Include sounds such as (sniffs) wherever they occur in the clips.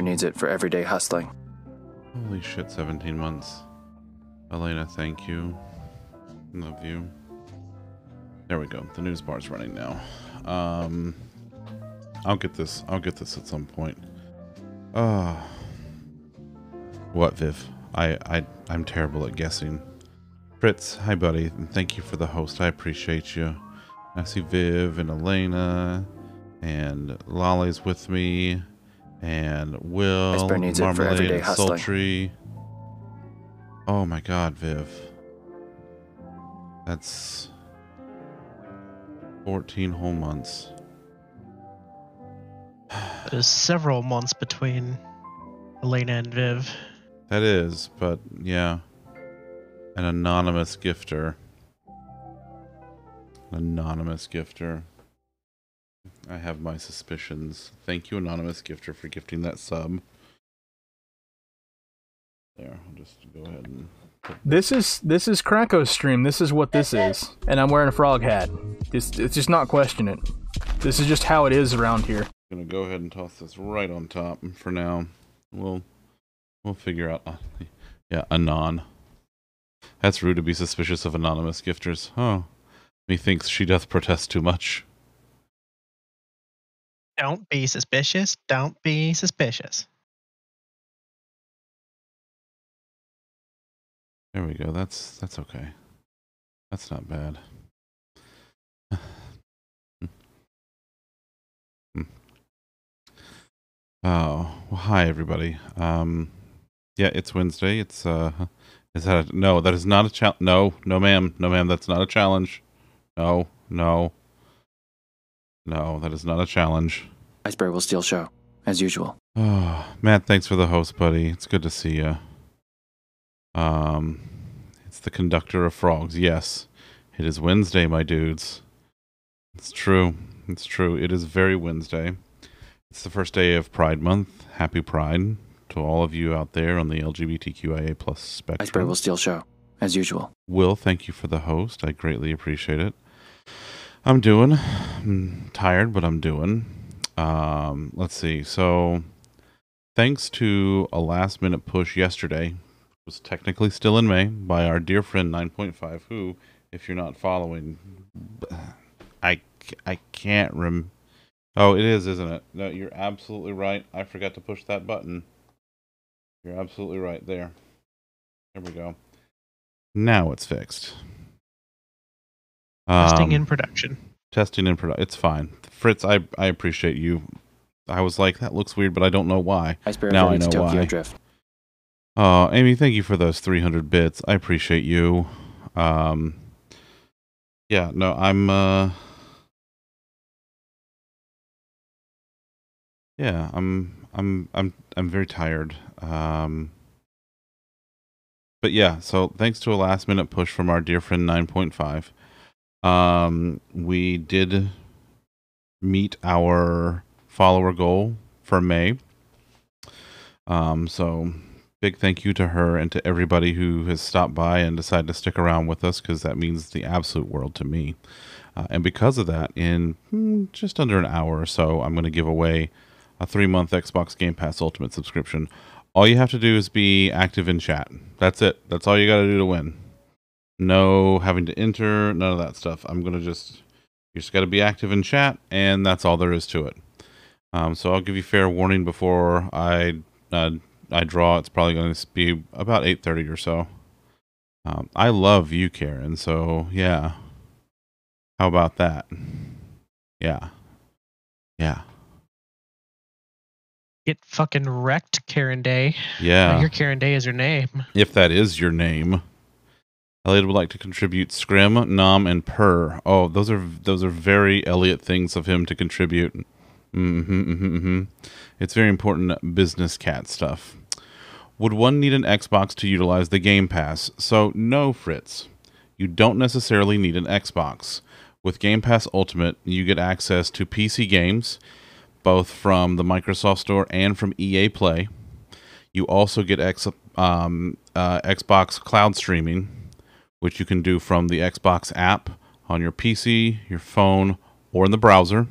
Needs it for everyday hustling. Holy shit, 17 months. Elena, thank you. Love you. There we go. The news bar's running now. Um, I'll get this. I'll get this at some point. Uh, what, Viv? I, I, I'm terrible at guessing. Fritz, hi buddy, and thank you for the host. I appreciate you. I see Viv and Elena, and Lolly's with me, and Will, Iceberg needs it for everyday hustling. Sultry. Oh my god, Viv. That's 14 whole months. (sighs) There's several months between Elena and Viv. That is, but yeah. An anonymous gifter. Anonymous gifter. I have my suspicions. Thank you, anonymous gifter, for gifting that sub. There, I'll just go ahead and. This is this is Krako's stream. This is what this is, and I'm wearing a frog hat. It's it's just not question it. This is just how it is around here. I'm gonna go ahead and toss this right on top for now. We'll we'll figure out. Uh, yeah, anon. That's rude to be suspicious of anonymous gifters. Oh, methinks she doth protest too much. Don't be suspicious. Don't be suspicious. There we go. That's that's okay. That's not bad. (sighs) oh, well, hi everybody. Um, yeah, it's Wednesday. It's uh, is that a, no? That is not a challenge. No, no, ma'am, no, ma'am. That's not a challenge. No, no, no. That is not a challenge. Iceberg will steal show, as usual. Oh, Matt, thanks for the host, buddy. It's good to see you. Um, it's the conductor of frogs. Yes, it is Wednesday, my dudes. It's true. It's true. It is very Wednesday. It's the first day of Pride Month. Happy Pride to all of you out there on the LGBTQIA plus spectrum. Iceberg will steal show, as usual. Will, thank you for the host. I greatly appreciate it. I'm doing. I'm tired, but I'm doing. Um, let's see. So, thanks to a last minute push yesterday, was technically still in May by our dear friend 9.5, who, if you're not following, (sighs) I, I can't rem. Oh, it is, isn't it? No, you're absolutely right. I forgot to push that button. You're absolutely right there. There we go. Now it's fixed. Testing Um, in production. Testing in production. It's fine. Fritz, I, I appreciate you. I was like, that looks weird, but I don't know why. Iceberg Now I know Tokyo why. Drift. Oh, Amy, thank you for those 300 bits. I appreciate you. Um, yeah, no, I'm, uh, yeah, I'm, I'm, I'm, I'm very tired. Um, but yeah, so thanks to a last minute push from our dear friend 9.5, um, we did meet our follower goal for May. Um, so big thank you to her and to everybody who has stopped by and decided to stick around with us because that means the absolute world to me. Uh, and because of that, in hmm, just under an hour or so, I'm going to give away a three month Xbox Game Pass Ultimate subscription. All you have to do is be active in chat. That's it. That's all you got to do to win. No having to enter, none of that stuff. I'm going to just, you just got to be active in chat, and that's all there is to it. Um, so I'll give you fair warning before I uh, I draw. It's probably going to be about eight thirty or so. Um, I love you, Karen. So yeah, how about that? Yeah, yeah, Get fucking wrecked, Karen Day. yeah. Your Karen Day is your name. if that is your name. Elliot would like to contribute scrim, nom, and purr. Oh, those are those are very Elliot things of him to contribute. hmm hmm hmm It's very important business cat stuff. Would one need an Xbox to utilize the Game Pass? So no, Fritz. You don't necessarily need an Xbox. With Game Pass Ultimate, you get access to PC games, both from the Microsoft Store and from EA Play. You also get X, um, uh, Xbox cloud streaming, which you can do from the Xbox app on your PC, your phone, or in the browser.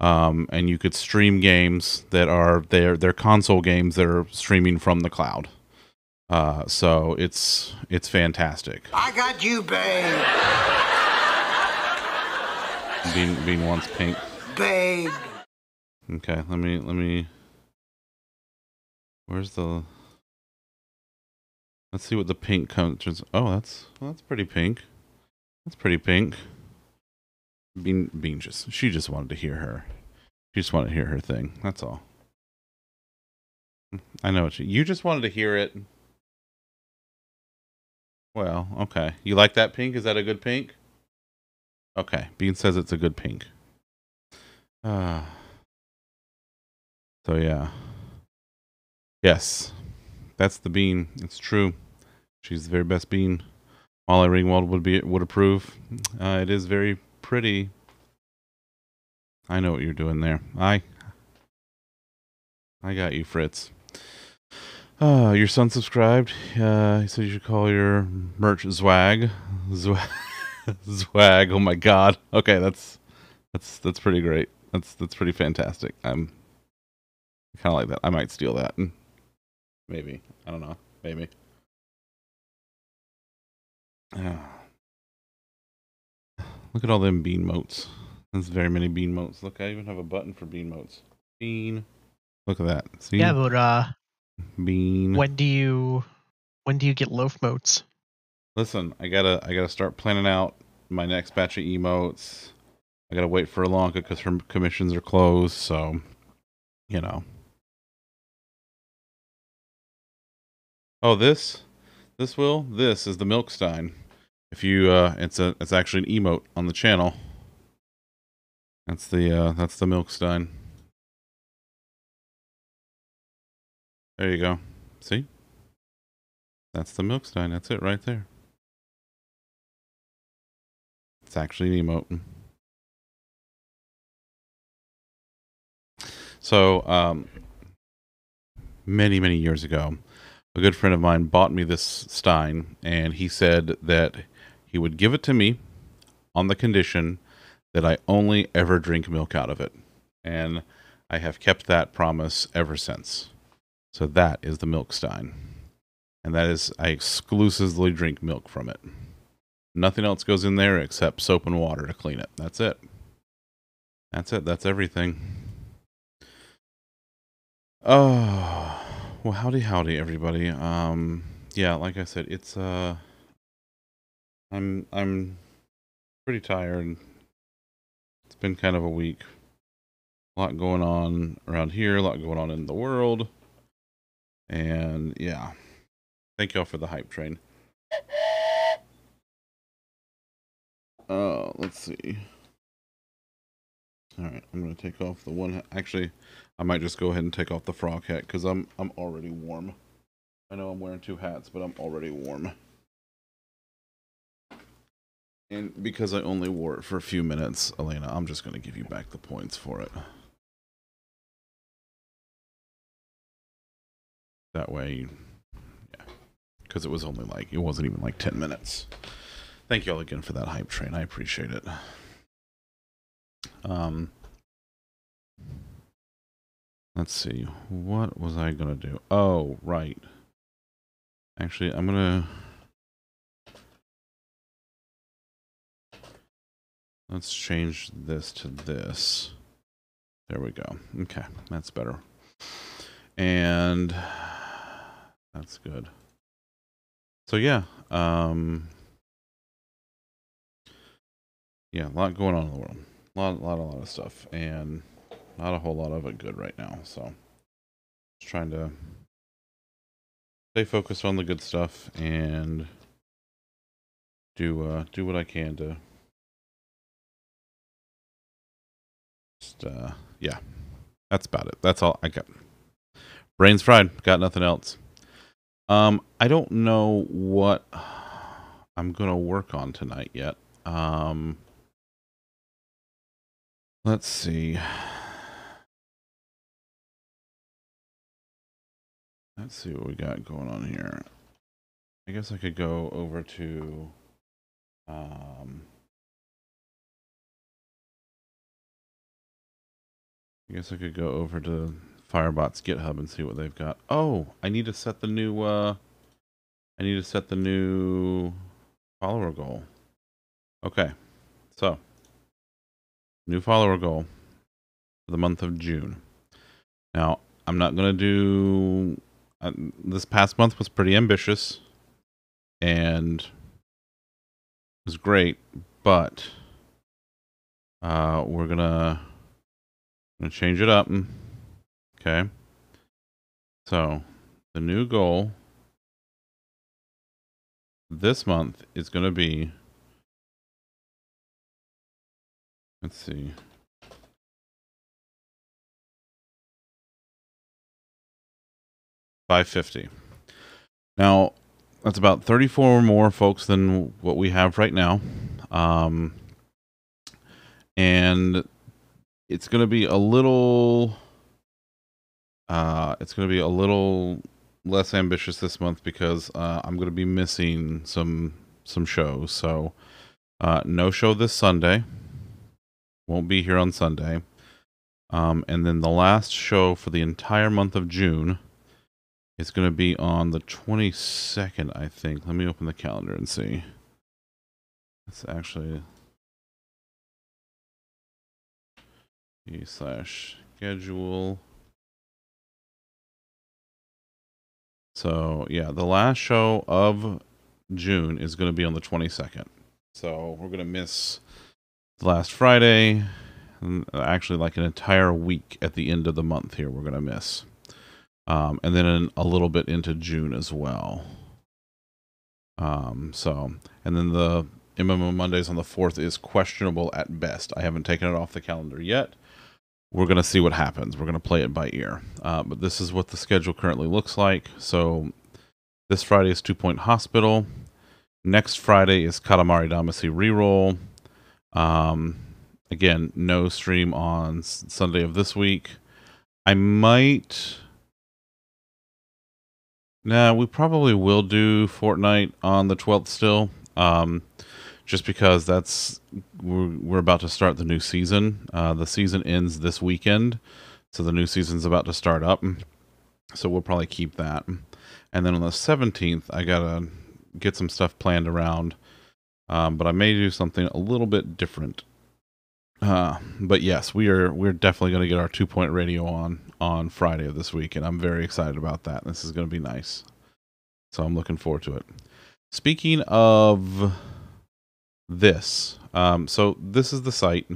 um, and you could stream games that are their their console games that are streaming from the cloud. Uh, so it's it's fantastic. I got you, babe. Bean Bean wants pink. Babe. Okay, let me let me. Where's the? Let's see what the pink comes. Oh, that's well, that's pretty pink. That's pretty pink. Bean Bean just she just wanted to hear her. She just wanted to hear her thing. That's all. I know what you. You just wanted to hear it. Well, okay. You like that pink? Is that a good pink? Okay. Bean says it's a good pink. Ah. So yeah. Yes. That's the bean. It's true. She's the very best bean. Molly Ringwald would be would approve. Uh, it is very pretty. I know what you're doing there. I I got you, Fritz. Uh, your son subscribed. Uh, he said you should call your merch Zwag. Zwag. (laughs) Zwag. Oh my god. Okay, that's that's that's pretty great. That's that's pretty fantastic. I'm kind of like that. I might steal that. Maybe. I don't know. Maybe. Yeah. Look at all them bean motes. There's very many bean motes. Look, I even have a button for bean motes. Bean. Look at that. See? Yeah, but uh, bean. when do you when do you get loaf motes? Listen, I gotta I gotta start planning out my next batch of emotes. I gotta wait for Alonka because her commissions are closed. So, you know. Oh, this, this will this is the Milkstein. If you, uh, it's a it's actually an emote on the channel. That's the uh, that's the milk Milkstein. There you go. See? That's the milk Milkstein. That's it right there. It's actually an emote. So, um, many, many years ago, a good friend of mine bought me this Stein, and he said that he would give it to me on the condition that I only ever drink milk out of it. And I have kept that promise ever since. So that is the Milk Stein. And that is, I exclusively drink milk from it. Nothing else goes in there except soap and water to clean it. That's it. That's it. That's everything. Oh, well, howdy, howdy, everybody. Um, yeah, like I said, it's uh, I'm I'm pretty tired. It's been kind of a week. A lot going on around here. A lot going on in the world. And yeah, thank y'all for the hype train. (laughs) Uh, let's see. All right, I'm gonna take off the one. Actually, I might just go ahead and take off the frog hat because I'm I'm already warm. I know I'm wearing two hats, but I'm already warm. And because I only wore it for a few minutes, Elena, I'm just gonna give you back the points for it. That way, yeah, because it was only like it wasn't even like ten minutes. Thank you all again for that hype train. I appreciate it. Um, let's see. What was I gonna do? Oh, right. Actually, I'm gonna. Let's change this to this. There we go. Okay, that's better. And that's good. So yeah, um yeah, a lot going on in the world. A lot, lot, a lot of stuff, and not a whole lot of it good right now. So, just trying to stay focused on the good stuff and do uh, do what I can to just uh, yeah. That's about it. That's all I got. Brains fried. Got nothing else. Um, I don't know what I'm gonna work on tonight yet. Um. Let's see. Let's see what we got going on here. I guess I could go over to um I guess I could go over to Firebot's GitHub and see what they've got. Oh, I need to set the new uh I need to set the new follower goal. Okay. So, new follower goal for the month of June. Now, I'm not going to do uh, this past month was pretty ambitious and was great, but uh we're going to to change it up. Okay. So, the new goal this month is going to be let's see Five fifty. Now, that's about thirty-four more folks than what we have right now, um, and it's going to be a little. Uh, it's going to be a little less ambitious this month because uh, I'm going to be missing some some shows. So, uh, no show this Sunday. Won't be here on Sunday. Um, and then the last show for the entire month of June is going to be on the 22nd, I think. Let me open the calendar and see. It's actually slash schedule. So yeah, the last show of June is going to be on the 22nd. So we're going to miss the last Friday, actually like an entire week at the end of the month here. We're going to miss, um, and then in, a little bit into June as well. Um, so and then the MMO Mondays on the fourth is questionable at best. I haven't taken it off the calendar yet we're going to see what happens. We're going to play it by ear. Uh, but this is what the schedule currently looks like. So this Friday is Two Point Hospital. Next Friday is Katamari Damacy Reroll. Um, again, no stream on Sunday of this week. I might. Nah, we probably will do Fortnite on the 12th still. Um, just because that's we're, we're about to start the new season. Uh, the season ends this weekend, so the new season's about to start up. So we'll probably keep that. And then on the 17th, I gotta get some stuff planned around, um, but I may do something a little bit different. Uh, but yes, we are we're definitely gonna get our two point radio on on Friday of this week, and I'm very excited about that. This is gonna be nice, so I'm looking forward to it. Speaking of this. Um, so this is the site.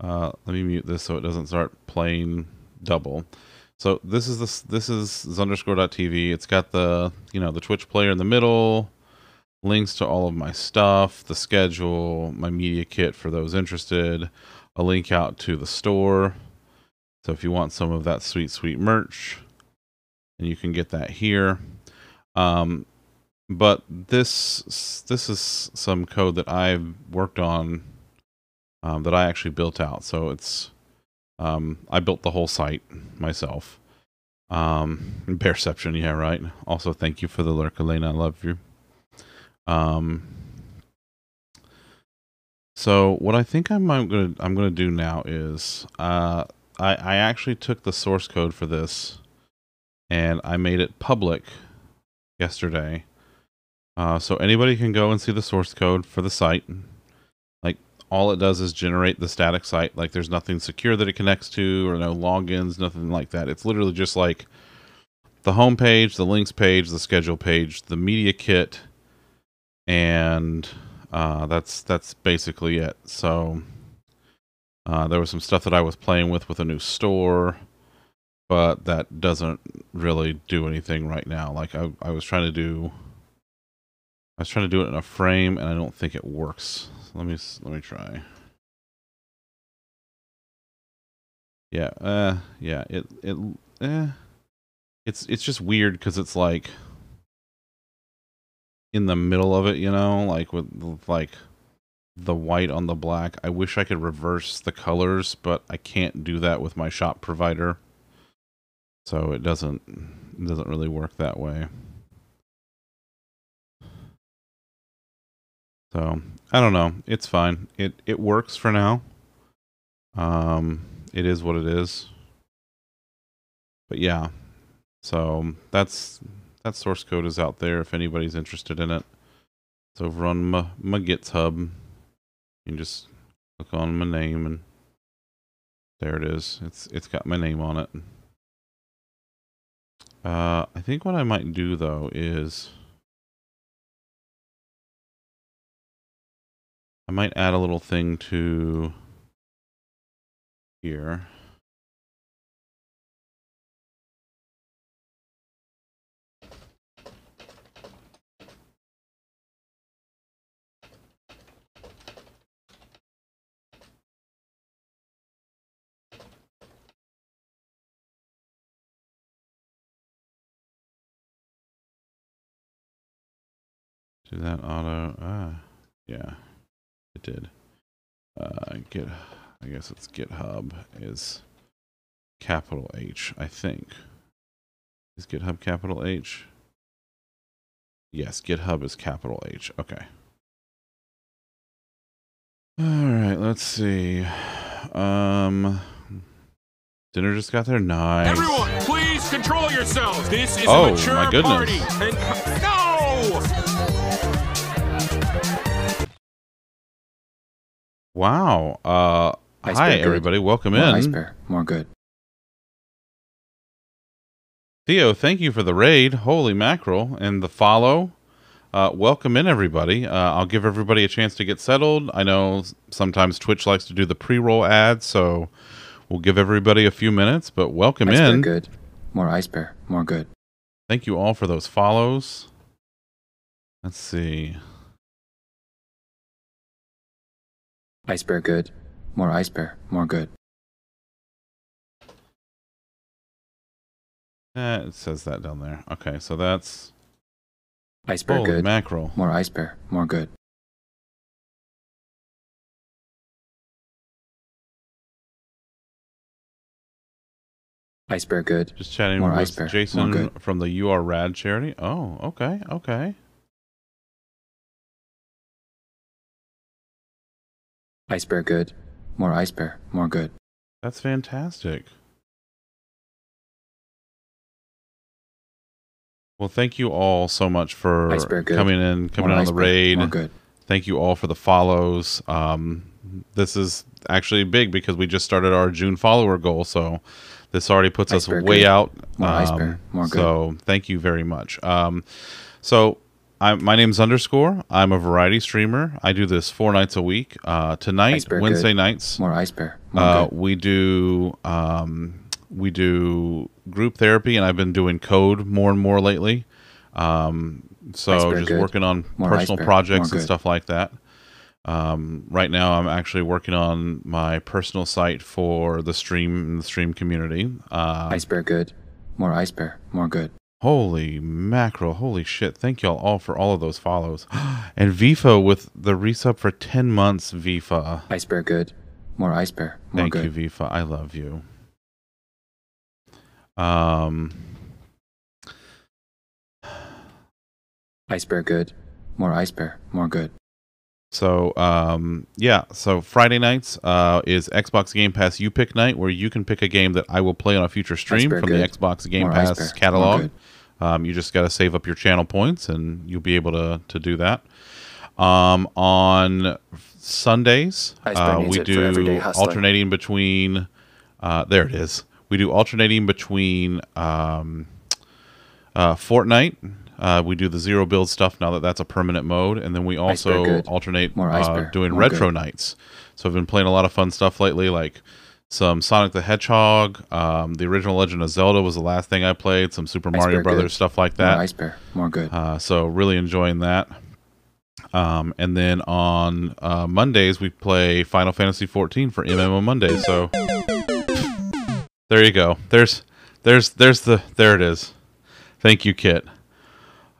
Uh, let me mute this so it doesn't start playing double. So this is this this is Zunderscore.tv. It's got the you know the Twitch player in the middle, links to all of my stuff, the schedule, my media kit for those interested, a link out to the store. So if you want some of that sweet sweet merch, and you can get that here. Um, but this this is some code that I've worked on um, that I actually built out. So it's um, I built the whole site myself. Um, (laughs) Bearception, yeah, right. Also, thank you for the lurk, Elena. I love you. Um, so what I think I'm, I'm gonna I'm gonna do now is uh, I I actually took the source code for this and I made it public yesterday uh, so anybody can go and see the source code for the site. Like all it does is generate the static site. Like there's nothing secure that it connects to or no logins, nothing like that. It's literally just like the home page, the links page, the schedule page, the media kit, and uh, that's that's basically it. So uh, there was some stuff that I was playing with with a new store, but that doesn't really do anything right now. Like I, I was trying to do I was trying to do it in a frame, and I don't think it works. Let me let me try. Yeah, uh, yeah, it it eh, it's it's just weird because it's like in the middle of it, you know, like with, with like the white on the black. I wish I could reverse the colors, but I can't do that with my shop provider. So it doesn't it doesn't really work that way. So I don't know. It's fine. It it works for now. Um, it is what it is. But yeah, so that's that source code is out there if anybody's interested in it. It's over on my, my GitHub. You can just click on my name and there it is. It's it's got my name on it. Uh, I think what I might do though is I might add a little thing to here. Do that auto. Ah, yeah, it did. Uh, get. I guess it's GitHub is capital H. I think. Is GitHub capital H? Yes, GitHub is capital H. Okay. All right. Let's see. Um. Dinner just got there. Nice. Everyone, please control yourselves. This is Oh, a mature my goodness. party. And no! Wow. Uh. Ice hi, bear good. everybody. Welcome More in. ice bear. More good. Theo, thank you for the raid. Holy mackerel. And the follow. Uh, welcome in, everybody. Uh, I'll give everybody a chance to get settled. I know sometimes Twitch likes to do the pre roll ads, so we'll give everybody a few minutes, but welcome ice bear in. good. More ice bear. More good. Thank you all for those follows. Let's see. Ice bear good. More ice bear. More good. Eh, it says that down there. Okay, so that's. Ice bear Holy good. mackerel. More ice bear. More good. Ice bear good. Just chatting More with ice bear. More Jason from the Are Rad charity. Oh, okay, okay. Ice bear good. More ice bear. More good. That's fantastic. Well, thank you all so much for Ice bear coming in, coming more on the bear. raid. More good. Thank you all for the follows. Um, this is actually big because we just started our June follower goal, so this already puts us Iceberg way good. out. More Um, ice bear. More good. So thank you very much. Um, so I, my name's Underscore. I'm a variety streamer. I do this four nights a week. Uh, tonight, Wednesday good. nights, More ice bear. More uh, we do um, we do group therapy, and I've been doing code more and more lately. Um, so just good. working on More personal projects More and stuff like that. Um, right now, I'm actually working on my personal site for the stream and the stream community. Uh, Ice bear good. More ice bear. More good. Holy mackerel! Holy shit! Thank y'all all for all of those follows, (gasps) and Vifa with the resub for ten months. Vifa, Ice bear good. More ice bear. More thank good. you, Vifa. I love you. Um, Ice bear good. More ice bear. More good. so um, yeah. So Friday nights uh is Xbox Game Pass You Pick night, where you can pick a game that I will play on a future stream from the. Xbox Game More Pass catalog. Um, you just got to save up your channel points, and you'll be able to to do that. Um, on Sundays, uh, we it for everyday do alternating between. Uh, there it is. We do alternating between um, uh, Fortnite. Uh, we do the zero build stuff now that that's a permanent mode, and then we also alternate More uh, doing More retro good. nights. So I've been playing a lot of fun stuff lately, like some Sonic the Hedgehog. Um, the original Legend of Zelda was the last thing I played. Some Super Mario Ice bear Brothers good. stuff like More that. ice bear. More good. Uh, so really enjoying that. Um, and then on uh, Mondays we play Final Fantasy 14 for MMO Monday. So there you go. There's there's there's the there it is. Thank you, Kit.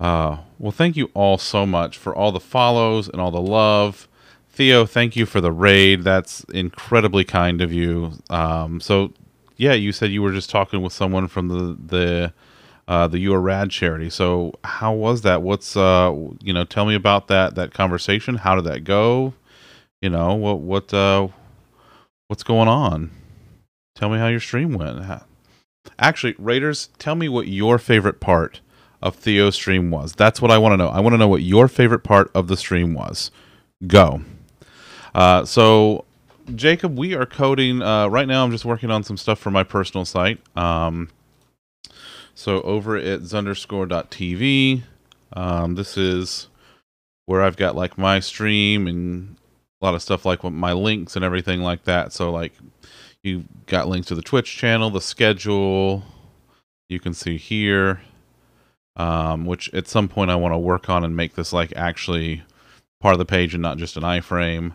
Uh, well, thank you all so much for all the follows and all the love. Theo, thank you for the raid. That's incredibly kind of you. Um, so, yeah, you said you were just talking with someone from the the uh, the You Are Rad charity. So, how was that? What's uh, you know, tell me about that that conversation. How did that go? You know, what what uh, what's going on? tell me how your stream went. Actually, Raiders, tell me what your favorite part of Theo's stream was. That's what I want to know. I want to know what your favorite part of the stream was. Go. Uh, so, Jacob, we are coding uh, right now. I'm just working on some stuff for my personal site. Um, so over at zunderscore.tv, um, this is where I've got like my stream and a lot of stuff like my links and everything like that. So like you got links to the Twitch channel, the schedule. You can see here, um, which at some point I want to work on and make this like actually part of the page and not just an iframe.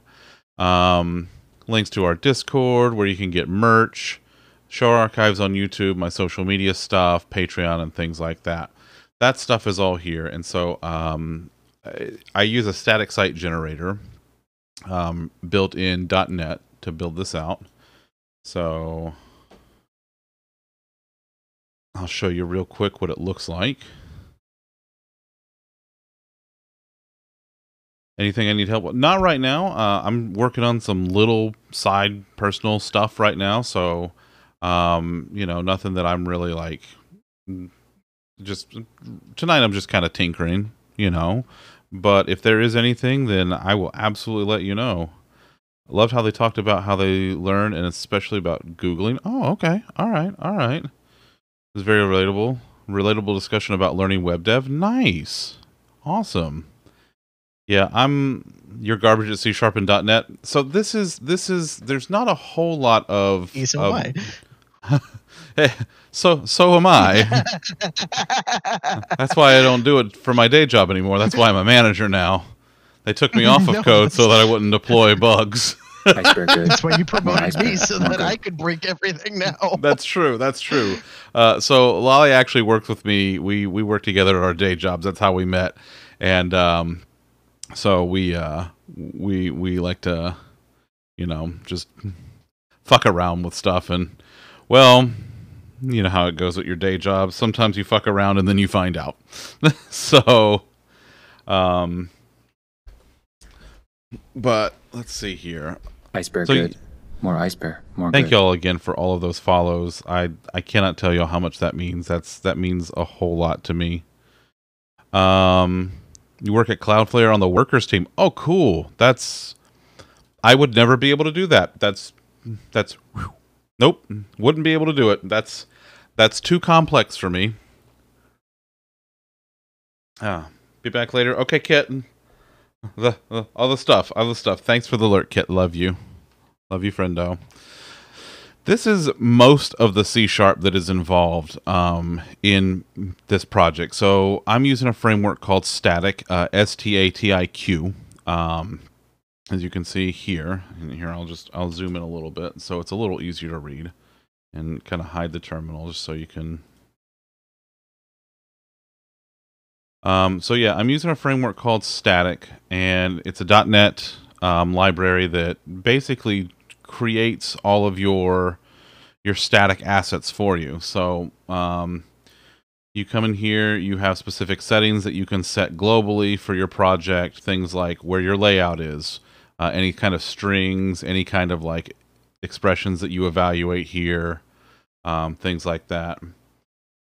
Um, links to our Discord where you can get merch, show archives on YouTube, my social media stuff, Patreon, and things like that. That stuff is all here, and so um, I, I use a static site generator um, built in .NET to build this out. So I'll show you real quick what it looks like. Anything I need help with? Not right now. Uh, I'm working on some little side personal stuff right now. So, um, you know, nothing that I'm really like. Just tonight, I'm just kind of tinkering, you know. But if there is anything, then I will absolutely let you know. Loved how they talked about how they learn, and especially about googling. Oh, okay, all right, all right. It's very relatable. Relatable discussion about learning web dev. Nice, awesome. Yeah, I'm your garbage at C sharp and .net. So this is this is there's not a whole lot of. So of- why? (laughs) Hey, so so am I. (laughs) That's why I don't do it for my day job anymore. That's why I'm a manager now. They took me (laughs) off of No, code so that I wouldn't deploy bugs. That's why you promoted me so that. I could break everything now. That's true. That's true. Uh, so Lolly actually worked with me. We we worked together at our day jobs. That's how we met, and um, so we uh, we we like to, you know, just fuck around with stuff. And well, you know how it goes with your day job. Sometimes you fuck around and then you find out. (laughs) so, um, but let's see here. Ice bear So you- good. More ice bear. More Thank good. y'all again for all of those follows. I I cannot tell y'all how much that means. That's that means a whole lot to me. Um, you work at Cloudflare on the workers team. Oh, cool. That's I would never be able to do that. That's that's nope. Wouldn't be able to do it. That's that's too complex for me. Ah, be back later. Okay, Kit. The, the all the stuff, all the stuff. Thanks for the alert, Kit. Love you. Love you, friendo. This is most of the C sharp that is involved um, in this project. So I'm using a framework called Statiq, uh, S T A T I Q. Um, as you can see here, and here I'll just I'll zoom in a little bit so it's a little easier to read, and kind of hide the terminal just so you can. Um, so yeah, I'm using a framework called Statiq, and it's a .NET um, library that basically creates all of your your static assets for you. So um, you come in here, you have specific settings that you can set globally for your project. Things like where your layout is, uh, any kind of strings, any kind of like expressions that you evaluate here, um, things like that.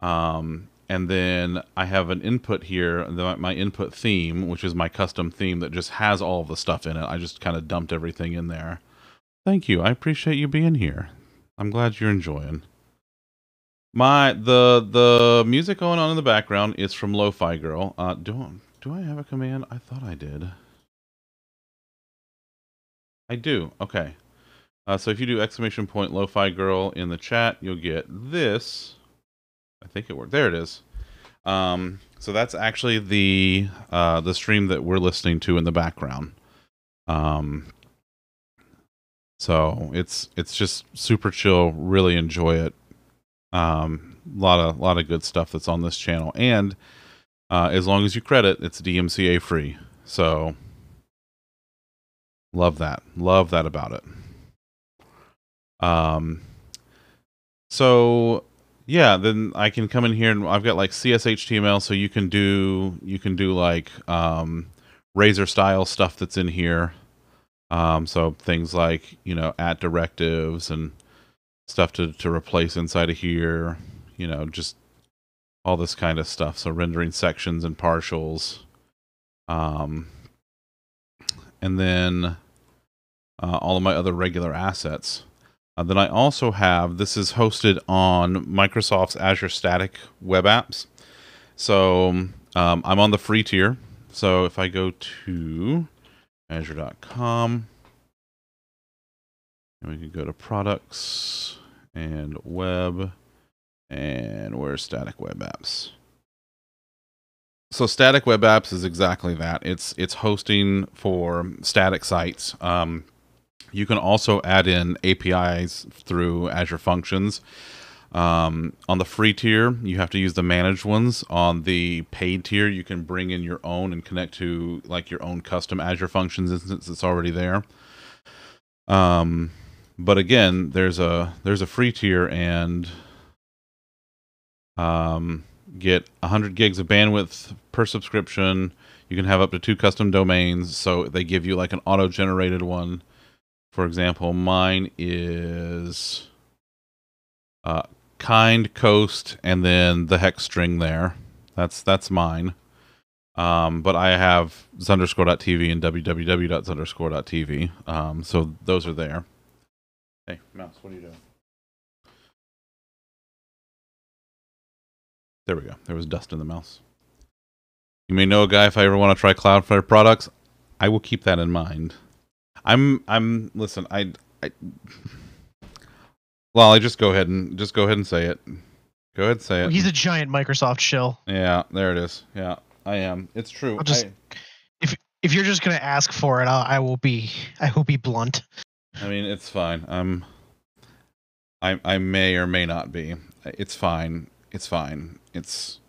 Um, and then I have an input here, my input theme, which is my custom theme that just has all of the stuff in it. I just kind of dumped everything in there. Thank you. I appreciate you being here. I'm glad you're enjoying. My the the music going on in the background is from Lo-Fi Girl. Uh, do do I have a command? I thought I did. I do. Okay. Uh, so if you do exclamation point Lo-Fi Girl in the chat, you'll get this. I think it worked. There it is. Um, so that's actually the uh, the stream that we're listening to in the background. Um, so it's it's just super chill. Really enjoy it. Um, lot of lot of good stuff that's on this channel, and uh, as long as you credit, it's DMCA free. So love that. Love that about it. Um. So yeah, then I can come in here and I've got like CSHTML, so you can do you can do like um, Razor style stuff that's in here. Um, so things like you know at directives and stuff to to replace inside of here. You know, just all this kind of stuff. So rendering sections and partials. Um, and then uh, all of my other regular assets. Uh, then I also have this is hosted on Microsoft's Azure Static Web Apps. So um, I'm on the free tier. So if I go to azure.com, and we can go to products and web, and where's static web apps? So static web apps is exactly that. It's it's hosting for static sites. Um, you can also add in APIs through Azure Functions. Um, on the free tier, you have to use the managed ones. On the paid tier, you can bring in your own and connect to like your own custom Azure Functions instance that's already there. Um, but again, there's a there's a free tier and um, get 100 gigs of bandwidth per subscription. You can have up to two custom domains, so they give you like an auto-generated one. For example, mine is uh, kind coast and then the hex string there. That's that's mine. Um, but I have zunderscore.tv and www.zunderscore.tv. Um, so those are there. Hey, mouse, what are you doing? There we go. There was dust in the mouse. You may know a guy if I ever want to try Cloudflare products. I will keep that in mind. I'm I'm listen, I I well, I just go ahead and just go ahead and say it. Go ahead and say it. He's a giant Microsoft shill. yeah, there it is. Yeah, I am. It's true. I'll just- I, If if you're just gonna ask for it, I'll, I will be I will be blunt. I mean, it's fine. I'm. I I may or may not be. It's fine. It's fine. It's.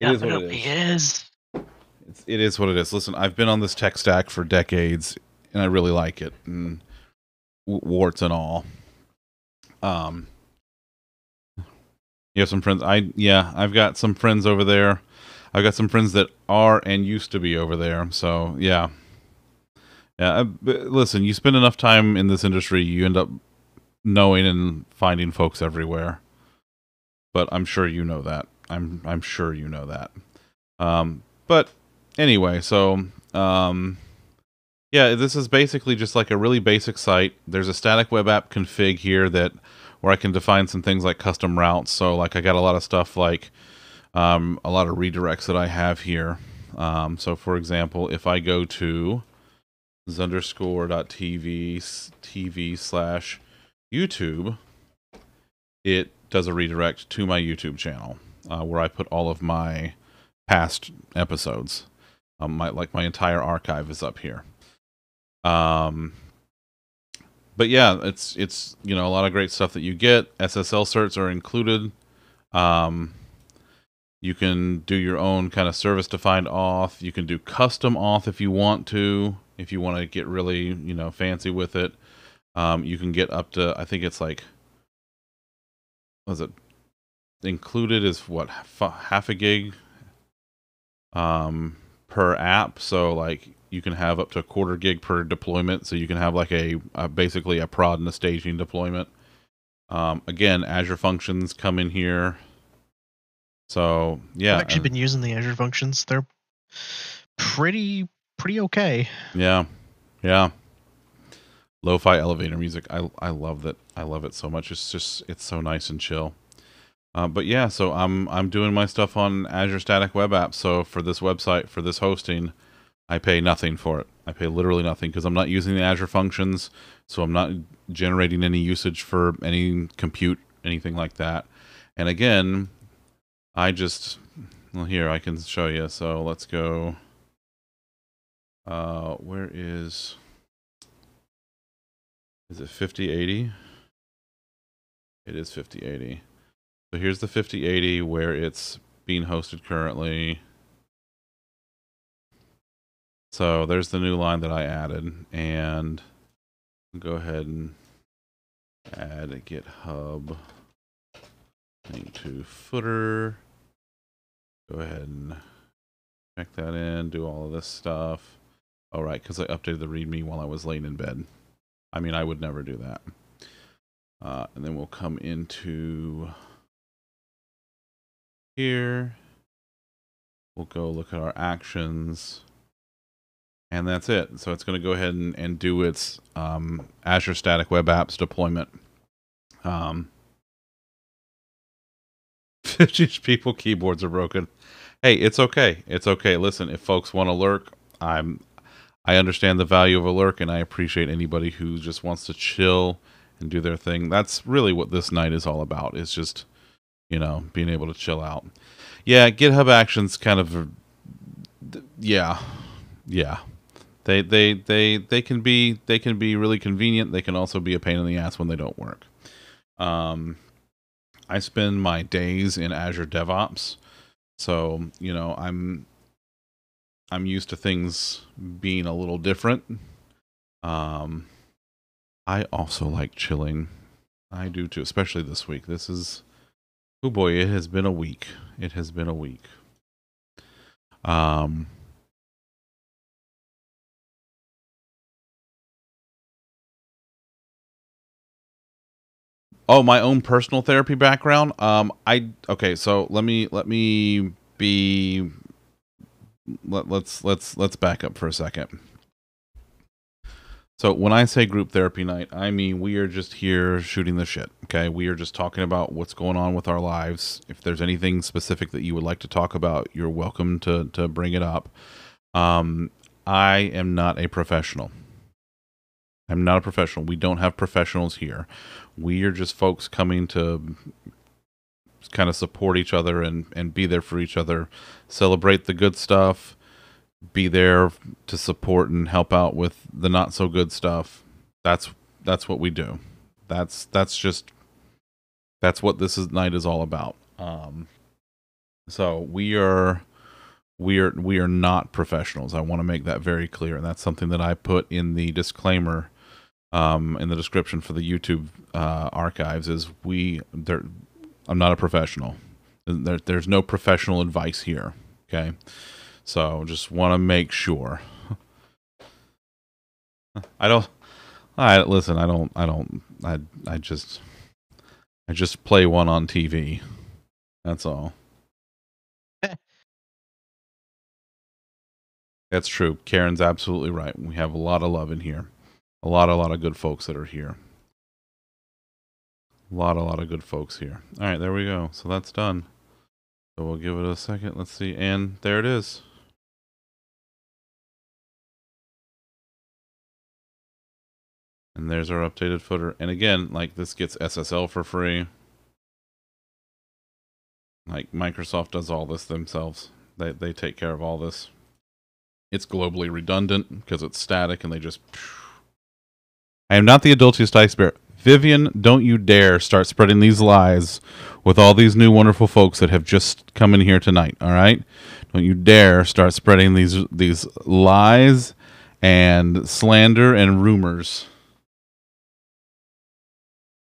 It is what it Definitely is. is. It's, it is what it is. Listen, I've been on this tech stack for decades, and I really like it, and w- warts and all. Um, you have some friends. I yeah, I've got some friends over there. I've got some friends that are and used to be over there. So yeah, yeah. uh, but listen, you spend enough time in this industry, you end up knowing and finding folks everywhere. But I'm sure you know that. I'm I'm sure you know that. Um, but anyway, so um, yeah, this is basically just like a really basic site. There's a static web app config here that where I can define some things like custom routes. So like I got a lot of stuff like um, a lot of redirects that I have here. Um, so for example, if I go to zunderscore.tv tv slash YouTube, it does a redirect to my YouTube channel uh, where I put all of my past episodes. Um, my like my entire archive is up here. Um, but yeah, it's it's you know a lot of great stuff that you get. SSL certs are included. Um, you can do your own kind of service defined auth. You can do custom auth if you want to. If you want to get really you know fancy with it, um, you can get up to I think it's like was it included is what half a gig um per app so like you can have up to a quarter gig per deployment so you can have like a, a basically a prod and a staging deployment um again azure functions come in here so yeah I've actually and- been using the Azure functions. They're pretty pretty okay. Yeah, yeah. Lo-fi elevator music. I I love that. I love it so much. It's just it's so nice and chill. Uh, but yeah, so I'm I'm doing my stuff on Azure Static Web Apps. So for this website, for this hosting, I pay nothing for it. I pay literally nothing because I'm not using the Azure functions, so I'm not generating any usage for any compute, anything like that. And again, I just well here I can show you. So let's go. Uh, where is? Is it 5080? It is 5080. So here's the 5080 where it's being hosted currently. So there's the new line that I added, and go ahead and add a GitHub link to footer. Go ahead and check that in, do all of this stuff. All right, because I updated the README while I was laying in bed. I mean, I would never do that. Uh, and then we'll come into here. We'll go look at our actions. And that's it. So it's going to go ahead and, and do its um, Azure Static Web Apps deployment. Um, (laughs) 50 people keyboards are broken. Hey, it's okay. It's okay. Listen, if folks want to lurk, I'm I understand the value of a lurk and I appreciate anybody who just wants to chill and do their thing. That's really what this night is all about. Is just, you know, being able to chill out. Yeah, GitHub Actions kind of yeah. Yeah. They they they they can be they can be really convenient. They can also be a pain in the ass when they don't work. Um I spend my days in Azure DevOps. So, you know, I'm I'm used to things being a little different. Um I also like chilling. I do too, especially this week. This is oh boy, it has been a week. It has been a week. Um Oh, my own personal therapy background. Um, I okay. So let me let me be. Let, let's let's let's back up for a second. So when I say group therapy night, I mean we are just here shooting the shit. Okay, we are just talking about what's going on with our lives. If there's anything specific that you would like to talk about, you're welcome to to bring it up. Um, I am not a professional. I'm not a professional. We don't have professionals here. We are just folks coming to kind of support each other and, and be there for each other, celebrate the good stuff, be there to support and help out with the not so good stuff. That's that's what we do. That's that's just that's what this is, night is all about. Um, so we are we are we are not professionals. I want to make that very clear, and that's something that I put in the disclaimer um, in the description for the YouTube uh, archives. Is we there? I'm not a professional. There, there's no professional advice here. Okay, so just want to make sure. I don't. I listen. I don't. I don't. I. I just. I just play one on TV. That's all. (laughs) That's true. Karen's absolutely right. We have a lot of love in here. A lot, a lot of good folks that are here. A lot, a lot of good folks here. All right, there we go. So that's done. So we'll give it a second. Let's see. And there it is. And there's our updated footer. And again, like this gets SSL for free. Like Microsoft does all this themselves. They they take care of all this. It's globally redundant because it's static and they just I am not the adultiest iceberg. Vivian, don't you dare start spreading these lies with all these new wonderful folks that have just come in here tonight, all right? Don't you dare start spreading these these lies and slander and rumors.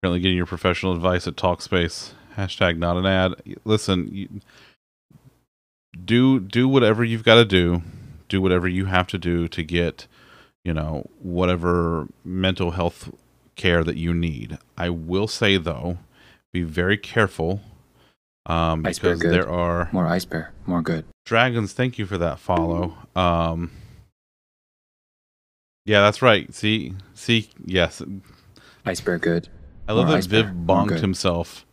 Currently getting your professional advice at Talkspace. Hashtag not an ad. Listen, you, do do whatever you've got to do. Do whatever you have to do to get, you know, whatever mental health care that you need. I will say though, be very careful um, Ice because there are More ice bear, more good. dragons. Thank you for that follow. Um, yeah, that's right. See, see, yes, Ice bear good. I love More that Viv bear, bonked himself.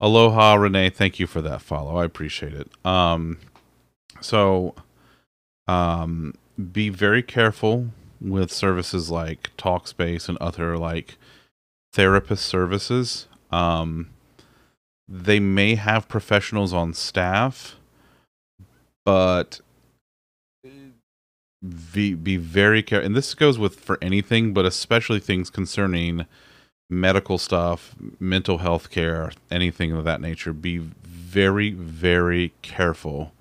Aloha, Renee. Thank you for that follow. I appreciate it. Um, so, um, be very careful with services like Talkspace and other like therapist services. Um, they may have professionals on staff, but be be very careful. And this goes with for anything, but especially things concerning medical stuff, mental health care, anything of that nature. Be very very careful.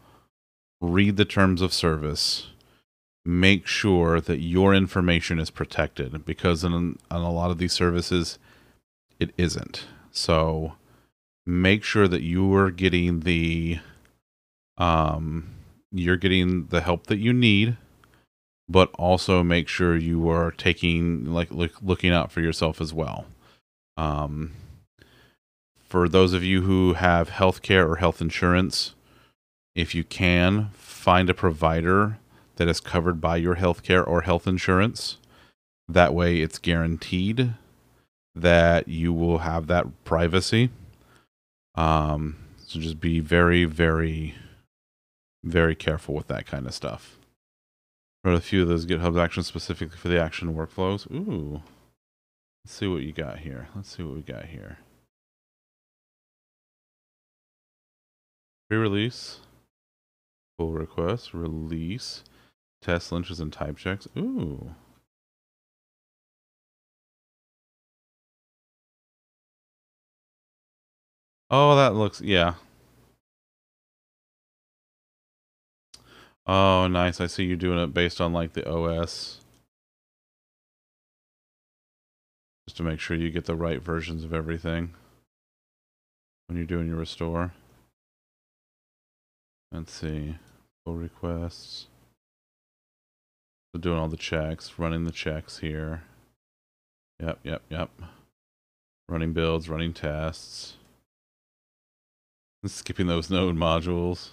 Read the terms of service. Make sure that your information is protected because in, in a lot of these services, it isn't. So make sure that you are getting the um you're getting the help that you need but also make sure you are taking like look, looking out for yourself as well Um, for those of you who have health care or health insurance, if you can, find a provider that is covered by your health care or health insurance. That way, it's guaranteed that you will have that privacy. Um, so just be very, very, very careful with that kind of stuff. Wrote a few of those GitHub actions specifically for the action workflows. Ooh. Let's see what you got here. Let's see what we got here. Pre-release, pull request, release, test lynches and type checks. Ooh. Oh, that looks yeah. Oh, nice. I see you doing it based on like the OS. Just to make sure you get the right versions of everything when you're doing your restore. Let's see. Pull requests. So doing all the checks, running the checks here. Yep, yep, yep. Running builds, running tests. Skipping those node modules.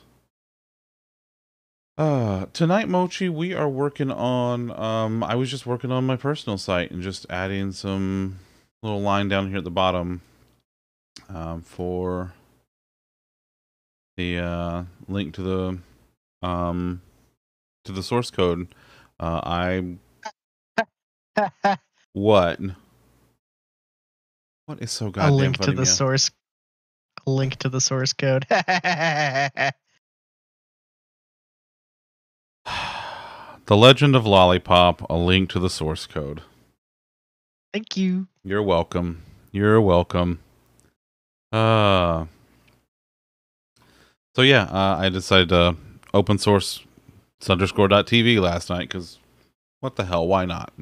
Uh, tonight, Mochi, we are working on, um, I was just working on my personal site and just adding some little line down here at the bottom, um, for the, uh, link to the, um, to the source code. Uh, I, (laughs) what? What is so goddamn a link to the man? source. A link to the source code. (laughs) the Legend of Lollipop, a link to the source code. Thank you. You're welcome. You're welcome. Uh So yeah, uh, I decided to open source underscore.tv last night because what the hell? Why not?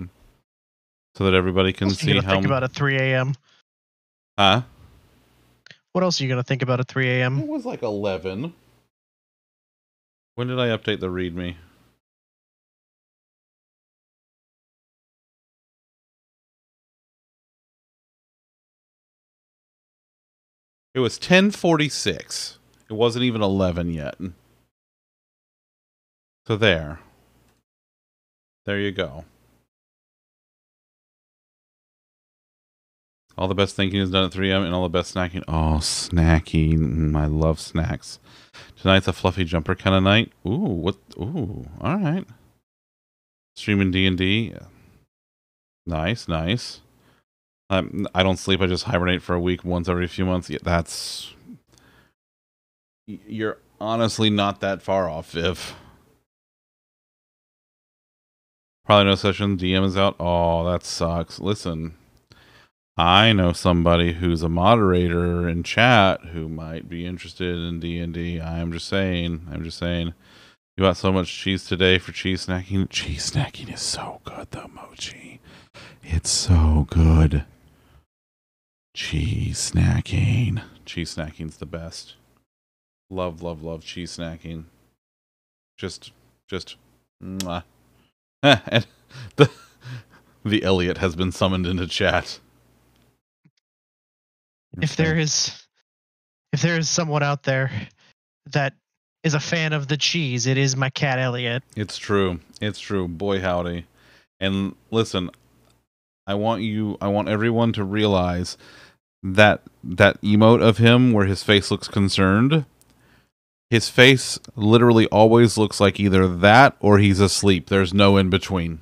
So that everybody can What see you how. think about at 3 a.m.? Huh? What else are you gonna think about at 3 a.m.? It was like eleven. When did I update the README? It was 1046. It wasn't even 11 yet. So there. There you go. All the best thinking is done at 3 a.m. and all the best snacking. Oh, snacking. Mm, I love snacks. Tonight's a fluffy jumper kind of night. Ooh, what? Ooh, all right. Streaming D&D. Nice, nice. Um, I don't sleep. I just hibernate for a week once every few months. Yeah, that's you're honestly not that far off, Viv. Probably no session. DM is out. Oh, that sucks. Listen, I know somebody who's a moderator in chat who might be interested in D and D. I'm just saying. I'm just saying. You got so much cheese today for cheese snacking. Cheese snacking is so good, though, Mochi. It's so good. Cheese snacking. Cheese snacking's the best. Love, love, love cheese snacking. Just, just, mwah. (laughs) and the the Elliot has been summoned into chat. If there is, if there is someone out there that is a fan of the cheese, it is my cat Elliot. It's true. It's true. Boy howdy. And listen, I want you I want everyone to realize that that emote of him where his face looks concerned, his face literally always looks like either that or he's asleep. There's no in between.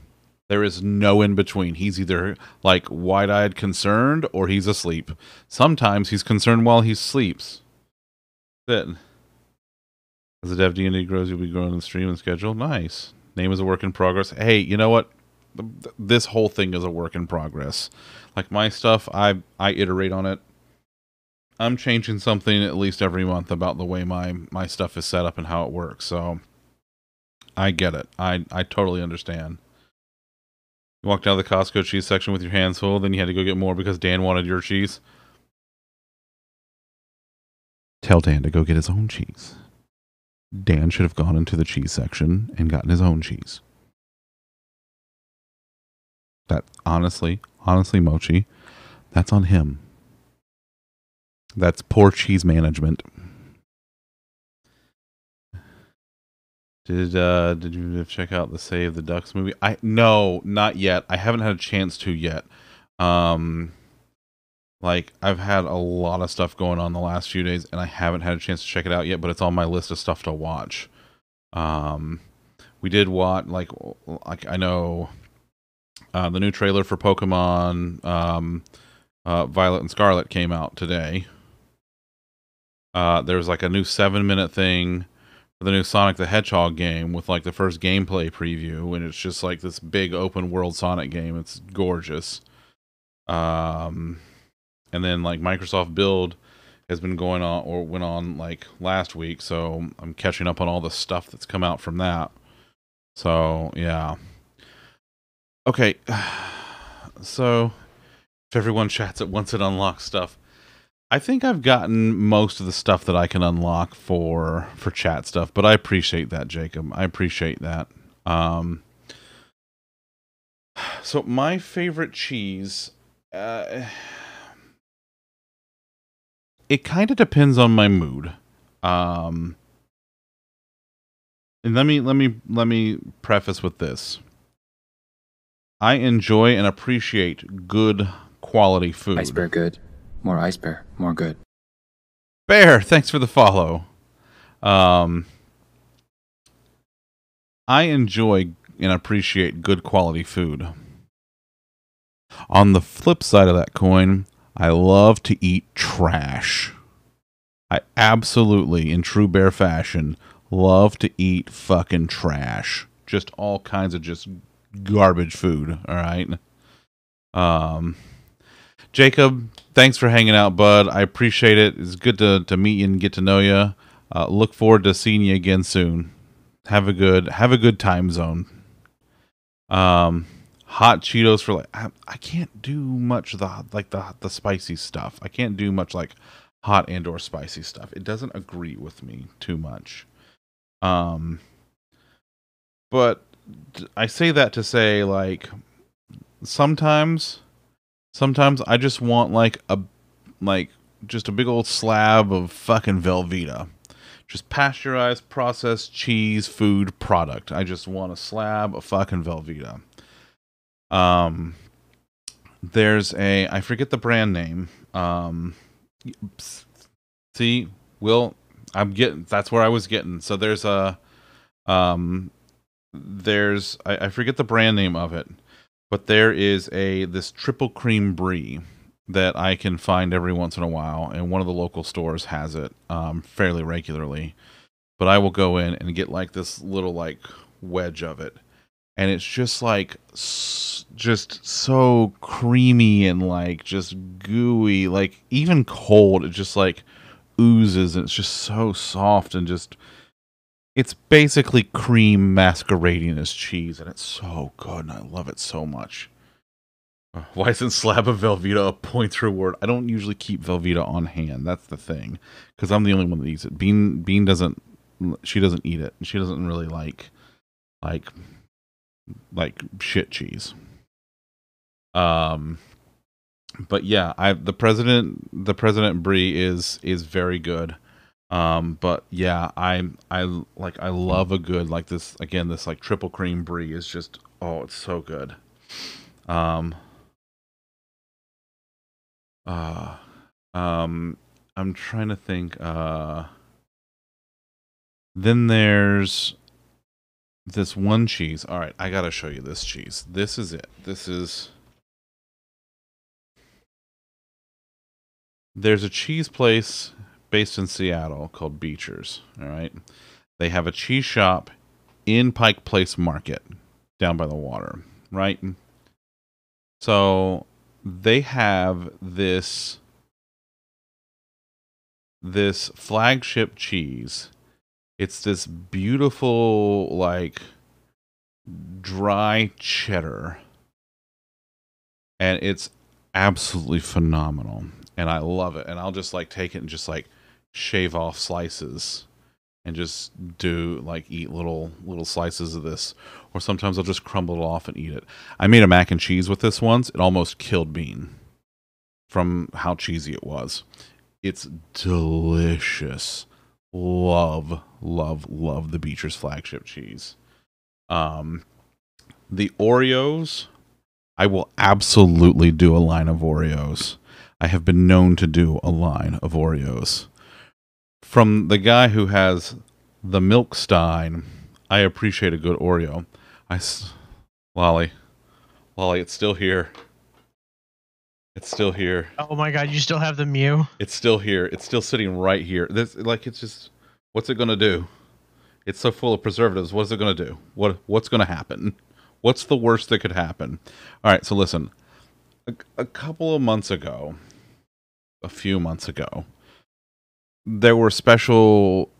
There is no in between. He's either like wide-eyed concerned or he's asleep. Sometimes he's concerned while he sleeps. It. As the dev D&D grows, you'll be growing the stream and schedule. Nice. Name is a work in progress. Hey, you know what? Th- th- This whole thing is a work in progress. Like my stuff, I I iterate on it. I'm changing something at least every month about the way my my stuff is set up and how it works. So I get it. I I totally understand. You walked out of the Costco cheese section with your hands full, then you had to go get more because Dan wanted your cheese. Tell Dan to go get his own cheese. Dan should have gone into the cheese section and gotten his own cheese. That honestly, honestly, Mochi, that's on him. That's poor cheese management. Did uh did you check out the Save the Ducks movie? I no, not yet. I haven't had a chance to yet. Um like I've had a lot of stuff going on the last few days and I haven't had a chance to check it out yet, but it's on my list of stuff to watch. Um we did watch like like I know uh the new trailer for Pokemon um uh Violet and Scarlet came out today. Uh there was like a new 7 minute thing for the new Sonic the Hedgehog game with like the first gameplay preview, and it's just like this big open world Sonic game. It's gorgeous. Um, and then like Microsoft Build has been going on or went on like last week, so I'm catching up on all the stuff that's come out from that. So yeah. Okay, (sighs) so if everyone chats at once, it unlocks stuff. I think I've gotten most of the stuff that I can unlock for for chat stuff, but I appreciate that, Jacob. I appreciate that. Um, (sighs) so my favorite cheese, uh, it kind of depends on my mood. Um, and let me let me let me preface with this. I enjoy and appreciate good quality food. Ice bear good. More ice bear, more good. Bear, thanks for the follow. Um, I enjoy and appreciate good quality food. On the flip side of that coin, I love to eat trash. I absolutely, in true bear fashion, love to eat fucking trash. Just all kinds of just garbage food, all right? Um, Jacob, thanks for hanging out, bud. I appreciate it. It's good to, to meet you and get to know you. Uh, look forward to seeing you again soon. Have a good have a good time zone. Um, hot Cheetos for like I, I can't do much of the like the the spicy stuff. I can't do much like hot and or spicy stuff. It doesn't agree with me too much. Um, but I say that to say like sometimes sometimes I just want like a like just a big old slab of fucking Velveeta. Just pasteurized, processed cheese food product. I just want a slab of fucking Velveeta. Um there's a I forget the brand name. Um see, Will I'm getting that's where I was getting. So there's a um there's I, I forget the brand name of it but there is a this triple cream brie that I can find every once in a while, and one of the local stores has it um, fairly regularly. But I will go in and get like this little like wedge of it, and it's just like s- just so creamy and like just gooey, like even cold, it just like oozes, and it's just so soft and just it's basically cream masquerading as cheese, and it's so good, and I love it so much. Uh, Why isn't slab of Velveeta a point reward? I don't usually keep Velveeta on hand. That's the thing, because I'm the only one that eats it. Bean Bean doesn't. She doesn't eat it. She doesn't really like, like, like shit cheese. Um, but yeah, I the president the president brie is is very good. Um, but yeah, I I like I love a good like this again this like triple cream brie is just oh it's so good. Um uh um I'm trying to think uh then there's this one cheese. All right, I got to show you this cheese. This is it. This is There's a cheese place based in Seattle called Beecher's. All right. They have a cheese shop in Pike Place Market down by the water, right? So they have this this flagship cheese. It's this beautiful like dry cheddar. And it's absolutely phenomenal. And I love it. And I'll just like take it and just like shave off slices and just do like eat little little slices of this or sometimes i'll just crumble it off and eat it i made a mac and cheese with this once it almost killed bean from how cheesy it was It's delicious. Love, love, love the Beecher's flagship cheese. Um, the Oreos, I will absolutely do a line of Oreos. I have been known to do a line of Oreos. From the guy who has the Milk Stein, I appreciate a good Oreo. I, s- Lolly, Lolly, it's still here. It's still here. Oh my god, you still have the Mew? It's still here. It's still sitting right here. This like it's just what's it gonna do? It's so full of preservatives. What is it gonna do? What what's gonna happen? What's the worst that could happen? All right, so listen. A, a couple of months ago, a few months ago, there were special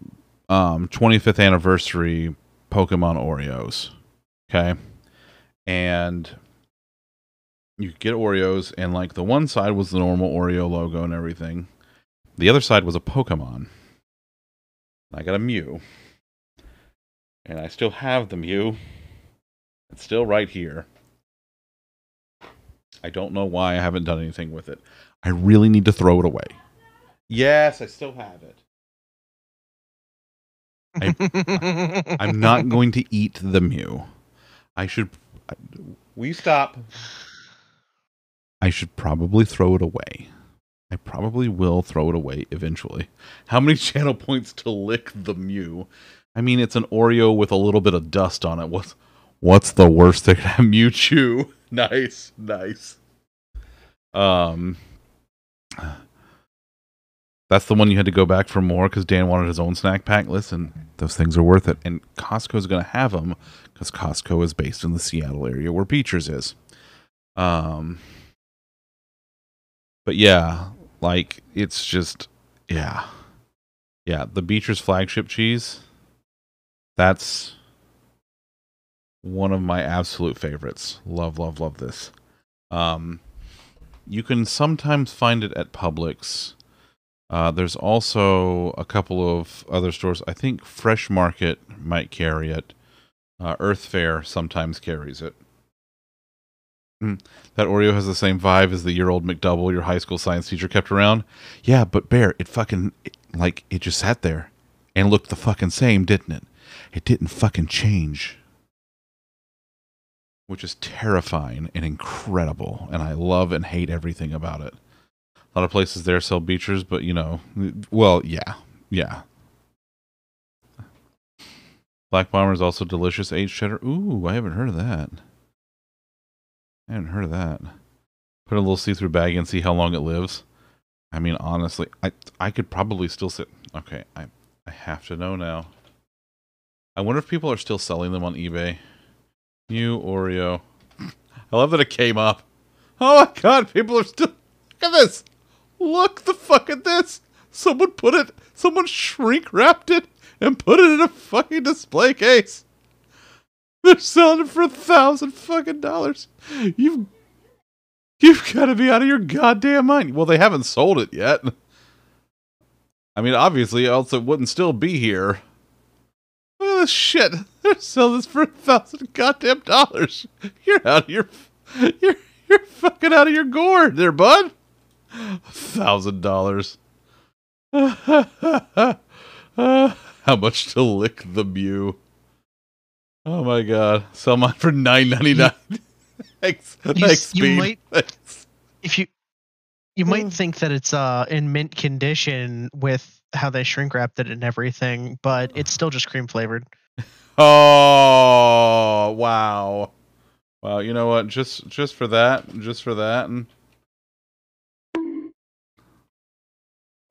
um 25th anniversary Pokemon Oreos. Okay? And you get Oreos, and like the one side was the normal Oreo logo and everything. The other side was a Pokemon. I got a Mew. And I still have the Mew. It's still right here. I don't know why I haven't done anything with it. I really need to throw it away. Yes, I still have it. I'm not (laughs) going to eat the Mew. I should. We stop. I should probably throw it away. I probably will throw it away eventually. How many (laughs) channel points to lick the Mew? I mean, it's an Oreo with a little bit of dust on it. What's what's the worst that could have Mewtwo? (laughs) Nice, nice. Um, that's the one you had to go back for more because Dan wanted his own snack pack. Listen, those things are worth it, and Costco's going to have them because Costco is based in the Seattle area where Beecher's is. Um, but yeah, like it's just yeah, yeah. The Beecher's flagship cheese. That's one of my absolute favorites. Love, love, love this. Um, you can sometimes find it at Publix. Uh, there's also a couple of other stores. I think Fresh Market might carry it. Uh, Earth Fare sometimes carries it. Mm, That Oreo has the same vibe as the year-old McDouble your high school science teacher kept around. Yeah, but Bear, it fucking like it just sat there and looked the fucking same, didn't it? It didn't fucking change. Which is terrifying and incredible, and I love and hate everything about it. A lot of places there sell Beecher's, but you know, well, yeah, yeah. Black Bomber is also delicious aged cheddar. Ooh, I haven't heard of that. I haven't heard of that. Put a little see-through bag and see how long it lives. I mean, honestly, I I could probably still sit. Okay, I I have to know now. I wonder if people are still selling them on eBay. Mew Oreo. I love that it came up. Oh my god, people are still. Look at this. Look the fuck at this. Someone put it. Someone shrink wrapped it and put it in a fucking display case. They're selling it for a thousand fucking dollars. You've you've got to be out of your goddamn mind. Well, they haven't sold it yet. I mean, obviously, else it wouldn't still be here. Look at this shit. They're selling this for a thousand goddamn dollars. You're out of your, you're you're fucking out of your gourd, there, bud. Thousand dollars. (laughs) How much to lick the Mew? Oh my god! Sell mine for nine ninety nine. Thanks, (laughs) You thanks, you might- (laughs) Thanks. if you you might think that it's uh in mint condition with how they shrink wrapped it and everything, but it's still just cream flavored. Oh wow, wow! You know what? Just just for that, just for that, and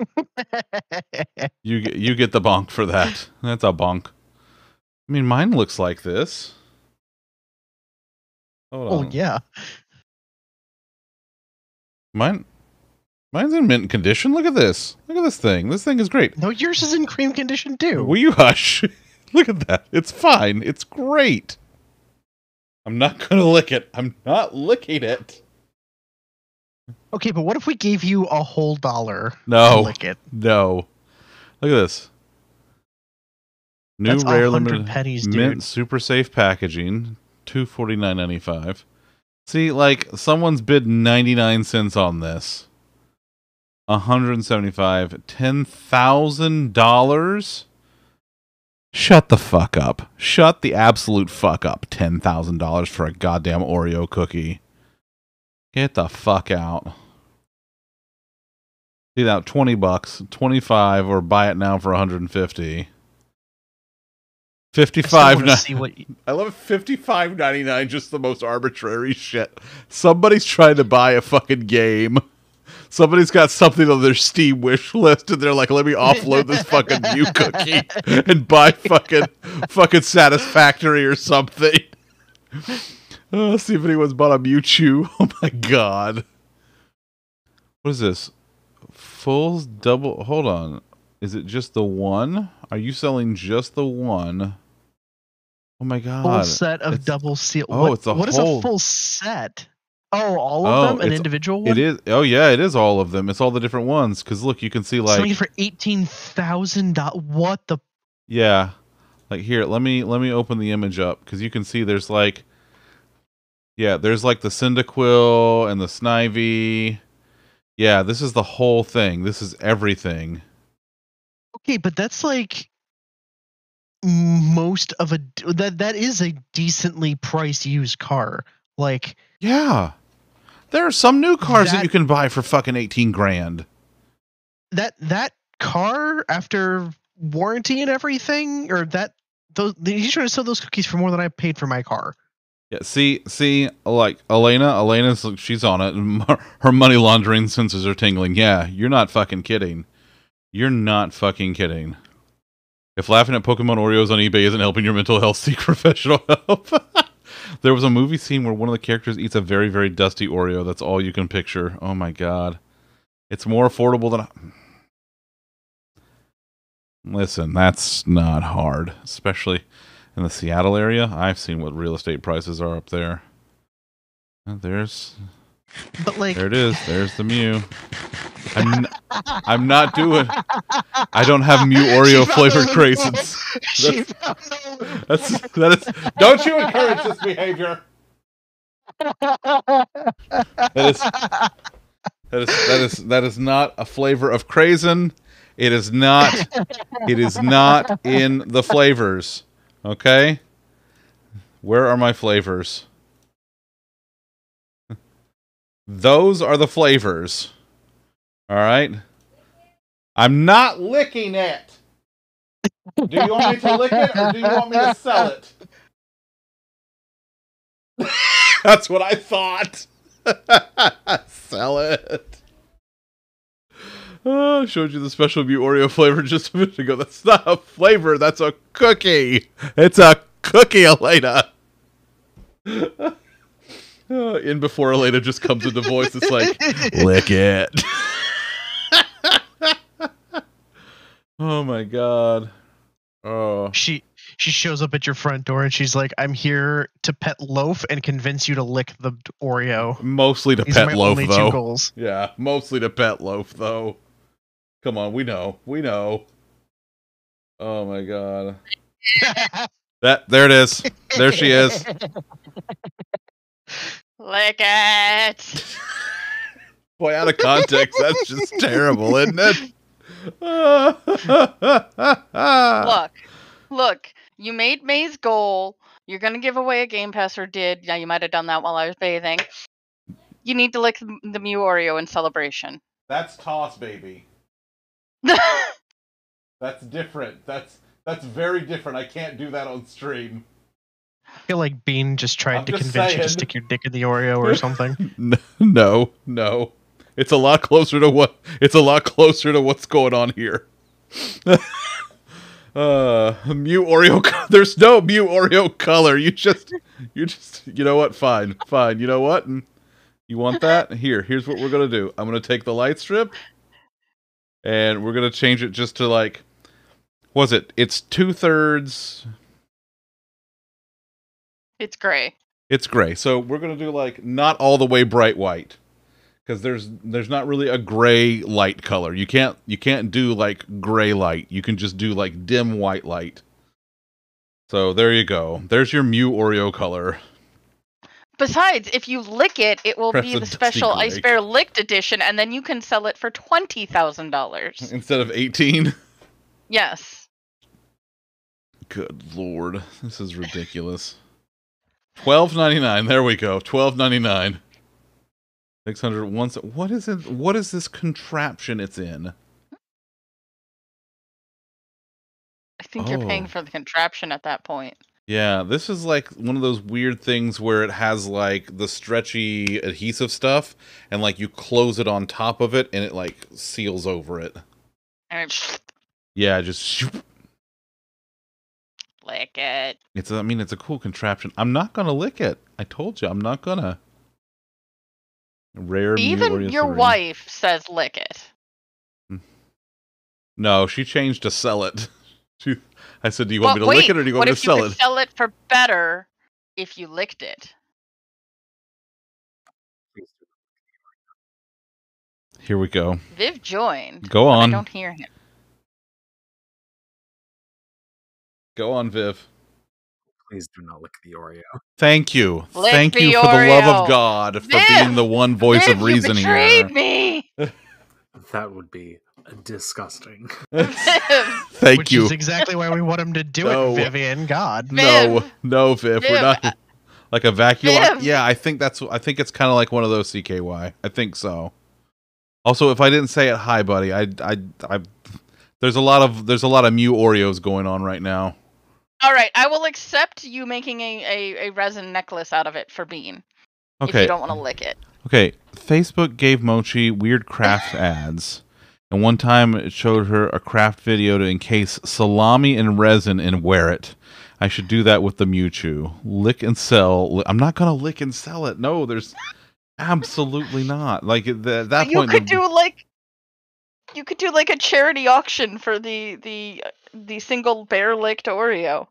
(laughs) you get you get the bonk for that. That's a bonk. I mean, mine looks like this. Hold oh on. yeah. Mine, mine's in mint condition. Look at this. Look at this thing. This thing is great. No, yours is in cream condition too. Will you hush? (laughs) Look at that. It's fine. It's great. I'm not gonna lick it. I'm not licking it. Okay, but what if we gave you a whole dollar to No, lick it? no. Look at this. New That's rare limited pennies, dude. mint super safe packaging. Two forty nine ninety five. See, like someone's bid ninety nine cents on this. 175 $10,000 Shut the fuck up. Shut the absolute fuck up. $10,000 for a goddamn Oreo cookie. Get the fuck out. See that 20 bucks, 25 or buy it now for 150. I 55 wanna see what (laughs) you- I love 55.99 just the most arbitrary shit. Somebody's trying to buy a fucking game. Somebody's got something on their Steam wish list and they're like, "Let me offload this fucking (laughs) new cookie and buy fucking fucking Satisfactory or something." (laughs) Oh, let's see if anyone's bought a Mewtwo. Oh my god. What is this? Full double Hold on. Is it just the one? Are you selling just the one? Oh my god. full set of It's- double seal. oh, what, it's a what is whole- a full set? Oh, all of Oh, them, an individual one. It is. Oh yeah, it is all of them. It's all the different ones. Because look, you can see like it for eighteen thousand. What the? yeah, like here. Let me let me open the image up because you can see there's like yeah, there's like the Cyndaquil and the Snivy. Yeah, this is the whole thing. This is everything. Okay, but that's like most of a that that is a decently priced used car. Like Yeah, there are some new cars that, That- you can buy for fucking eighteen grand. that that car after warranty and everything, or that those he's trying to sell those cookies for more than I paid for my car. Yeah, see, see, like Elena, Elena's she's on it. (laughs) Her money laundering senses are tingling. Yeah, you're not fucking kidding. You're not fucking kidding. If laughing at Pokemon Oreos on eBay isn't helping your mental health, (laughs) seek professional help. (laughs) there was a movie scene where one of the characters eats a very, very dusty Oreo. That's all you can picture. Oh my god, it's more affordable than. I- Listen, that's not hard, especially in the Seattle area. I've seen what real estate prices are up there. And there's But like there it is. There's the Mew. I'm n- I'm not doing. I don't have Mew (laughs) Oreo flavored craisins. (laughs) That's- That's that is. Don't you encourage this behavior. That is that is that is that is not a flavor of craisin. It is not. It is not in the flavors. Okay. Where are my flavors? Those are the flavors. All right. I'm not licking it. Do you want me to lick it or do you want me to sell it? (laughs) That's what I thought. (laughs) sell it. Oh, I showed you the special Mew Oreo flavor (laughs) just a minute ago. That's not a flavor. That's a cookie. It's a cookie, Elena. Uh, (laughs) in before Elena just comes into voice, it's like, (laughs) lick it. oh my god. Oh. she she shows up at your front door and she's like, "I'm here to pet loaf and convince you to lick the Oreo." Mostly to These are pet my loaf, only though. two goals. Yeah, mostly to pet loaf, though. Come on, we know. We know. Oh my god. That there it is. There she is. Lick it. Boy, out of context, that's just terrible, isn't it? Look, look. You made May's goal. You're gonna give away a game pass, or did? Yeah, you might have done that while I was bathing. You need to lick the the Mew Oreo in celebration. That's toss, baby. (laughs) That's different. That's that's very different. I can't do that on stream. I feel like Bean just tried I'm to just convince you to stick your dick in the Oreo or something. (laughs) No, no. It's a lot closer to what it's a lot closer to what's going on here. (laughs) uh Mew Oreo co- there's no Mew Oreo color. You just you just you know what? Fine. Fine. You know what? And you want that? Here, here's what we're gonna do. I'm gonna take the light strip and we're gonna change it just to like was it? It's two thirds it's gray. It's gray. So we're gonna do like not all the way bright white, because there's there's not really a gray light color. You can't you can't do like gray light. You can just do like dim white light. So there you go. There's your Mew Oreo color. Besides, if you lick it, it will Press be the special Ice. Bear licked edition, and then you can sell it for twenty thousand dollars. Instead of 18. Yes. Good lord, this is ridiculous. Twelve ninety nine. There we go. Twelve ninety nine. Six hundred once. What is it? What is this contraption it's in? I think you're paying Oh. for the contraption at that point. Yeah, this is like one of those weird things where it has like the stretchy adhesive stuff, and like you close it on top of it, and it like seals over it. And Yeah, just. shoop. lick it. It's. I mean, it's a cool contraption. I'm not gonna lick it. I told you, I'm not gonna. Rare. Even your three. wife says lick it. Mm. No, she changed to sell it. (laughs) (laughs) She, I said, "Do you want well, me to wait, lick it or do you want me to sell you it?" could sell it for better if you licked it? Here we go. Viv joined. Go but I on. don't hear him. Go on, Viv. Please do not lick the Oreo. Thank you. Lick Thank you the for the love of God for Viv! being the one voice Viv, of reason you here. betrayed me. (laughs) That would be disgusting. (laughs) Thank Which you. is exactly why we want him to do No. it, Vivian. God. no, Viv. no, Viv. We're not like a vacuum. Viv. Yeah, I think that's. I think it's kind of like one of those CKY. I think so. Also, if I didn't say it, hi, buddy. I, I, I. There's a lot of there's a lot of Mew Oreos going on right now. All right, I will accept you making a, a, a resin necklace out of it for Bean. If Okay. you don't want to lick it. Okay, Facebook gave Mochi weird craft (laughs) ads. And one time it showed her a craft video to encase salami in resin and wear it. I should do that with the Mewtwo. Lick and sell. I'm not going to lick and sell it. No, there's absolutely not. Like at th- at that you point, could the- do like you could do like a charity auction for the the the single bear licked Oreo.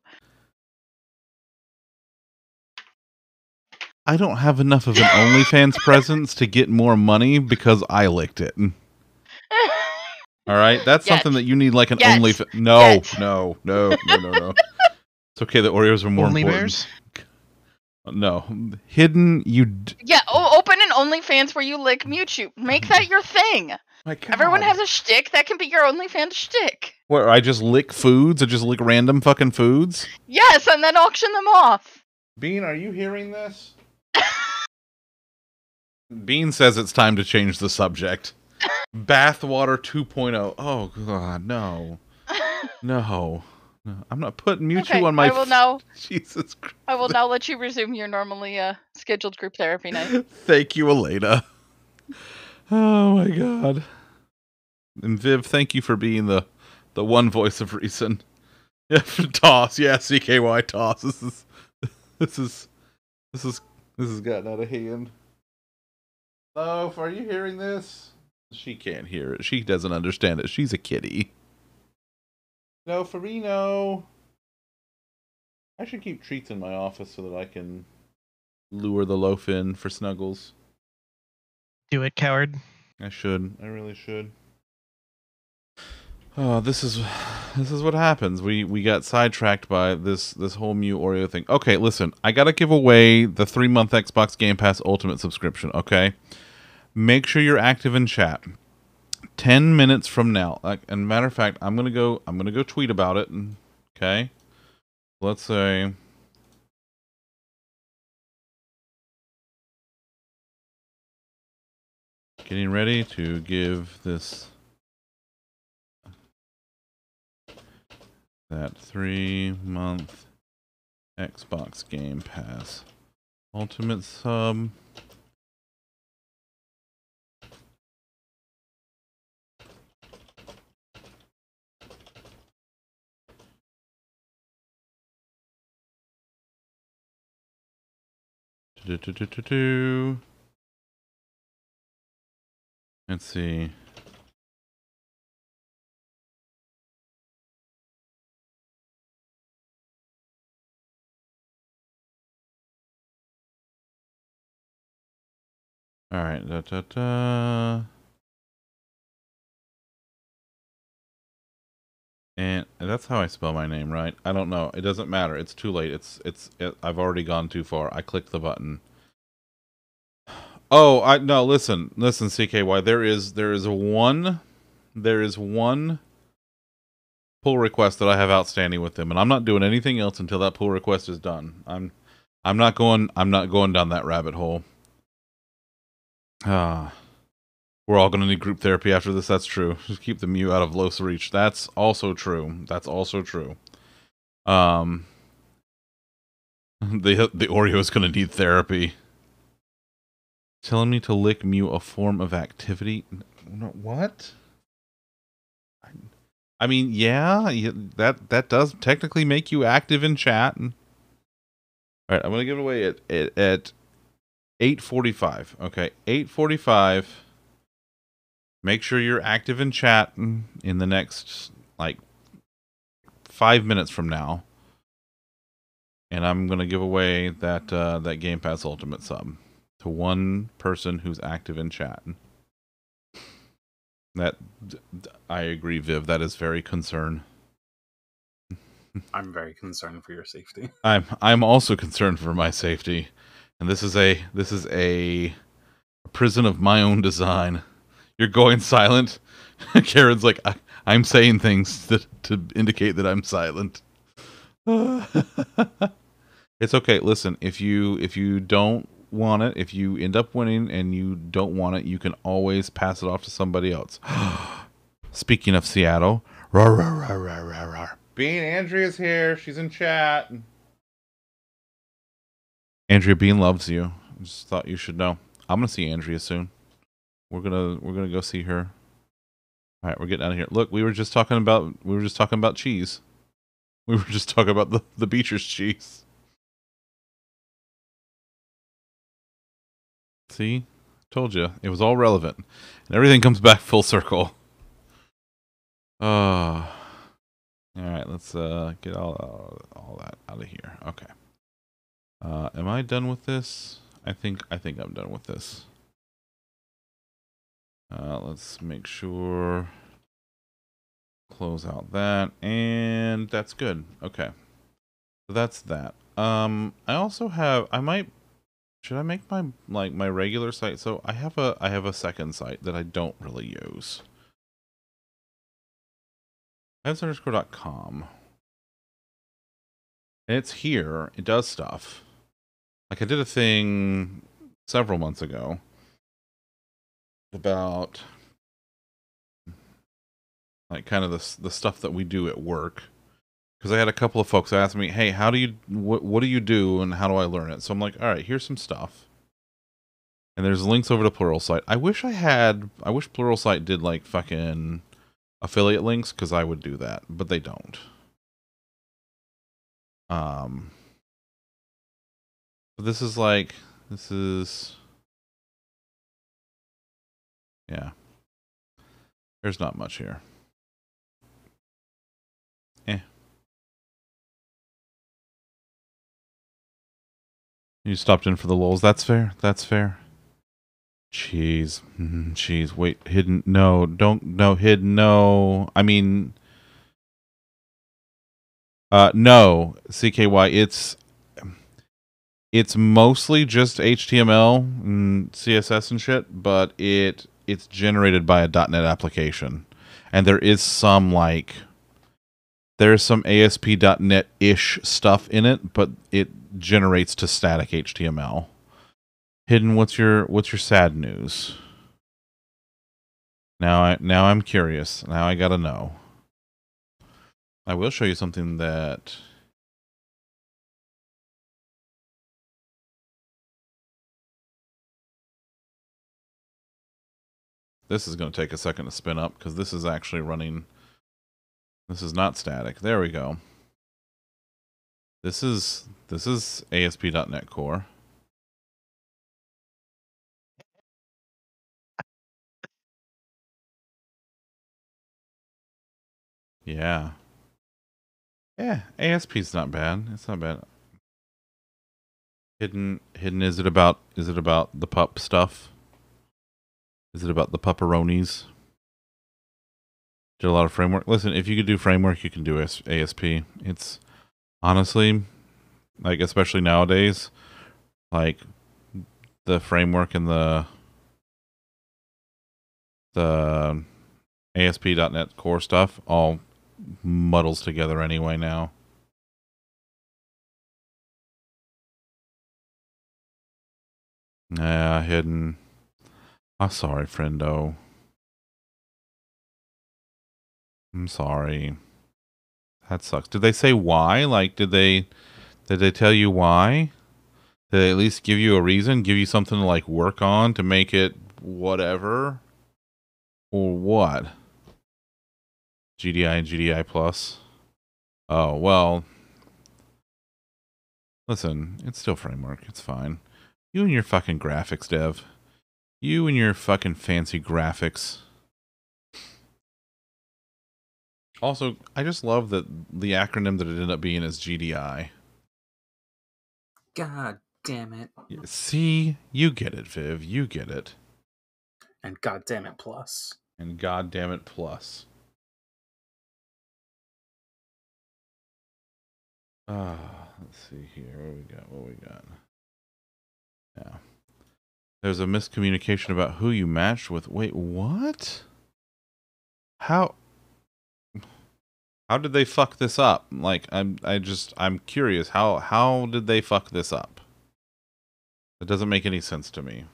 I don't have enough of an OnlyFans presence to get more money because I licked it. All right, (laughs) that's Yet. something that you need like an Yet. OnlyFans. No, Yet. no, no, no, no, no. (laughs) it's okay. The Oreos are more Only important. bears? Uh, no, hidden. You. D- yeah, o- open an OnlyFans where you lick Mewtwo. Make that your thing. My God. Everyone has a shtick. That can be your OnlyFans shtick. Where I just lick foods. I just lick random fucking foods. Yes, and then auction them off. Bean, are you hearing this? (laughs) Bean says it's time to change the subject. Bathwater 2.0. Oh God, no, (laughs) no, no! I'm not putting Mewtwo okay, on my. I will now. (laughs) Jesus Christ! I will now let you resume your normally uh, scheduled group therapy night. (laughs) Thank you, Elena. Oh my God. And Viv, thank you for being the the one voice of reason. Yeah, toss. Yeah, CKY toss. This is this is this is this has gotten out of hand. Loaf, are you hearing this? She can't hear it. She doesn't understand it. She's a kitty. No, Farino. I should keep treats in my office so that I can lure the loaf in for snuggles. Do it, coward. I should. I really should. Oh, this is this is what happens. We we got sidetracked by this this whole Mew Oreo thing. Okay, listen. I gotta give away the three month Xbox Game Pass Ultimate subscription. Okay, make sure you're active in chat. Ten minutes from now, like, and matter of fact, I'm gonna go. I'm gonna go tweet about it. Okay, let's say. Getting ready to give this that three month Xbox Game Pass Ultimate Sub. Let's see. All right, da da da. And that's how I spell my name, right? I don't know. It doesn't matter. It's too late. It's it's. It, I've already gone too far. I clicked the button. (sighs) Oh, I no. Listen, listen, CKY. There is there is one there is one pull request that I have outstanding with them, and I'm not doing anything else until that pull request is done. I'm I'm not going I'm not going down that rabbit hole. Ah. We're all going to need group therapy after this. That's true. Just keep the Mew out of Los reach. That's also true. That's also true. Um, (laughs) the the Oreo is going to need therapy. Telling me to lick Mew a form of activity. What? I mean, yeah, that that does technically make you active in chat. All right, I'm gonna give it away at at, at 8:45. Okay, 8:45. Make sure you're active in chat in the next like five minutes from now, and I'm gonna give away that uh, that Game Pass Ultimate sub to one person who's active in chat. That I agree, Viv. That is very concern. I'm very concerned for your safety. (laughs) I'm I'm also concerned for my safety, and this is a this is a prison of my own design. You're going silent. (laughs) Karen's like I, I'm saying things that to indicate that I'm silent. (laughs) it's okay. Listen, if you if you don't want it, if you end up winning and you don't want it, you can always pass it off to somebody else. (gasps) Speaking of Seattle, rawr, rawr, rawr, rawr, rawr, rawr. Bean Andrea's here. She's in chat. Andrea Bean loves you. Just thought you should know. I'm gonna see Andrea soon. We're gonna we're gonna go see her. All right, we're getting out of here. Look, we were just talking about we were just talking about cheese. (laughs) We were just talking about the the Beecher's cheese. See, told you it was all relevant, and everything comes back (laughs) full circle. Oh. All right, let's uh get all all, all that out of here. Okay. Uh am I done with this? I think I think I'm done with this. Uh let's make sure close out that and that's good. Okay. So that's that. Um I also have I might should I make my like my regular site so I have a I have a second site that I don't really use zunderscore.com. And it's here. It does stuff. Like I did a thing several months ago about like kind of the the stuff that we do at work. Because I had a couple of folks ask me, "Hey, how do you what what do you do and how do I learn it?" So I'm like, "All right, here's some stuff." And there's links over to Pluralsight. I wish I had. I wish Pluralsight did like fucking affiliate links because I would do that, but they don't. Um, but this is like this is yeah. There's not much here. Eh. You stopped in for the lulz. That's fair. That's fair. Cheese. Mm, Cheese. Wait, hidden. No, don't. No, hidden. No. I mean, uh, no. CKY. It's it's mostly just HTML and CSS and shit, but it it's generated by a .NET application, and there is some like there's some ASP.NET ish stuff in it, but it generates to static HTML. Hidden, what's your what's your sad news? Now I now I'm curious. Now I gotta know. I will show you something that this is going to take a second to spin up because this is actually running. This is not static. There we go. This is this is ASP.NET Core. Yeah. Yeah, ASP's not bad. It's not bad. Hidden hidden is it about is it about the pup stuff? Is it about the pepperonis? Did a lot of framework. Listen, if you could do framework, you can do ASP. It's honestly like especially nowadays like the framework and the the ASP.NET Core stuff all muddles together anyway now. Yeah, hidden. I'm sorry, friendo. I'm sorry. That sucks. Did they say why? Like, did they did they tell you why? Did they at least give you a reason? Give you something to like work on to make it whatever? Or what? GDI and GDI plus. Oh well. Listen, it's still framework. It's fine. You and your fucking graphics, Dev. You and your fucking fancy graphics. Also, I just love that the acronym that it ended up being is GDI. God damn it. See, you get it, Viv. You get it. And god damn it plus. And god damn it, plus. Ah, let's see here. What we got? What we got? Yeah. There's a miscommunication about who you matched with. Wait, what? How? How did they fuck this up? Like, I'm, I just, I'm curious. How, how did they fuck this up? It doesn't make any sense to me.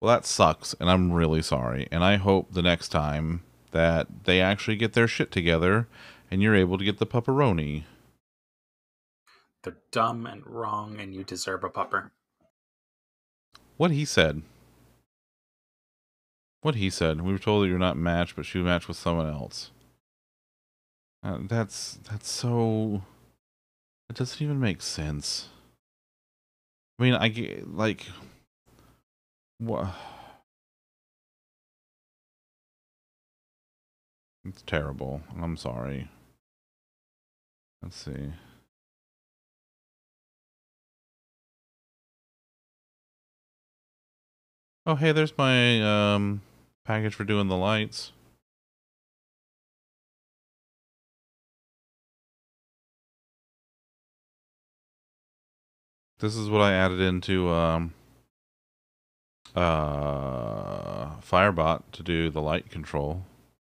Well, that sucks, and I'm really sorry. And I hope the next time that they actually get their shit together, and you're able to get the pepperoni. They're dumb and wrong, and you deserve a pupper. What he said. What he said. We were told that you're not matched, but she matched with someone else. Uh, that's that's so. It doesn't even make sense. I mean, I get like. What? It's terrible. I'm sorry. Let's see. Oh, hey, there's my um package for doing the lights. This is what I added into um uh Firebot to do the light control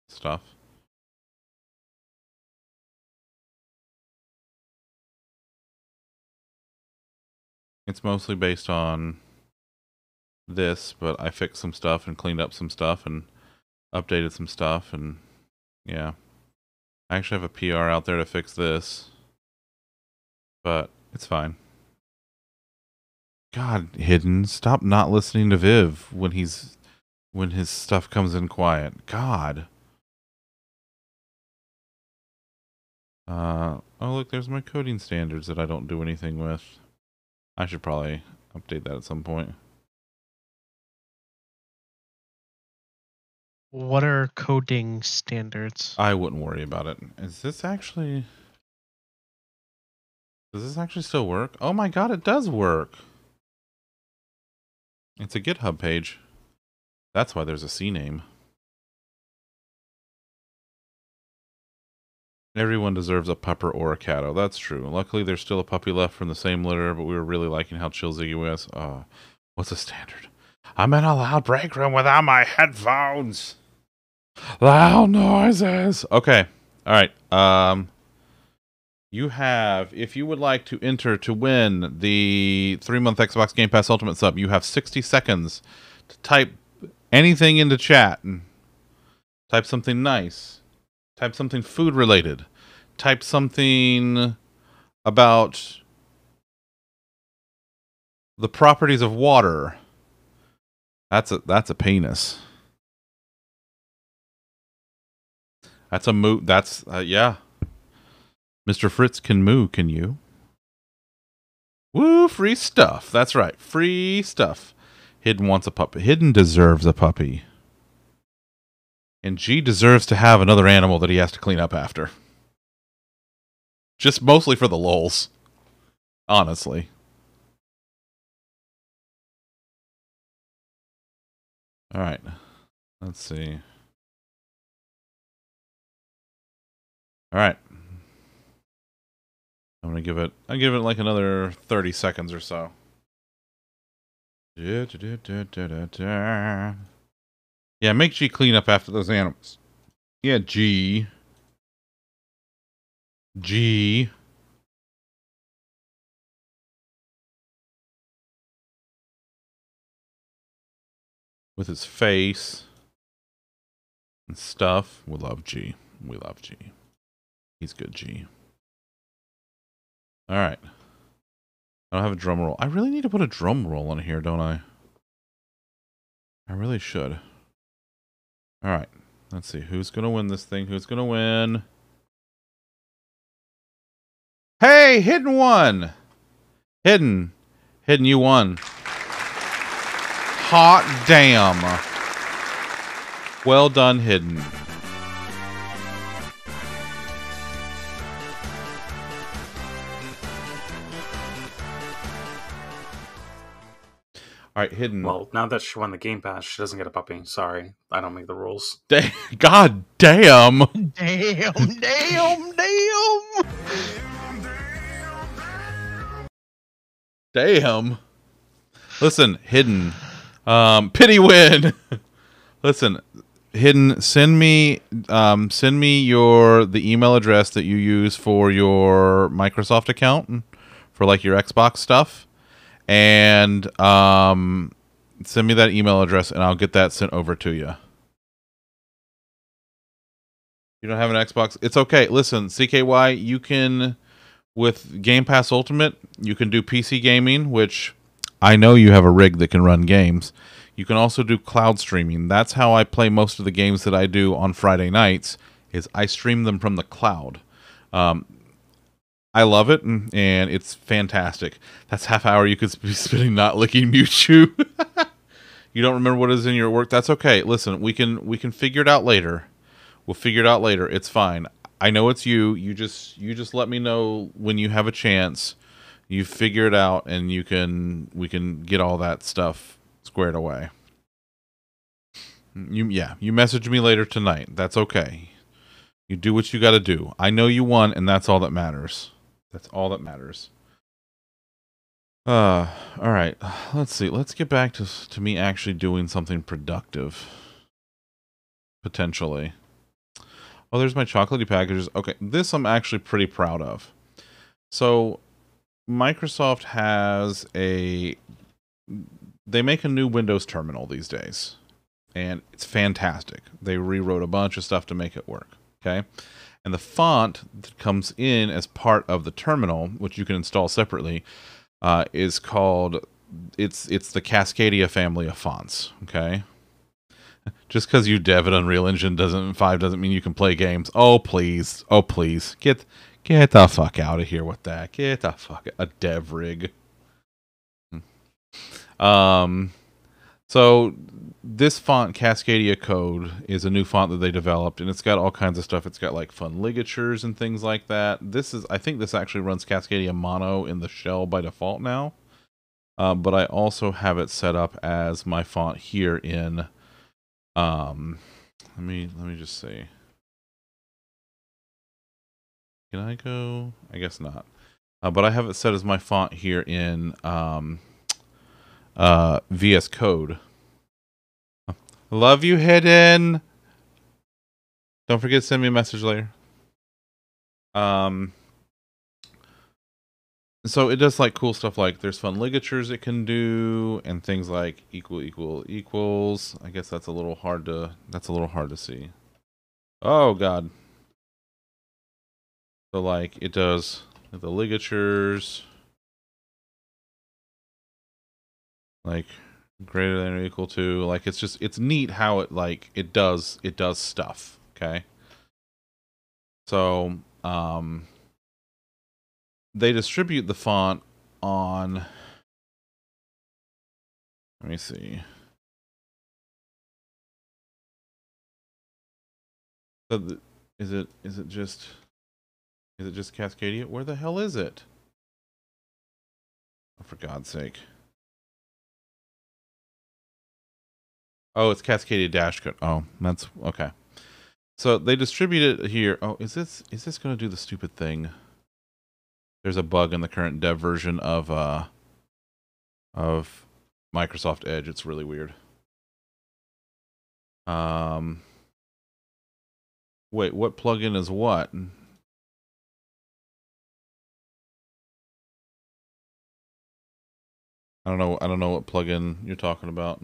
stuff. It's mostly based on this, but I fixed some stuff and cleaned up some stuff and updated some stuff and yeah. I actually have a PR out there to fix this. But it's fine. God, hidden, stop not listening to Viv when he's when his stuff comes in quiet. God. Uh oh look, there's my coding standards that I don't do anything with. I should probably update that at some point. What are coding standards? I wouldn't worry about it. Is this actually Does this actually still work? Oh my god, it does work. It's a GitHub page. That's why there's a CNAME. Everyone deserves a pupper or a catto. That's true. Luckily, there's still a puppy left from the same litter, but we were really liking how chill Ziggy was. Oh, what's the standard? I'm in a loud break room without my headphones. Loud noises. Okay. All right. Um, you have, if you would like to enter to win the three month Xbox Game Pass Ultimate sub, you have 60 seconds to type anything into chat. Type something nice. Type something food related. Type something about the properties of water. That's a that's a penis. That's a moo. That's uh, yeah. Mr. Fritz can moo. Can you? Woo! Free stuff. That's right. Free stuff. Hidden wants a puppy. Hidden deserves a puppy. And G deserves to have another animal that he has to clean up after. Just mostly for the lulz. Honestly. All right. Let's see. All right. I'm gonna give it. I give it like another thirty seconds or so. Yeah, make G clean up after those animals. Yeah, G. G. With his face and stuff. We love G. We love G. He's good, G. All right. I don't have a drum roll. I really need to put a drum roll on here, don't I? I really should. All right. Let's see. Who's going to win this thing? Who's going to win? Hey, Hidden one. Hidden. Hidden, you won. Hot damn. Well done, Hidden. All right, Hidden. Well, now that she won the Game Pass, she doesn't get a puppy. Sorry, I don't make the rules. Da- God damn. (laughs) Damn, damn, damn. Damn. Listen, hidden. Um, pity win. (laughs) Listen, hidden. Send me, um, send me your the email address that you use for your Microsoft account for like your Xbox stuff, and um, send me that email address, and I'll get that sent over to you. You don't have an Xbox? It's okay. Listen, CKY, you can with Game Pass Ultimate, you can do PC gaming, which I know you have a rig that can run games. You can also do cloud streaming. That's how I play most of the games that I do on Friday nights. Is I stream them from the cloud. Um, I love it, and, and it's fantastic. That's half hour you could be spending not licking (laughs) Mewtwo. you don't remember what is in your work. That's okay. Listen, we can we can figure it out later. We'll figure it out later. It's fine. I know it's you. You just you just let me know when you have a chance. You figure it out, and you can we can get all that stuff squared away. You yeah. You message me later tonight. That's okay. You do what you got to do. I know you won, and that's all that matters. That's all that matters. Uh, all right. Let's see. Let's get back to to me actually doing something productive. Potentially. Oh, there's my chocolatey packages. Okay, this I'm actually pretty proud of. So, Microsoft has a they make a new Windows terminal these days, and it's fantastic. They rewrote a bunch of stuff to make it work. Okay, and the font that comes in as part of the terminal, which you can install separately, uh, is called it's it's the Cascadia family of fonts. Okay, (laughs) just because you dev at Unreal Engine doesn't five doesn't mean you can play games. Oh please, oh please, get get the fuck out of here with that. Get the fuck a dev rig. Um, so this font Cascadia Code is a new font that they developed, and it's got all kinds of stuff. It's got like fun ligatures and things like that. This is I think this actually runs Cascadia Mono in the shell by default now. Uh, but I also have it set up as my font here in um, let me let me just see. Can I go? I guess not. Uh, but I have it set as my font here in um, uh, VS Code. Love you, hidden. Don't forget to send me a message later. Um, so it does like cool stuff like there's fun ligatures it can do and things like equal equal equals i guess that's a little hard to that's a little hard to see oh god so like it does the ligatures like greater than or equal to like it's just it's neat how it like it does it does stuff okay? So um they distribute the font on let me see. So the, is it is it just is it just cascadia? Where the hell is it? Oh, for god's sake oh it's cascadia dash code oh that's okay so they distribute it here oh is this is this going to do the stupid thing there's a bug in the current dev version of uh of Microsoft Edge. It's really weird. Um, wait, what plugin is what? I don't know. I don't know what plugin you're talking about.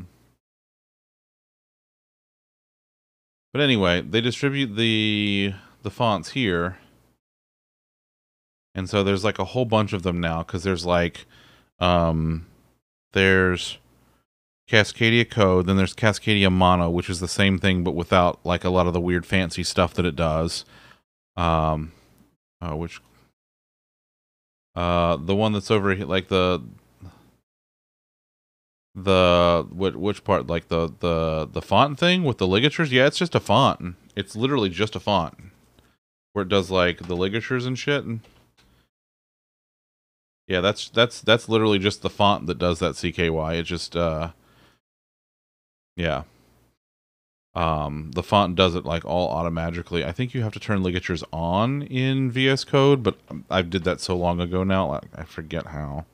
But anyway, they distribute the the fonts here. And so there's like a whole bunch of them now cuz there's like um there's Cascadia Code, then there's Cascadia Mono, which is the same thing but without like a lot of the weird fancy stuff that it does. Um uh, which uh the one that's over here like the the what which part like the the the font thing with the ligatures? Yeah it's just a font. It's literally just a font. Where it does like the ligatures and shit and yeah that's that's that's literally just the font that does that cky it just uh yeah. Um the font does it like all automatically. I think you have to turn ligatures on in vs code but i did that so long ago now i forget how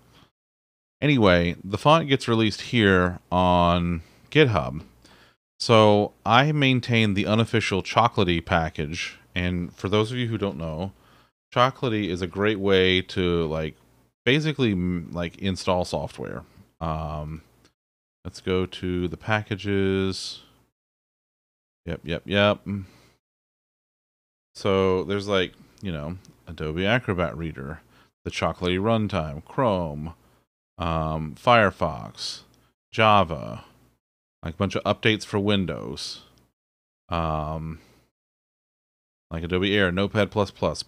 Anyway, the font gets released here on GitHub. So I maintain the unofficial Chocolatey package. And for those of you who don't know, Chocolatey is a great way to like basically like install software. Um, let's go to the packages. Yep, yep, yep. So there's like, you know, Adobe Acrobat Reader, the Chocolatey Runtime, Chrome, um, Firefox, Java, like a bunch of updates for Windows, um, like Adobe Air, Notepad++,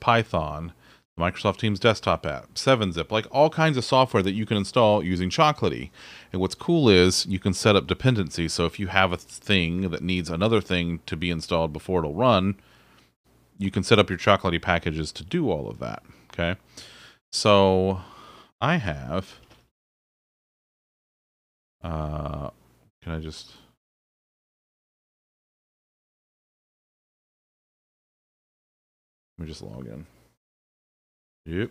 Python, Microsoft Teams desktop app, 7-Zip, like all kinds of software that you can install using Chocolatey. And what's cool is you can set up dependencies. So if you have a thing that needs another thing to be installed before it'll run, you can set up your Chocolatey packages to do all of that. Okay. So I have uh, can I just... Let me just log in. Yep.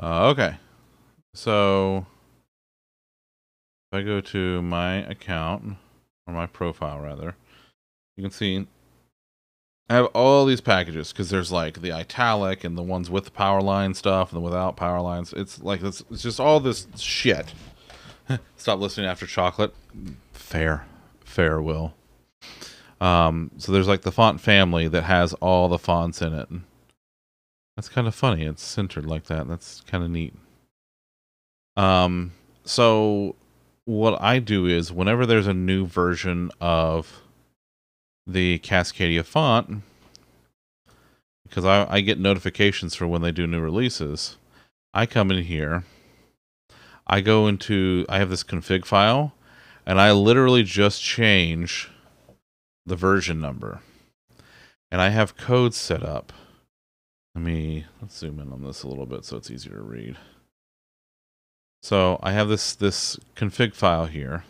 Uh, okay. So if I go to my account, or my profile rather, you can see I have all these packages because there's like the italic and the ones with the power line stuff and the without power lines. It's like it's, it's just all this shit. (laughs) Stop listening after chocolate. Fair, fair will. Um, so there's like the font family that has all the fonts in it. That's kind of funny. It's centered like that. That's kind of neat. Um, so what I do is whenever there's a new version of the Cascadia font, because I, I get notifications for when they do new releases, I come in here, I go into, I have this config file, and I literally just change the version number. And I have code set up. Let me, let's zoom in on this a little bit so it's easier to read. So I have this this config file here.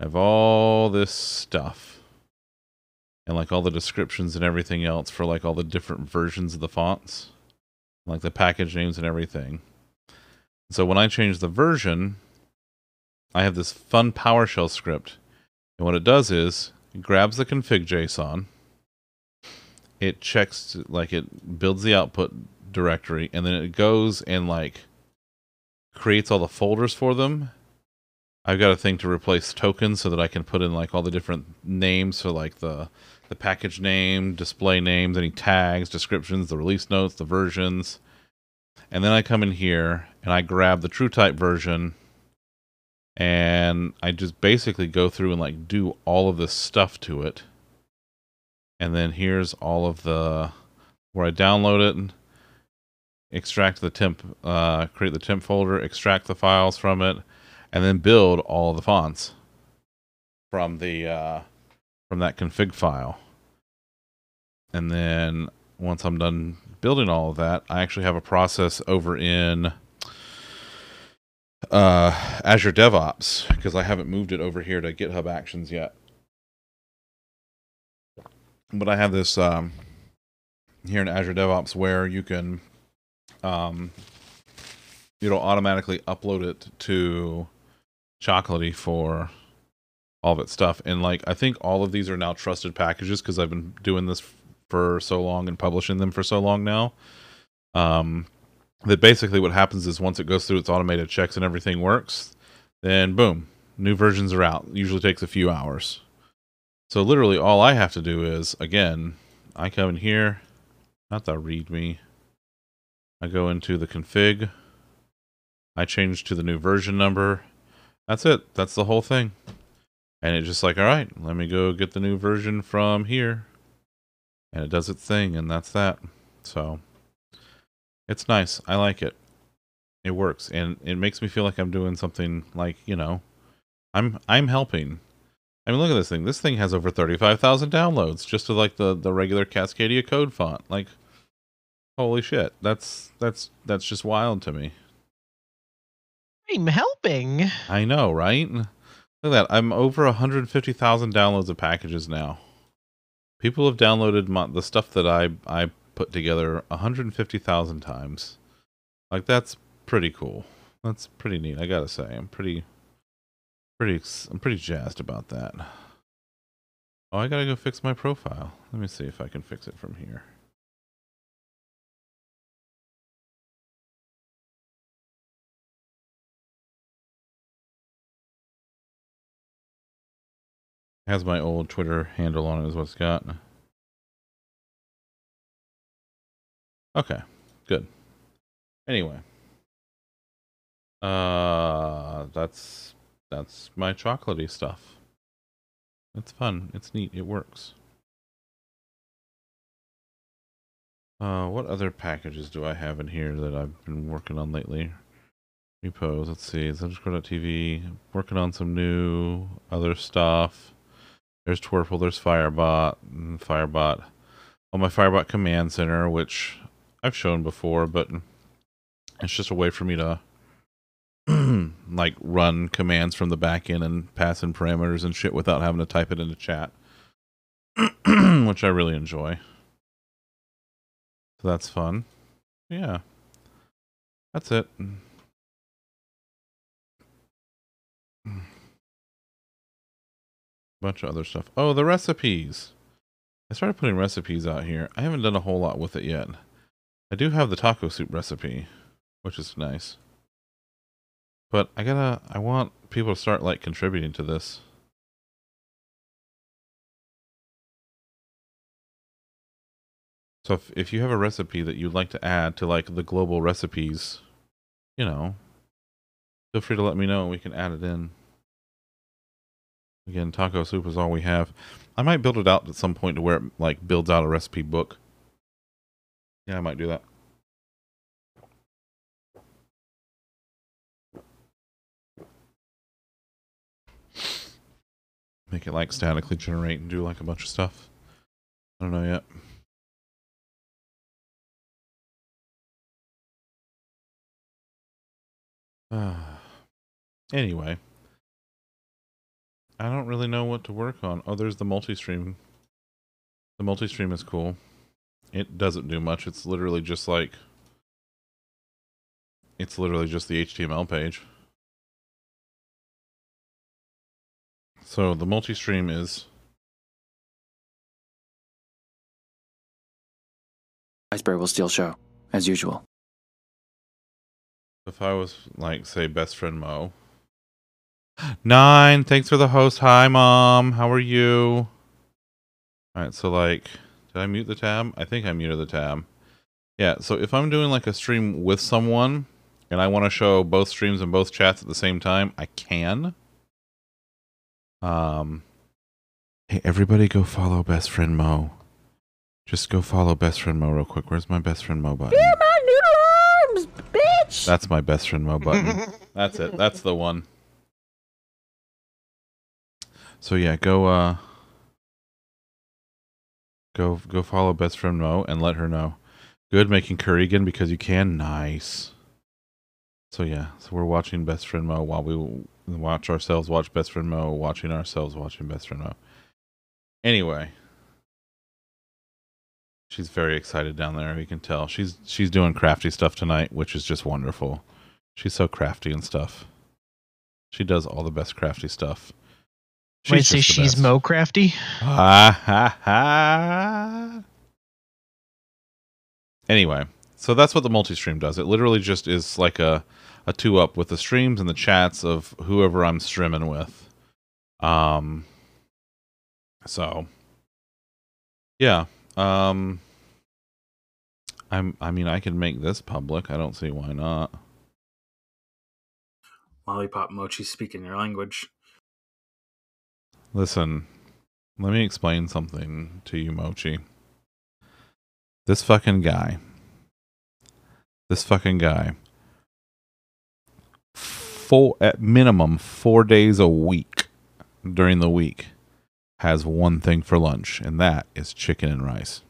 I have all this stuff. And like all the descriptions and everything else for like all the different versions of the fonts. Like the package names and everything. So when I change the version, I have this fun PowerShell script. And what it does is it grabs the config JSON. It checks like it builds the output directory and then it goes and like creates all the folders for them. I've got a thing to replace tokens so that I can put in like all the different names for like the the package name, display names, any tags, descriptions, the release notes, the versions. And then I come in here and I grab the TrueType version and I just basically go through and like do all of this stuff to it. And then here's all of the where I download it extract the temp, uh, create the temp folder, extract the files from it, and then build all the fonts from the uh, from that config file. And then once I'm done building all of that, I actually have a process over in uh, Azure DevOps because I haven't moved it over here to GitHub Actions yet. But I have this um, here in Azure DevOps where you can um, it'll automatically upload it to Chocolatey for all of its stuff. And like I think all of these are now trusted packages because I've been doing this for so long and publishing them for so long now. Um, that basically what happens is once it goes through its automated checks and everything works, then boom, new versions are out. usually takes a few hours. So literally all I have to do is again, I come in here, not the readme. I go into the config. I change to the new version number. That's it. That's the whole thing. And it's just like, all right, let me go get the new version from here. And it does its thing, and that's that. So it's nice. I like it. It works, and it makes me feel like I'm doing something like you know, I'm I'm helping. I mean, look at this thing. This thing has over thirty-five thousand downloads just to like the the regular Cascadia code font. Like, holy shit! That's that's that's just wild to me. I'm helping. I know, right? Look at that. I'm over 150,000 downloads of packages now. People have downloaded my, the stuff that I I put together 150,000 times. Like that's pretty cool. That's pretty neat. I gotta say, I'm pretty, pretty, I'm pretty jazzed about that. Oh, I gotta go fix my profile. Let me see if I can fix it from here. Has my old Twitter handle on it, is what it's got. Okay, good. Anyway, uh, that's that's my chocolatey stuff. It's fun. It's neat. It works. Uh, what other packages do I have in here that I've been working on lately? Repos. Let's see. Subscribe.tv. Working on some new other stuff. There's Twerple. There's Firebot. Mm, Firebot. On my Firebot Command Center, which I've shown before, but it's just a way for me to (clears throat) like run commands from the back end and pass in parameters and shit without having to type it into chat, (clears throat) which I really enjoy. So that's fun. Yeah. That's it. Bunch of other stuff. Oh, the recipes. I started putting recipes out here. I haven't done a whole lot with it yet. I do have the taco soup recipe, which is nice. But I gotta, I want people to start like contributing to this. So if, if you have a recipe that you'd like to add to like the global recipes, you know, feel free to let me know and we can add it in. Again, taco soup is all we have. I might build it out at some point to where it like builds out a recipe book. Yeah, I might do that. Make it like statically generate and do like a bunch of stuff. I don't know yet. (sighs) Anyway, I don't really know what to work on. Oh, there's the multi-stream. The multi-stream is cool. It doesn't do much. It's literally just like it's literally just the HTML page. So the multi-stream is Ice bear will still show, as usual. if I was like say best friend Mo. Nine, thanks for the host. Hi mom, how are you? Alright, so like did I mute the tab? I think I muted the tab. Yeah, so if I'm doing like a stream with someone and I want to show both streams and both chats at the same time, I can. Um Hey everybody go follow best friend Mo. Just go follow best friend Mo real quick. Where's my best friend Mo button? my noodle arms, bitch! That's my best friend Mo button. (laughs) That's it. That's the one. So yeah, go uh go go follow best friend Mo and let her know. Good making curry again because you can. Nice. So yeah, so we're watching Best Friend Mo while we watch ourselves watch Best Friend Mo, watching ourselves watching Best Friend Mo. Anyway, she's very excited down there. You can tell she's she's doing crafty stuff tonight, which is just wonderful. She's so crafty and stuff. She does all the best crafty stuff. Might say just the she's best. Mo crafty. Ha ha ha. Anyway, so that's what the multi-stream does. It literally just is like a a two up with the streams and the chats of whoever I'm streaming with. Um so yeah, um I'm I mean I can make this public. I don't see why not. Lollipop Mochi speaking your language. Listen, let me explain something to you, Mochi. This fucking guy. This fucking guy. Four at minimum four days a week during the week has one thing for lunch, and that is chicken and rice.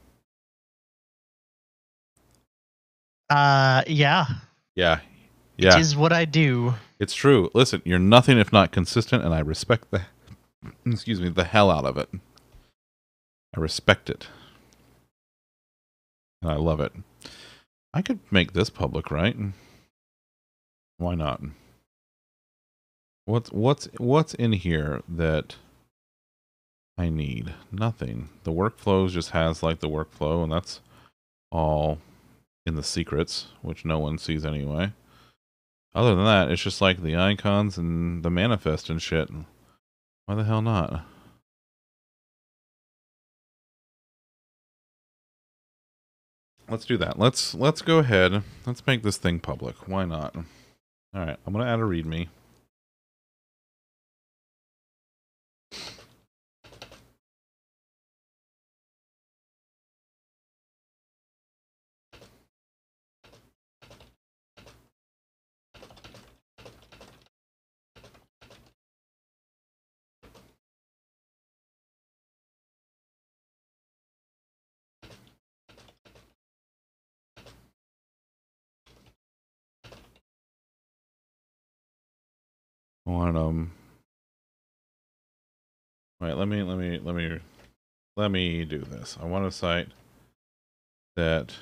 Uh, yeah, Yeah. Yeah. it is what I do. It's true. Listen, you're nothing if not consistent, and I respect the excuse me, the hell out of it. I respect it. And I love it. I could make this public, right? Why not? What's what's what's in here that I need? Nothing. The workflows just has like the workflow, and that's all in the secrets, which no one sees anyway. Other than that, it's just like the icons and the manifest and shit. Why the hell not? Let's do that. Let's let's go ahead. Let's make this thing public. Why not? All right, I'm gonna add a README. Want um wait let me let me let me let me do this. I want a site that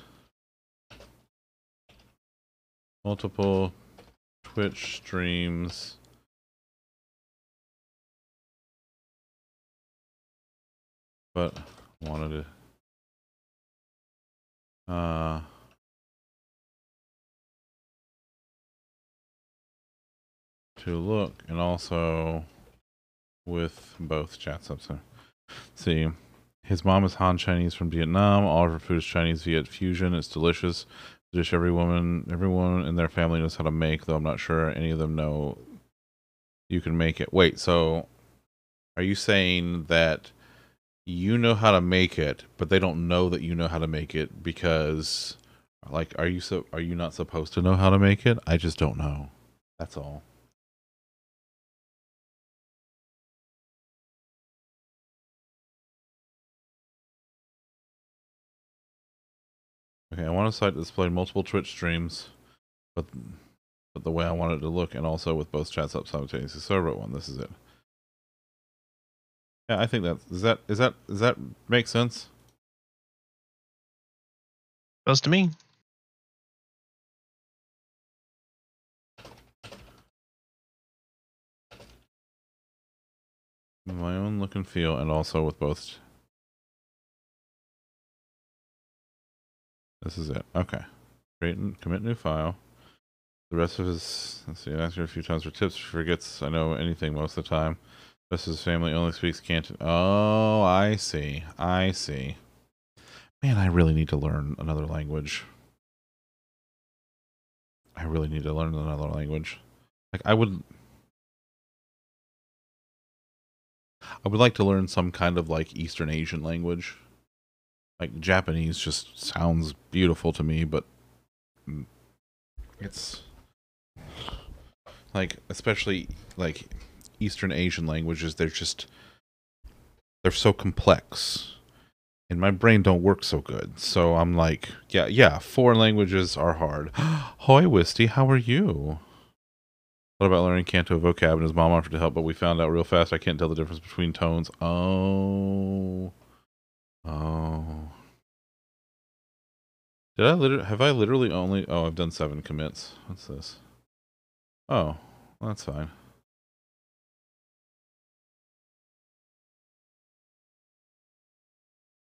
multiple twitch streams but wanted to uh to look and also with both chats up so see. His mom is han chinese from vietnam. All of her food is chinese viet fusion. It's delicious. Dish every woman everyone in their family knows how to make though i'm not sure any of them know you can make it. Wait so are you saying that you know how to make it but they don't know that you know how to make it because like are you so are you not supposed to know how to make it? I just don't know. That's all Okay, I want a site to display multiple Twitch streams, but but the way I want it to look, and also with both chats up simultaneously. So I wrote one. This is it. Yeah, I think that is that is that does that make sense? Does to me. My own look and feel, and also with both. This is it. Okay. Create and commit new file. The rest of his let's see, I asked her a few times for tips. She forgets I know anything most of the time. The rest of his family only speaks Canton. Oh, I see. I see. Man, I really need to learn another language. I really need to learn another language. Like I would I would like to learn some kind of like Eastern Asian language. Like Japanese just sounds beautiful to me, but it's like especially like Eastern Asian languages, they're just they're so complex. And my brain don't work so good. So I'm like, yeah, yeah, foreign languages are hard. (gasps) Hoi Wisty, how are you? What about learning Canto vocab? And his mom offered to help, but we found out real fast I can't tell the difference between tones. Oh. Oh. Did I literally have I literally only oh I've done seven commits. What's this? Oh, well, that's fine.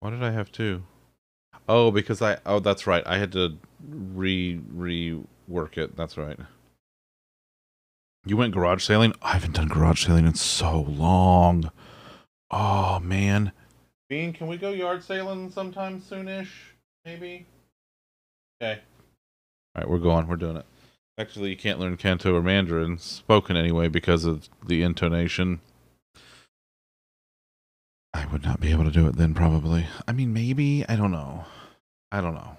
Why did I have two? Oh, because I oh that's right. I had to re rework it. That's right. You went garage sailing? I haven't done garage sailing in so long. Oh man. Bean, can we go yard sailing sometime soonish? Maybe? Okay. Alright, we're going. We're doing it. Actually, you can't learn Canto or Mandarin, spoken anyway, because of the intonation. I would not be able to do it then, probably. I mean, maybe. I don't know. I don't know.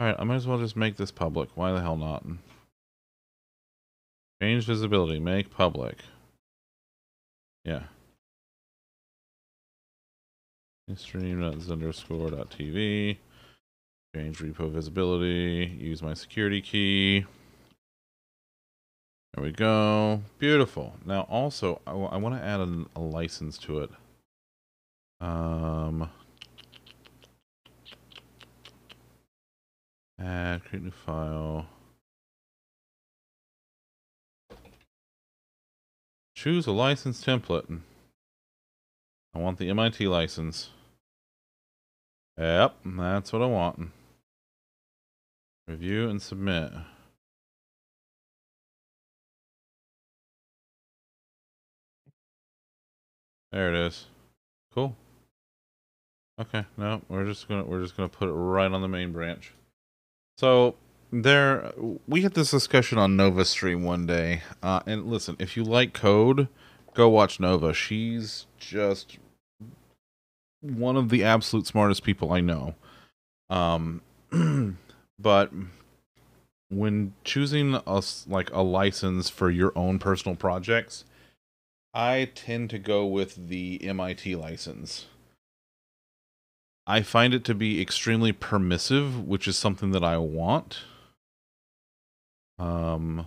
Alright, I might as well just make this public. Why the hell not? Change visibility. Make public. Yeah. Stream.zunderscore.tv. Change repo visibility. Use my security key. There we go. Beautiful. Now, also, I, I want to add an, a license to it. Um, add, create new file. Choose a license template. I want the MIT license. Yep, that's what I want. Review and submit. There it is. Cool. Okay, no, we're just gonna we're just gonna put it right on the main branch. So there, we had this discussion on Nova Stream one day, uh, and listen, if you like code, go watch Nova. She's just one of the absolute smartest people I know. Um, (clears throat) but when choosing a like a license for your own personal projects, I tend to go with the MIT license. I find it to be extremely permissive, which is something that I want. Um,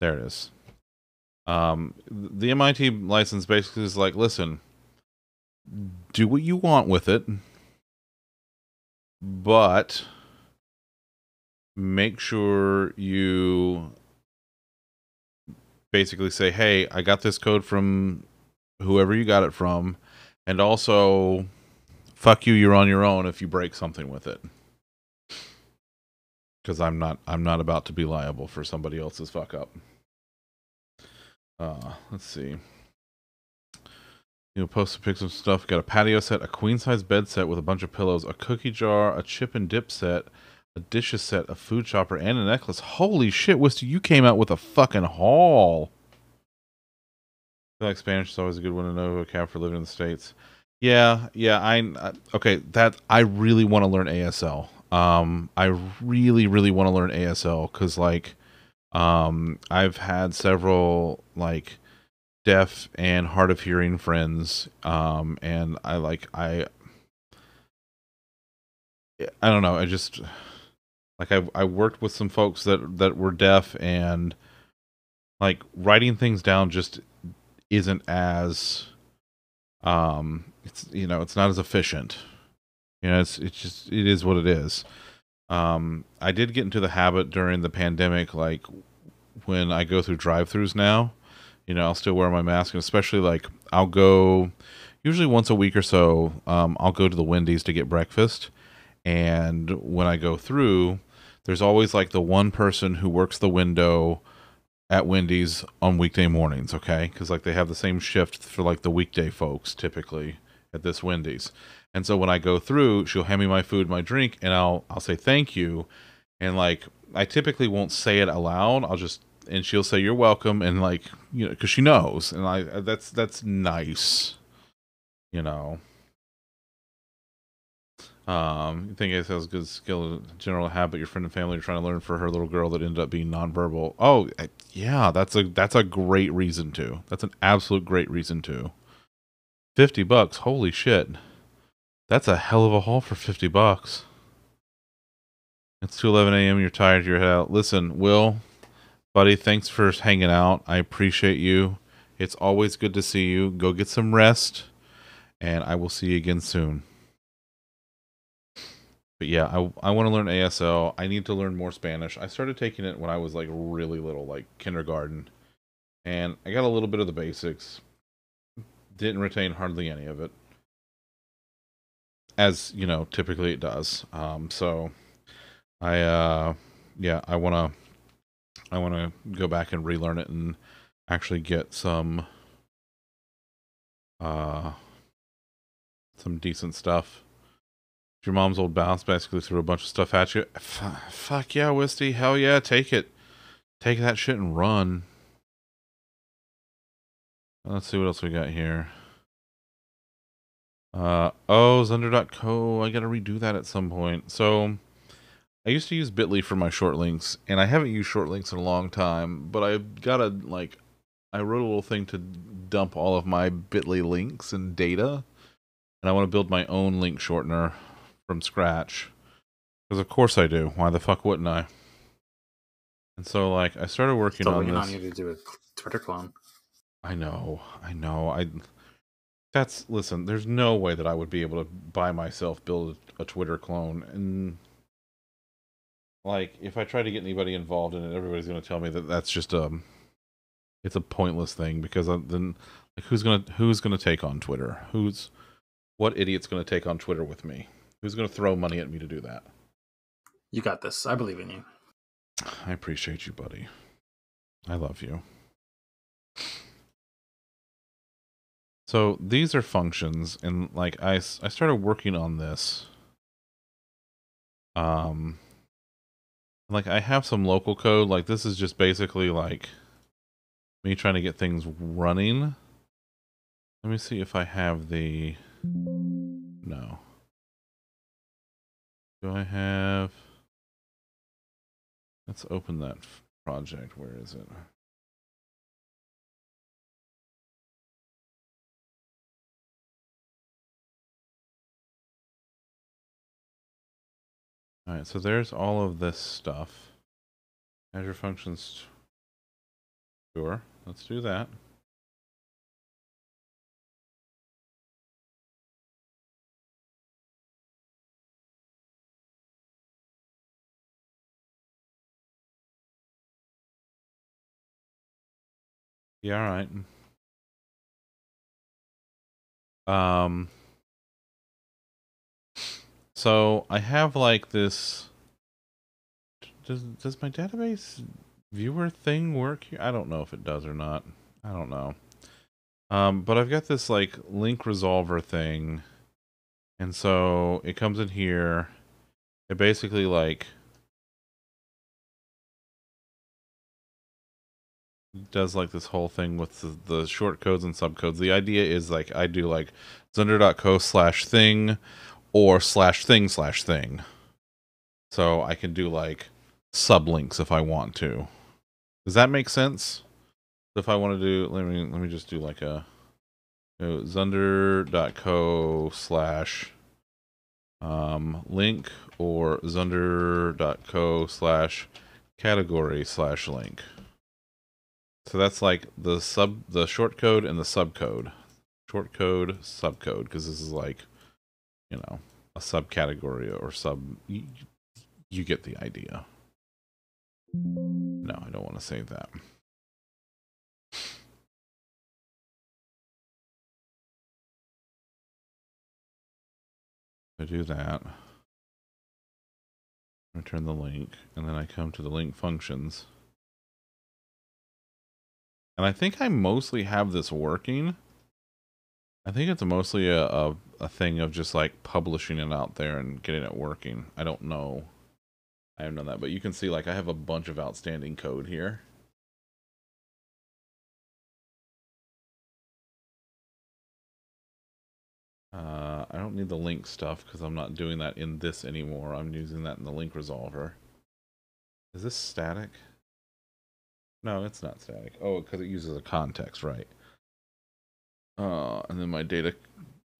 there it is. Um, the MIT license basically is like, listen, do what you want with it, but make sure you basically say, hey, I got this code from whoever you got it from, and also, fuck you, you're on your own if you break something with it. Because I'm not, I'm not about to be liable for somebody else's fuck up. Uh, let's see. You know, post pick some stuff. Got a patio set, a queen size bed set with a bunch of pillows, a cookie jar, a chip and dip set, a dishes set, a food chopper, and a necklace. Holy shit, Wister, you came out with a fucking haul. I feel like Spanish is always a good one to know vocab for living in the States. Yeah, yeah, I okay, that I really want to learn ASL. Um I really really want to learn ASL cuz like um I've had several like deaf and hard of hearing friends um and I like I I don't know, I just like I I worked with some folks that that were deaf and like writing things down just isn't as um it's you know, it's not as efficient. You know, it's it's just it is what it is. Um I did get into the habit during the pandemic like when I go through drive-throughs now you know, I'll still wear my mask, and especially like I'll go usually once a week or so. Um, I'll go to the Wendy's to get breakfast, and when I go through, there's always like the one person who works the window at Wendy's on weekday mornings. Okay, because like they have the same shift for like the weekday folks typically at this Wendy's. And so when I go through, she'll hand me my food, my drink, and I'll I'll say thank you, and like I typically won't say it aloud. I'll just and she'll say you're welcome and like you know because she knows. And i uh, that's that's nice you know. Um you think it has good skill general habit your friend and family are trying to learn for her little girl that ended up being nonverbal. Oh yeah that's a that's a great reason to. That's an absolute great reason to 50 bucks holy shit that's a hell of a haul for 50 bucks It's 2:11 a.m. You're tired. You're out. Listen, Will, buddy, thanks for hanging out. I appreciate you. It's always good to see you. Go get some rest, and I will see you again soon. But yeah, I I want to learn ASL. I need to learn more Spanish. I started taking it when I was like really little, like kindergarten, and I got a little bit of the basics. Didn't retain hardly any of it, as you know, typically it does. Um, so I uh, yeah, I wanna I wanna go back and relearn it and actually get some uh some decent stuff your mom's old bounce basically threw a bunch of stuff at you. F- fuck yeah, Wisty. Hell yeah, take it. Take that shit and run. Let's see what else we got here. Uh oh, Zunder.co. I gotta redo that at some point. So I used to use Bitly for my short links, and I haven't used short links in a long time, but I gotta like I wrote a little thing to dump all of my Bitly links and data. And I want to build my own link shortener from scratch. Because of course I do. Why the fuck wouldn't I? And so like I started working Still on waiting this. on you to do a Twitter clone. I know, I know. I that's listen. There's no way that I would be able to by myself build a, Twitter clone, and like if I try to get anybody involved in it, everybody's going to tell me that that's just a it's a pointless thing because I- then like who's gonna who's gonna take on Twitter? Who's what idiot's going to take on Twitter with me? Who's going to throw money at me to do that? You got this. I believe in you. I appreciate you, buddy. I love you. So these are functions, and like I, I started working on this. Um, like I have some local code. Like this is just basically like me trying to get things running. Let me see if I have the. No. Do I have? Let's open that project. Where is it? All right, so there's all of this stuff. Azure Functions. Sure, let's do that. Yeah, all right. Um so I have like this does does my database viewer thing work here? I don't know if it does or not. I don't know. Um but I've got this like link resolver thing. And so it comes in here. It basically like does like this whole thing with the, the short codes and subcodes. The idea is like I do like zunder.co slash thing or slash thing slash thing. So I can do like sublinks if I want to. Does that make sense? If I want to do let me let me just do like a you know, zunder.co slash um link or zunder.co slash category slash link. So that's like the sub, the short code and the sub subcode. Short code, subcode, because this is like, you know, a subcategory or sub. You, you get the idea. No, I don't want to save that. I do that. Return the link, and then I come to the link functions. And I think I mostly have this working. I think it's mostly a, a, a thing of just like publishing it out there and getting it working. I don't know. I haven't done that, but you can see like I have a bunch of outstanding code here. Uh, I don't need the link stuff because I'm not doing that in this anymore. I'm using that in the link resolver. Is this static? No, it's not static. Oh, because it uses a context, right? Uh, and then my data,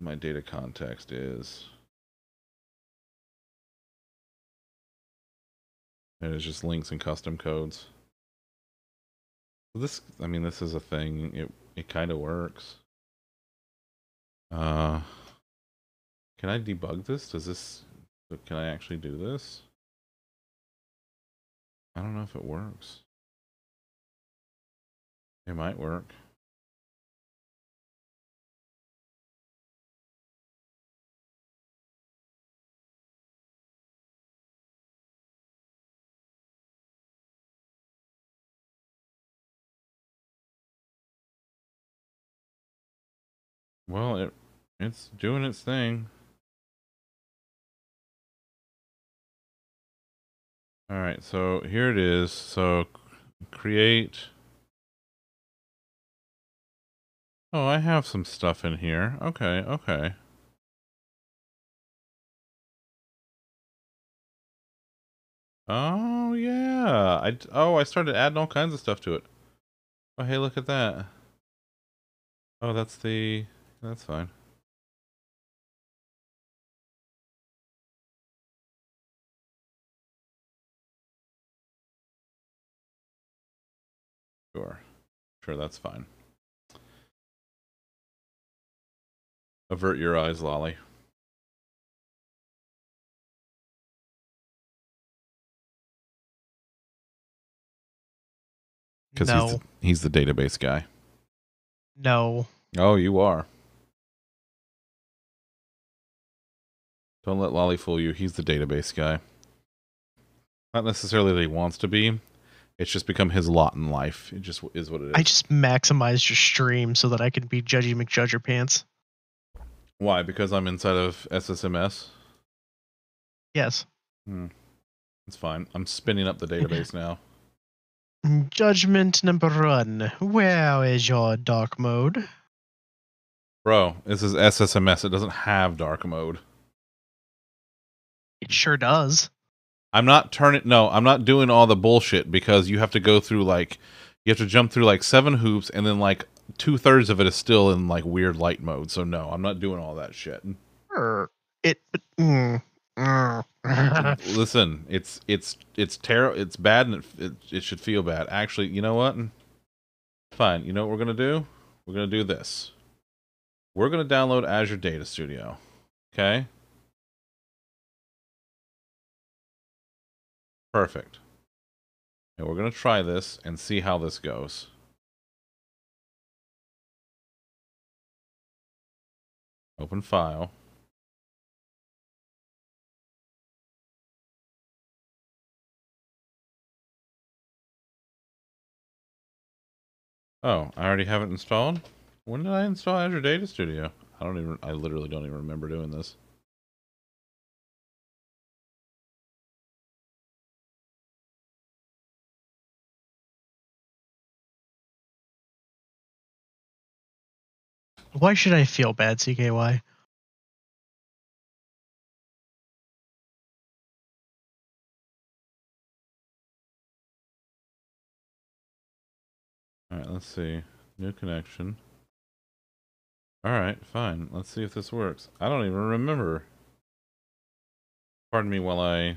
my data context is And it's just links and custom codes. This, I mean, this is a thing. It it kind of works. Uh, can I debug this? Does this? Can I actually do this? I don't know if it works. It might work. Well, it it's doing its thing. All right, so here it is. So create. Oh, I have some stuff in here. Okay, okay. Oh yeah. I, oh I started adding all kinds of stuff to it. Oh hey, look at that. Oh, that's the that's fine. Sure. Sure, that's fine. Avert your eyes, Lolly. Because no, he's, the, he's the database guy. no. Oh, you are. Don't let Lolly fool you. He's the database guy. Not necessarily that he wants to be. It's just become his lot in life. It just is what it is. I just maximized your stream so that I could be Judgy McJudger pants. Why? Because I'm inside of SSMS. Yes. Hmm. It's fine. I'm spinning up the database now. (laughs) Judgment number one. Where is your dark mode? Bro, this is SSMS. It doesn't have dark mode. It sure does. I'm not turning. No, I'm not doing all the bullshit because you have to go through like you have to jump through like seven hoops, and then like two thirds of it is still in like weird light mode. So no, I'm not doing all that shit. It. Mm, mm. (laughs) Listen, it's it's it's terrible. It's bad, and it, it it should feel bad. Actually, you know what? Fine. You know what we're gonna do? We're gonna do this. We're gonna download Azure Data Studio. Okay. Perfect. And we're gonna try this and see how this goes. Open file. Oh, I already have it installed? When did I install Azure Data Studio? I don't even I literally don't even remember doing this. Why should I feel bad, CKY? Alright, let's see. New connection. Alright, fine. Let's see if this works. I don't even remember. Pardon me while I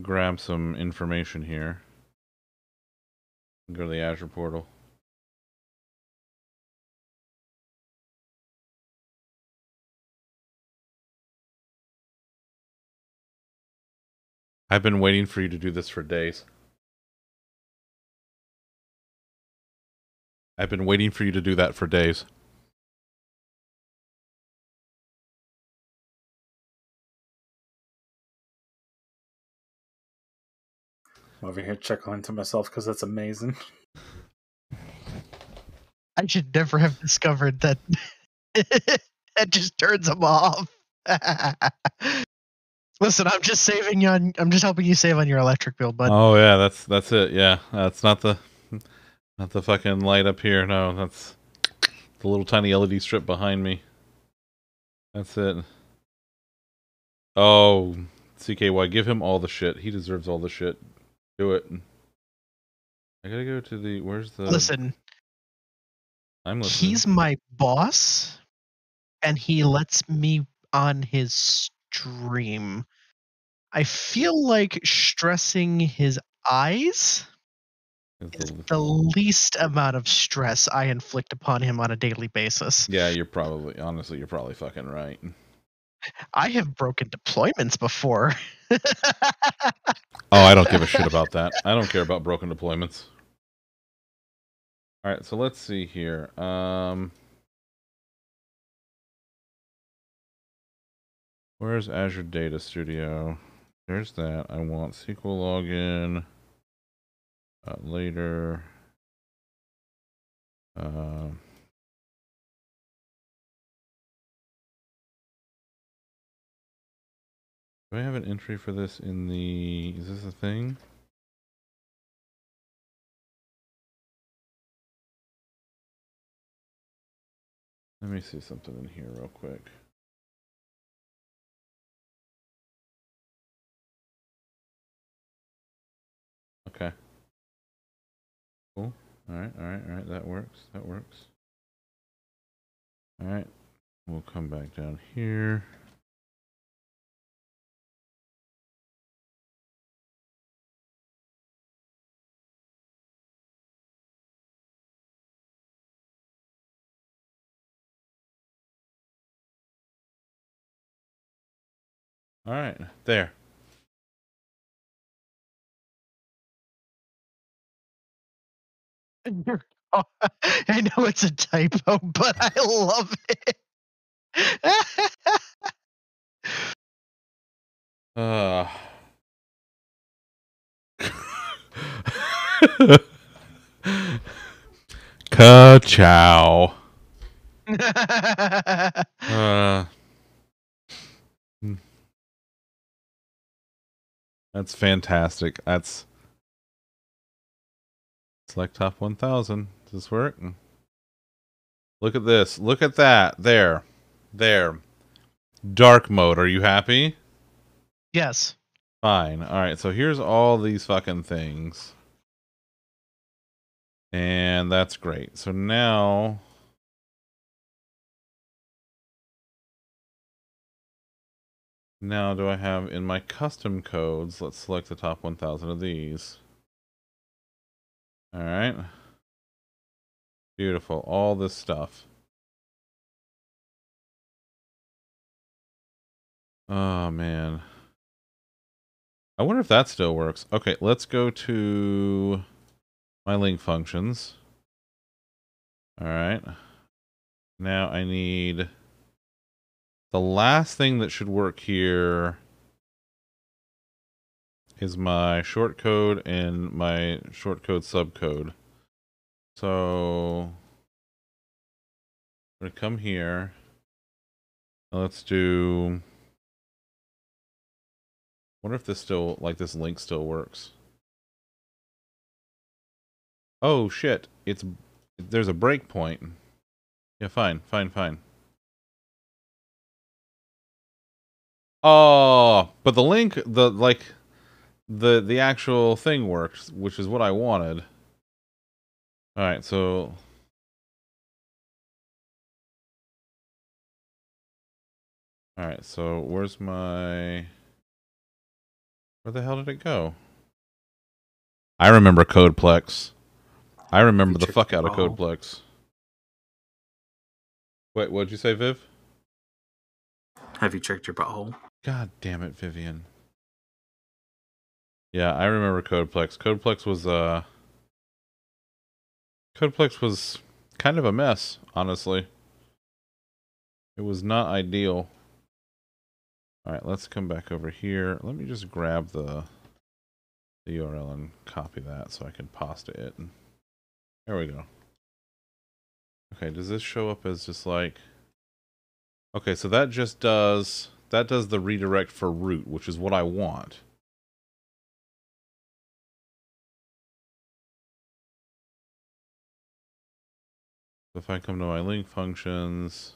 grab some information here. Go to the Azure portal. I've been waiting for you to do this for days. I've been waiting for you to do that for days. I'm over here chuckling to myself because that's amazing. (laughs) I should never have discovered that. (laughs) that just turns them off. (laughs) Listen, I'm just saving you on. I'm just helping you save on your electric bill, bud. Oh yeah, that's that's it. Yeah, that's not the not the fucking light up here. No, that's the little tiny LED strip behind me. That's it. Oh, CKY, give him all the shit. He deserves all the shit. Do it. I gotta go to the. Where's the? Listen, I'm listening. he's my boss, and he lets me on his stream. I feel like stressing his eyes is the least amount of stress I inflict upon him on a daily basis. yeah, you're probably honestly you're probably fucking right. I have broken deployments before. Oh, I don't give a shit (laughs) about that. I don't care about broken deployments. All right, so let's see here. Um Where's Azure Data Studio? There's that. I want SQL login uh, later. Uh, do I have an entry for this in the? Is this a thing? Let me see something in here real quick. All right, all right, all right. That works. That works. All right. We'll come back down here. All right, there. (laughs) I know it's a typo, but I love it. (laughs) Uh. Ka-chow. Uh. hmm. That's fantastic. That's select top 1000. Does this work? Look at this. Look at that. There. There. Dark mode. Are you happy? yes. Fine. All right. So here's all these fucking things. And that's great. So now Now do I have in my custom codes, let's select the top 1000 of these. All right. Beautiful. All this stuff. Oh man. I wonder if that still works. Okay, let's go to my link functions. All right. Now I need the last thing that should work here is my short code and my short code subcode. So I'm gonna come here. Let's do. Wonder if this still like this link still works. Oh shit! It's there's a breakpoint. Yeah, fine, fine, fine. Oh, but the link, the like, the the actual thing works, which is what I wanted. All right, so all right, so where's my? Where the hell did it go? I remember Codeplex. I remember the fuck out of? Codeplex. Wait, what'd you say, Viv? Have you checked your butthole? God damn it, Vivian. Yeah, I remember Codeplex. Codeplex was uh Codeplex was kind of a mess, honestly. It was not ideal. Alright, let's come back over here. Let me just grab the the URL and copy that so I can pasta it. There we go. Okay, does this show up as just like Okay, so that just does that does the redirect for root, which is what I want. If I come to my link functions,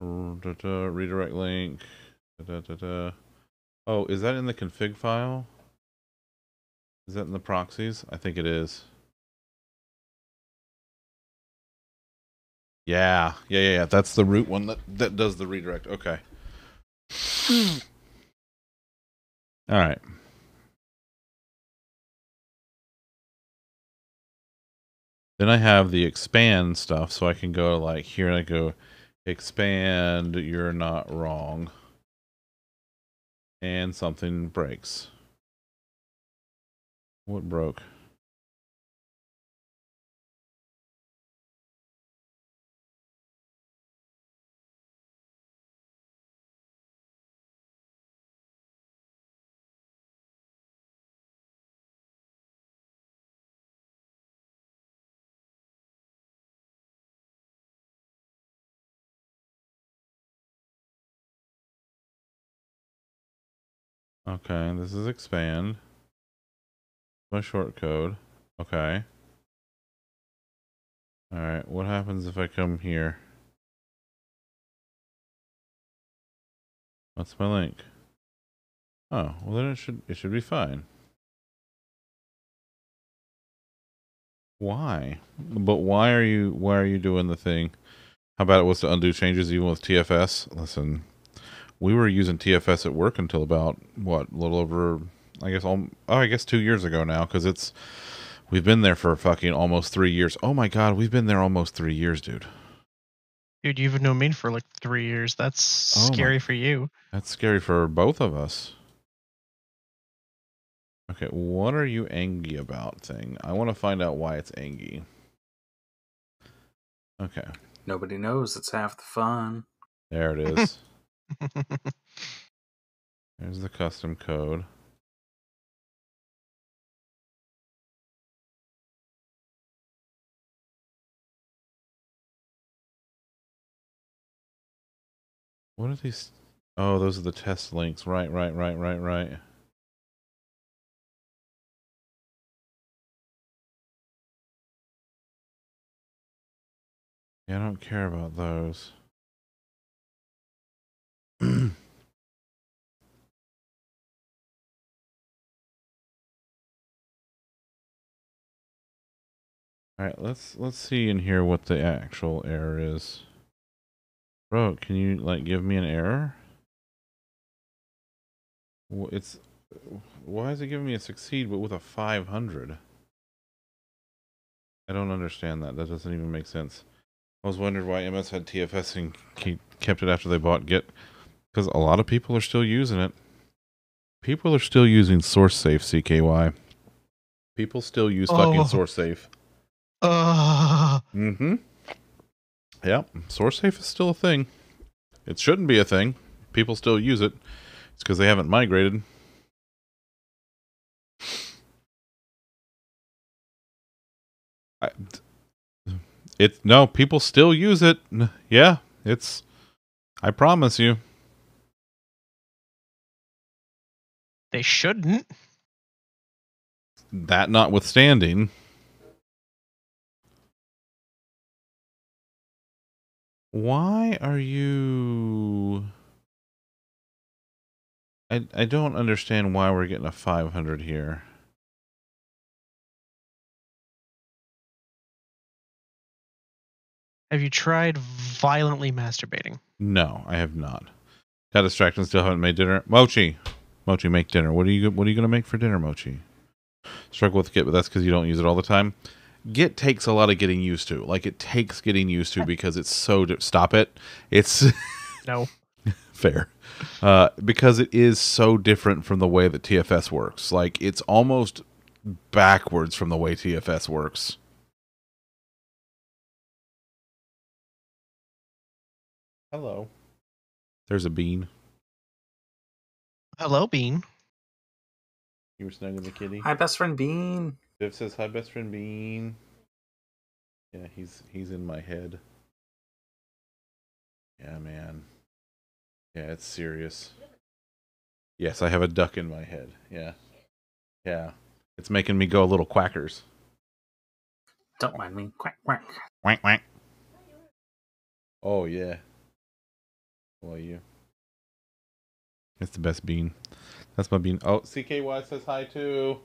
da, da, redirect link, da, oh, is that in the config file? Is that in the proxies? I think it is. Yeah, yeah, yeah, yeah. That's the root one that that does the redirect. Okay. (sniffs) All right. Then I have the expand stuff, so I can go like here and I go expand, you're not wrong. And something breaks. What broke? Okay, this is expand. My short code. Okay. Alright, what happens if I come here? What's my link? Oh, well then it should it should be fine. Why? But why are you why are you doing the thing? How about it was to undo changes even with TFS? Listen, we were using TFS at work until about what, a little over, I guess, oh, I guess two years ago now, because it's we've been there for fucking almost three years. Oh my god, we've been there almost three years, dude. Dude, you've known me for like three years. That's Oh my- scary for you. That's scary for both of us. Okay, what are you angry about thing? I want to find out why it's angry. Okay, Nobody knows. It's half the fun. there it (laughs) is. (laughs) There's the custom code. What are these? Oh, those are the test links. Right, right, right, right, right. Yeah, I don't care about those. All right, let's let's see in here what the actual error is. Bro, can you like give me an error? It's why is it giving me a succeed but with a 500? I don't understand that. That doesn't even make sense. I was wondering why MS had TFS and kept it after they bought Git because a lot of people are still using it. People are still using SourceSafe CKY. People still use fucking Oh. SourceSafe. uh, Mm-hmm. Yep. SourceSafe is still a thing. It shouldn't be a thing. People still use it. It's because they haven't migrated. I, it no, people still use it. Yeah, it's. I promise you. They shouldn't. That notwithstanding. Why are you I I don't understand why we're getting a 500 here. Have you tried violently masturbating? No, I have not. Got distracted and still haven't made dinner. Mochi. Mochi make dinner. What are you what are you going to make for dinner, Mochi? Struggle with Git, but that's cuz you don't use it all the time. Git takes a lot of getting used to. Like it takes getting used to because it's so di- stop it. It's (laughs) No. fair uh, because it is so different from the way that TFS works. Like it's almost backwards from the way TFS works. Hello. There's a bean. Hello, Bean. You were snuggling the kitty. Hi, best friend Bean. Viv says hi, best friend Bean. Yeah, he's he's in my head. Yeah, man. Yeah, it's serious. Yes, I have a duck in my head. Yeah, yeah. It's making me go a little quackers. Don't mind me. Quack, quack. Quack quack. Oh yeah. Who are you? It's the best bean. That's my bean. Oh, CKY says hi too.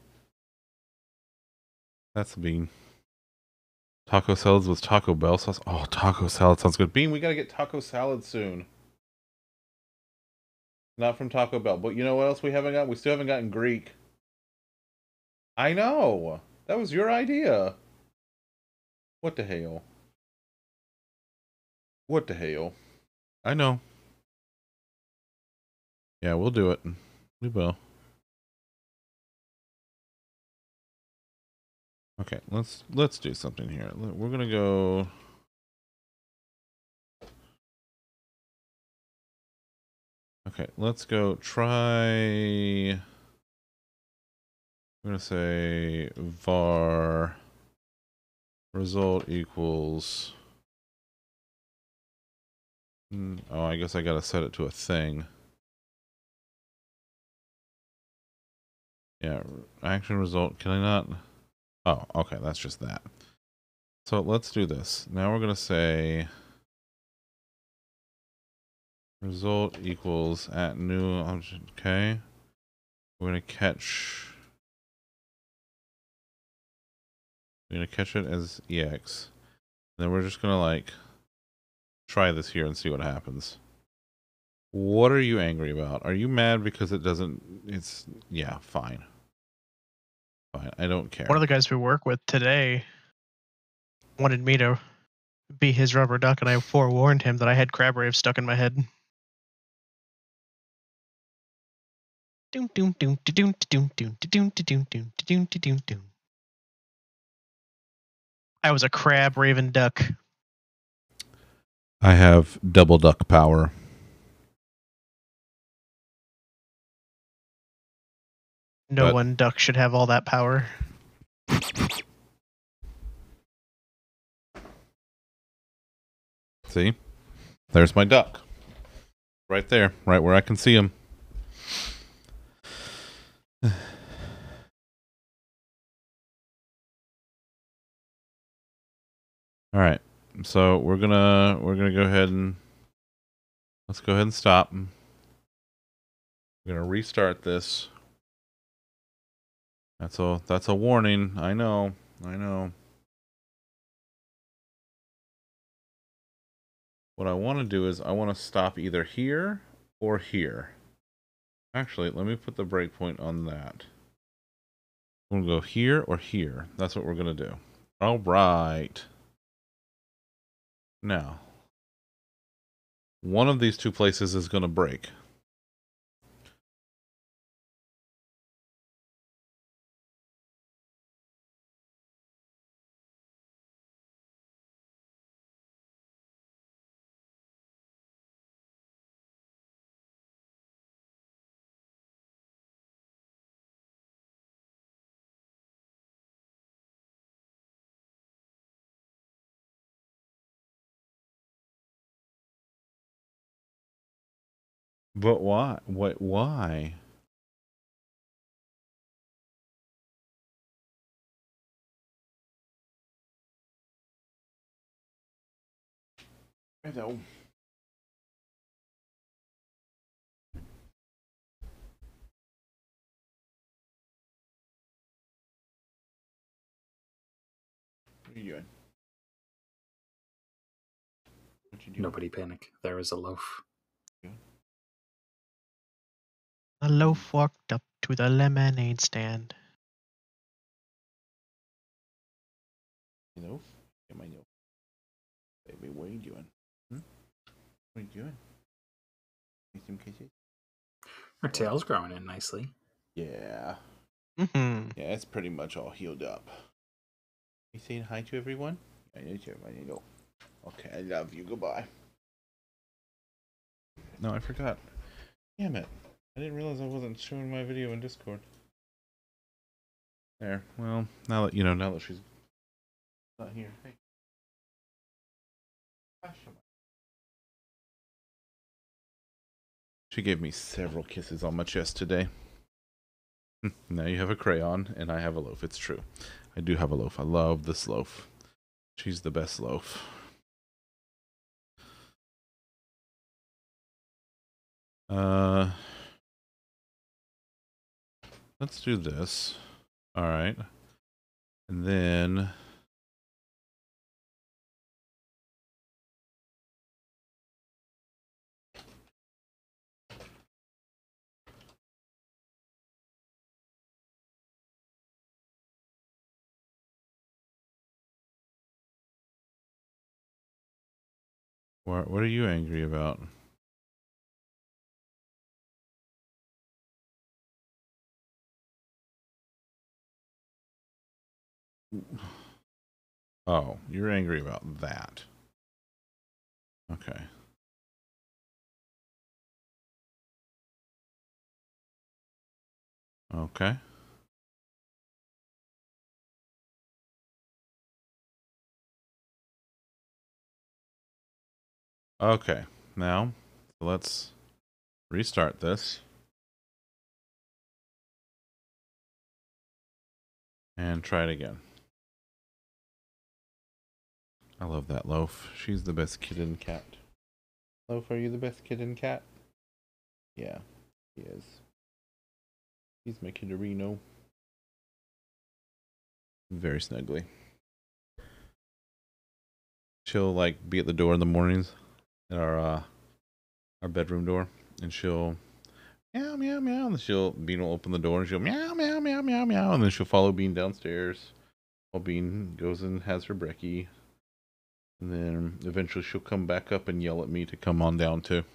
That's the bean. Taco salads with Taco Bell sauce. Oh, taco salad sounds good. Bean, we gotta get taco salad soon. Not from Taco Bell. But you know what else we haven't got? We still haven't gotten Greek. I know. That was your idea. What the hell? What the hell? I know. Yeah, we'll do it. We will. Okay, let's let's do something here. We're gonna go. Okay, let's go try. I'm gonna say var result equals. Hmm, Oh, I guess I gotta set it to a thing. Yeah, action result. Can I not? Oh, okay, that's just that. So let's do this. Now we're gonna say result equals at new object. Okay, we're gonna catch. We're gonna catch it as ex. Then we're just gonna like try this here and see what happens. What are you angry about? Are you mad because it doesn't? It's yeah, fine. I don't care. One of the guys we work with today wanted me to be his rubber duck, and I forewarned him that I had crab rave stuck in my head. Doom doom doom doom doom doom doom doom doom doom doom doom doom. I was a crab raven duck. I have double duck power. No But- one duck should have all that power. See? There's my duck. Right there, right where I can see him. (sighs) All right. So, we're going to we're going to go ahead and let's go ahead and stop. We're going to restart this. That's a that's a warning. I know. I know. What I want to do is I want to stop either here or here. Actually, let me put the breakpoint on that. To go here or here. That's what we're going to do. All right. Now, one of these two places is going to break. But why? What? Why? I know. What are you doing? What you doing? Nobody panic. There is a loaf. The loaf walked up to the lemonade stand. You know? Get my note. Baby, what are you doing? Hmm? What are you doing? Need some kisses? Her tail's growing in nicely. Yeah. Mm-hmm. Yeah, it's pretty much all healed up. You saying hi to everyone? I know to everyone. You know. Okay, I love you. Goodbye. No, I forgot. Damn it. I didn't realize I wasn't showing my video in Discord. There. Well, now that you know, now that she's not here. Hey. She gave me several kisses on my chest today. now you have a crayon, and I have a loaf. It's true. I do have a loaf. I love this loaf. She's the best loaf. Uh, let's do this. All right. And then What what are you angry about? Oh, you're angry about that. Okay. Okay. Okay, now let's restart this. And try it again. I love that loaf. She's the best kitten cat. Loaf, are you the best kitten cat? Yeah, he is. He's my kitterino. Very snuggly. She'll like be at the door in the mornings at our uh our bedroom door and she'll meow meow meow and she'll Bean will open the door and she'll meow meow meow meow meow and then she'll follow Bean downstairs while Bean goes and has her brekkie. And then eventually she'll come back up and yell at me to come on down too.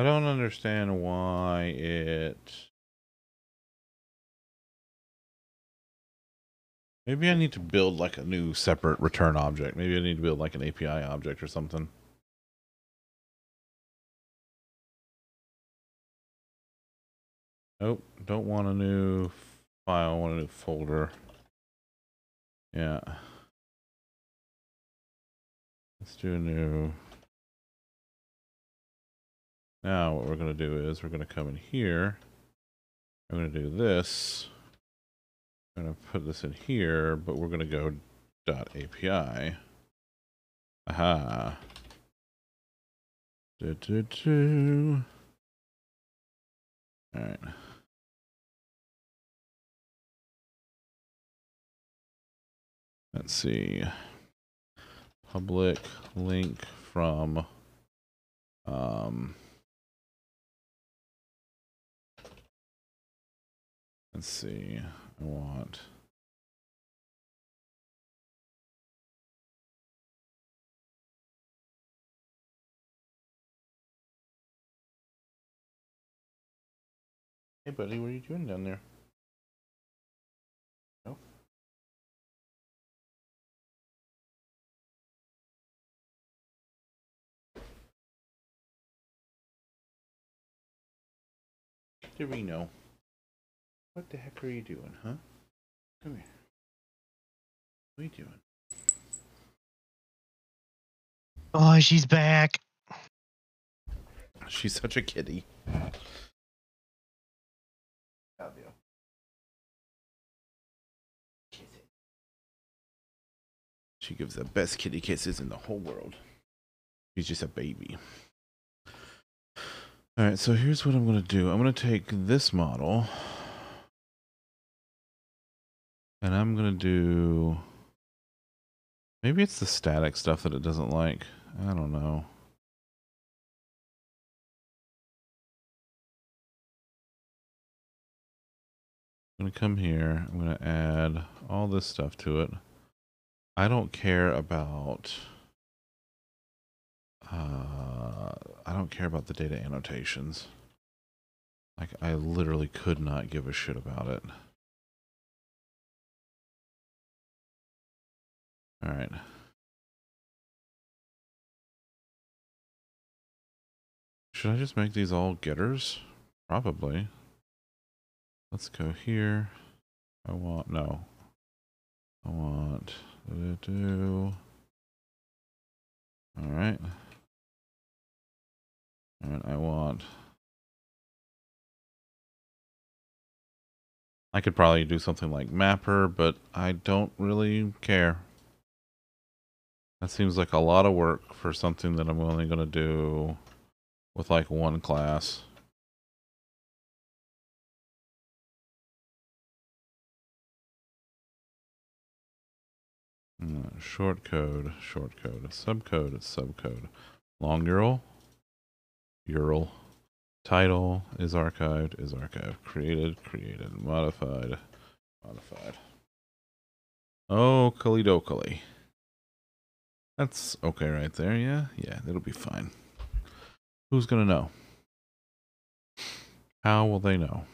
I don't understand why it. Maybe I need to build like a new separate return object. Maybe I need to build like an API object or something. Nope, don't want a new file, I want a new folder. Yeah. Let's do a new now what we're going to do is we're going to come in here. I'm going to do this. I'm going to put this in here, but we're going to go dot API. Aha. Do, do, do. All right. Let's see. Public link from um Let's see. I want. Hey, buddy, what are you doing down there? No. Dorino. What the heck are you doing, huh? Come here. What are you doing? Oh, she's back. She's such a kitty. She gives the best kitty kisses in the whole world. She's just a baby. Alright, so here's what I'm going to do. I'm going to take this model. And I'm going to do... Maybe it's the static stuff that it doesn't like. I don't know. I'm going to come here. I'm going to add all this stuff to it. I don't care about... Uh, I don't care about the data annotations. Like, I literally could not give a shit about it. All right. Should I just make these all getters? Probably. Let's go here. I want, no. I want, do, do. All right. All right, I want. I could probably do something like mapper, but I don't really care. That seems like a lot of work for something that I'm only going to do with like one class. Uh, short code, short code, subcode, subcode. Long URL, URL. Title is archived, is archived. Created, created. Modified, modified. Oh, Kalidokali. That's okay right there, yeah? Yeah, it'll be fine. Who's gonna know? How will they know?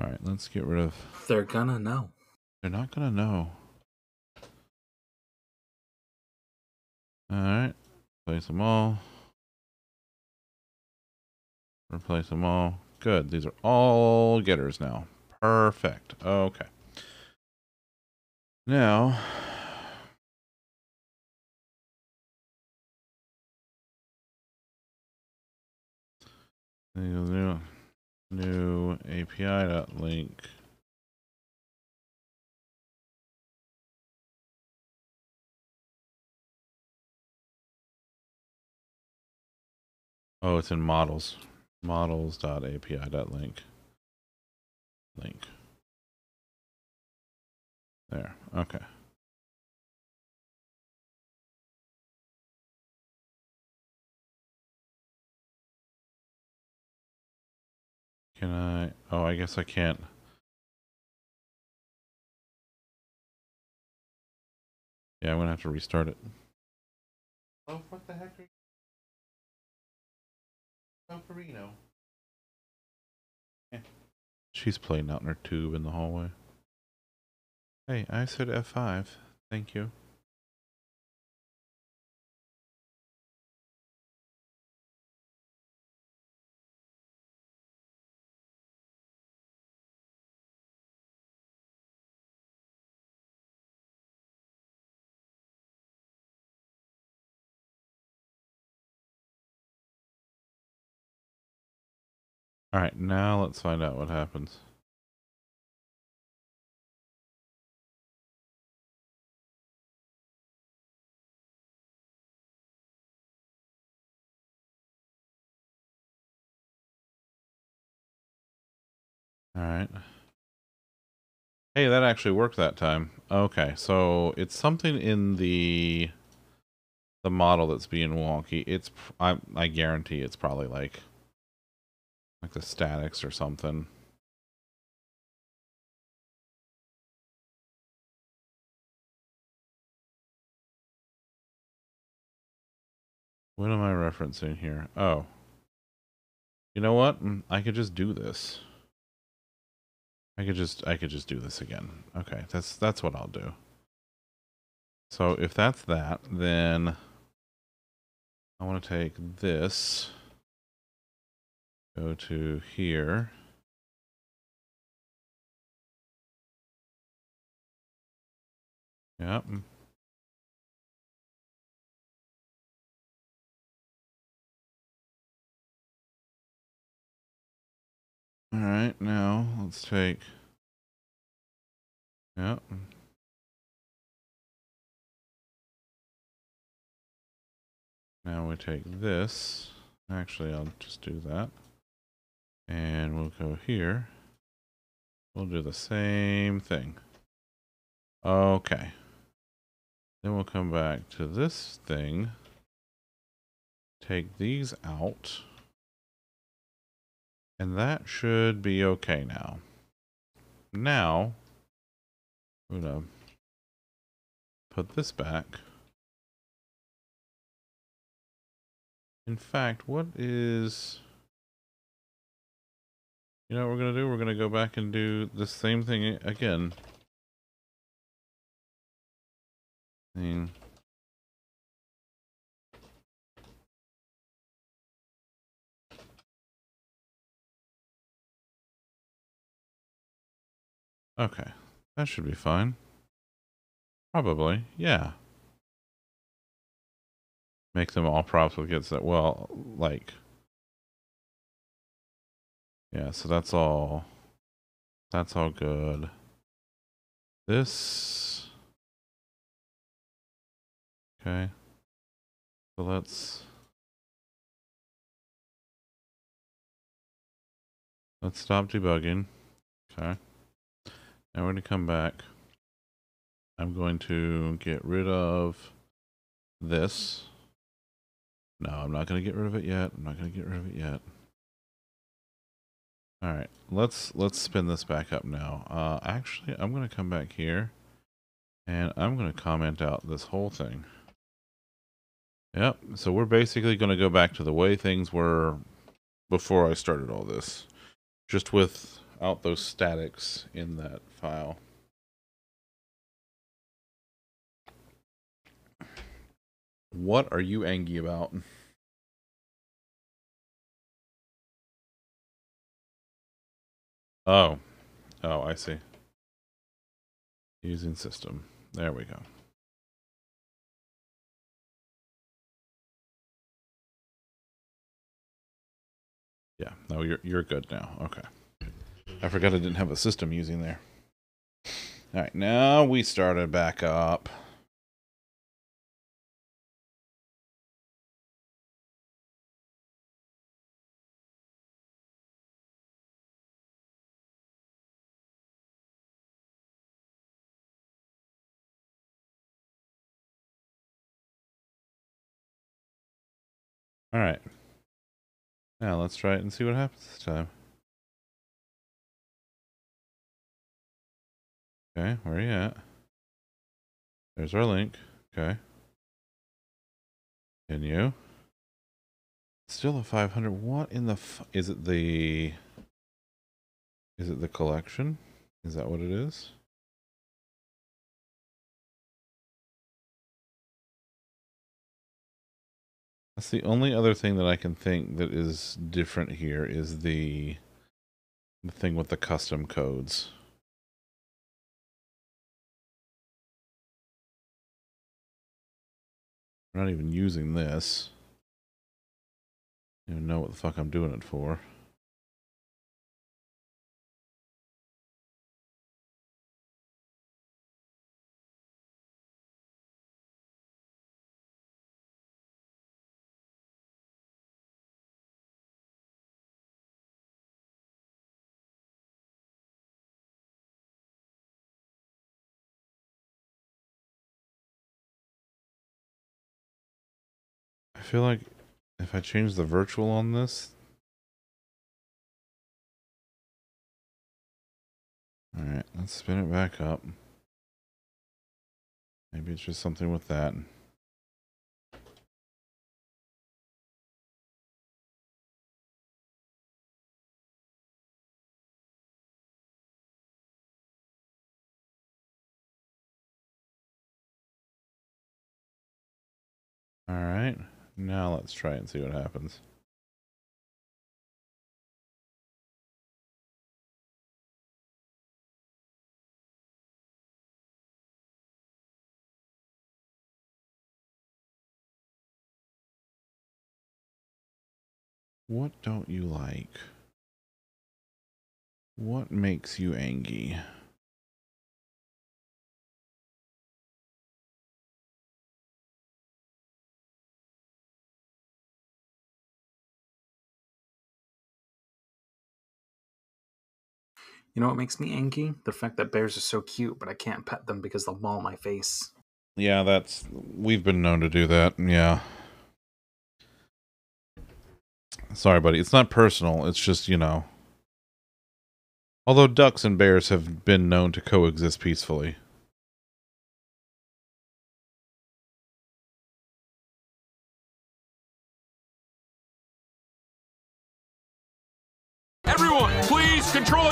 Alright, let's get rid of... They're gonna know. They're not gonna know. Alright, place them all. Replace them all. Good, these are all getters now. Perfect, okay. Now, new new API dot link. Oh, it's in models. Models dot API dot link. Link. There. Okay. Can I? Oh, I guess I can't. Yeah, I'm gonna have to restart it. Oh, what the heck are you? Oh, Perino. Yeah. She's playing out in her tube in the hallway. Hey, I said F5. Thank you. All right, now let's find out what happens. All right. Hey, that actually worked that time. Okay, so it's something in the the model that's being wonky. It's I I guarantee it's probably like like the statics or something. What am I referencing here? Oh. You know what? Mm, I could just do this. I could just I could just do this again. Okay, that's that's what I'll do. So if that's that, then I want to take this, go to here. Yep. All right, now let's take. Yep. Now we take this. Actually, I'll just do that. And we'll go here. We'll do the same thing. Okay. Then we'll come back to this thing. Take these out. And that should be okay now. Now, I'm going to put this back. In fact, what is... You know what we're going to do? We're going to go back and do the same thing again. Thing. Okay, that should be fine. Probably, yeah. Make them all props with gets that well, like. Yeah, so that's all. That's all good. This. Okay. So let's let's stop debugging. Okay. Now we're going to come back. I'm going to get rid of this. No, I'm not going to get rid of it yet. I'm not going to get rid of it yet. All right, let's let's spin this back up now. Uh, actually, I'm going to come back here, and I'm going to comment out this whole thing. Yep. So we're basically going to go back to the way things were before I started all this, just without those statics in that file. What are you angry about? Oh. Oh, I see. Using system. There we go. Yeah, no, you're you're good now. Okay. I forgot I didn't have a system using there. All right, now we started back up. All right. Now let's try it and see what happens this time. Okay, where are you at? There's our link. Okay. Continue. Still a 500. What in the is it the Is it the collection? Is that what it is? That's the only other thing that I can think that is different here is the the thing with the custom codes. I'm not even using this. I don't even know what the fuck I'm doing it for. Feel like if I change the virtual on this. Alright, let's spin it back up. Maybe it's just something with that. Now let's try and see what happens. What don't you like? What makes you angry? You know what makes me angry? The fact that bears are so cute, but I can't pet them because they'll maul my face. Yeah, that's we've been known to do that. Yeah. Sorry, buddy. It's not personal. It's just, you know. Although ducks and bears have been known to coexist peacefully.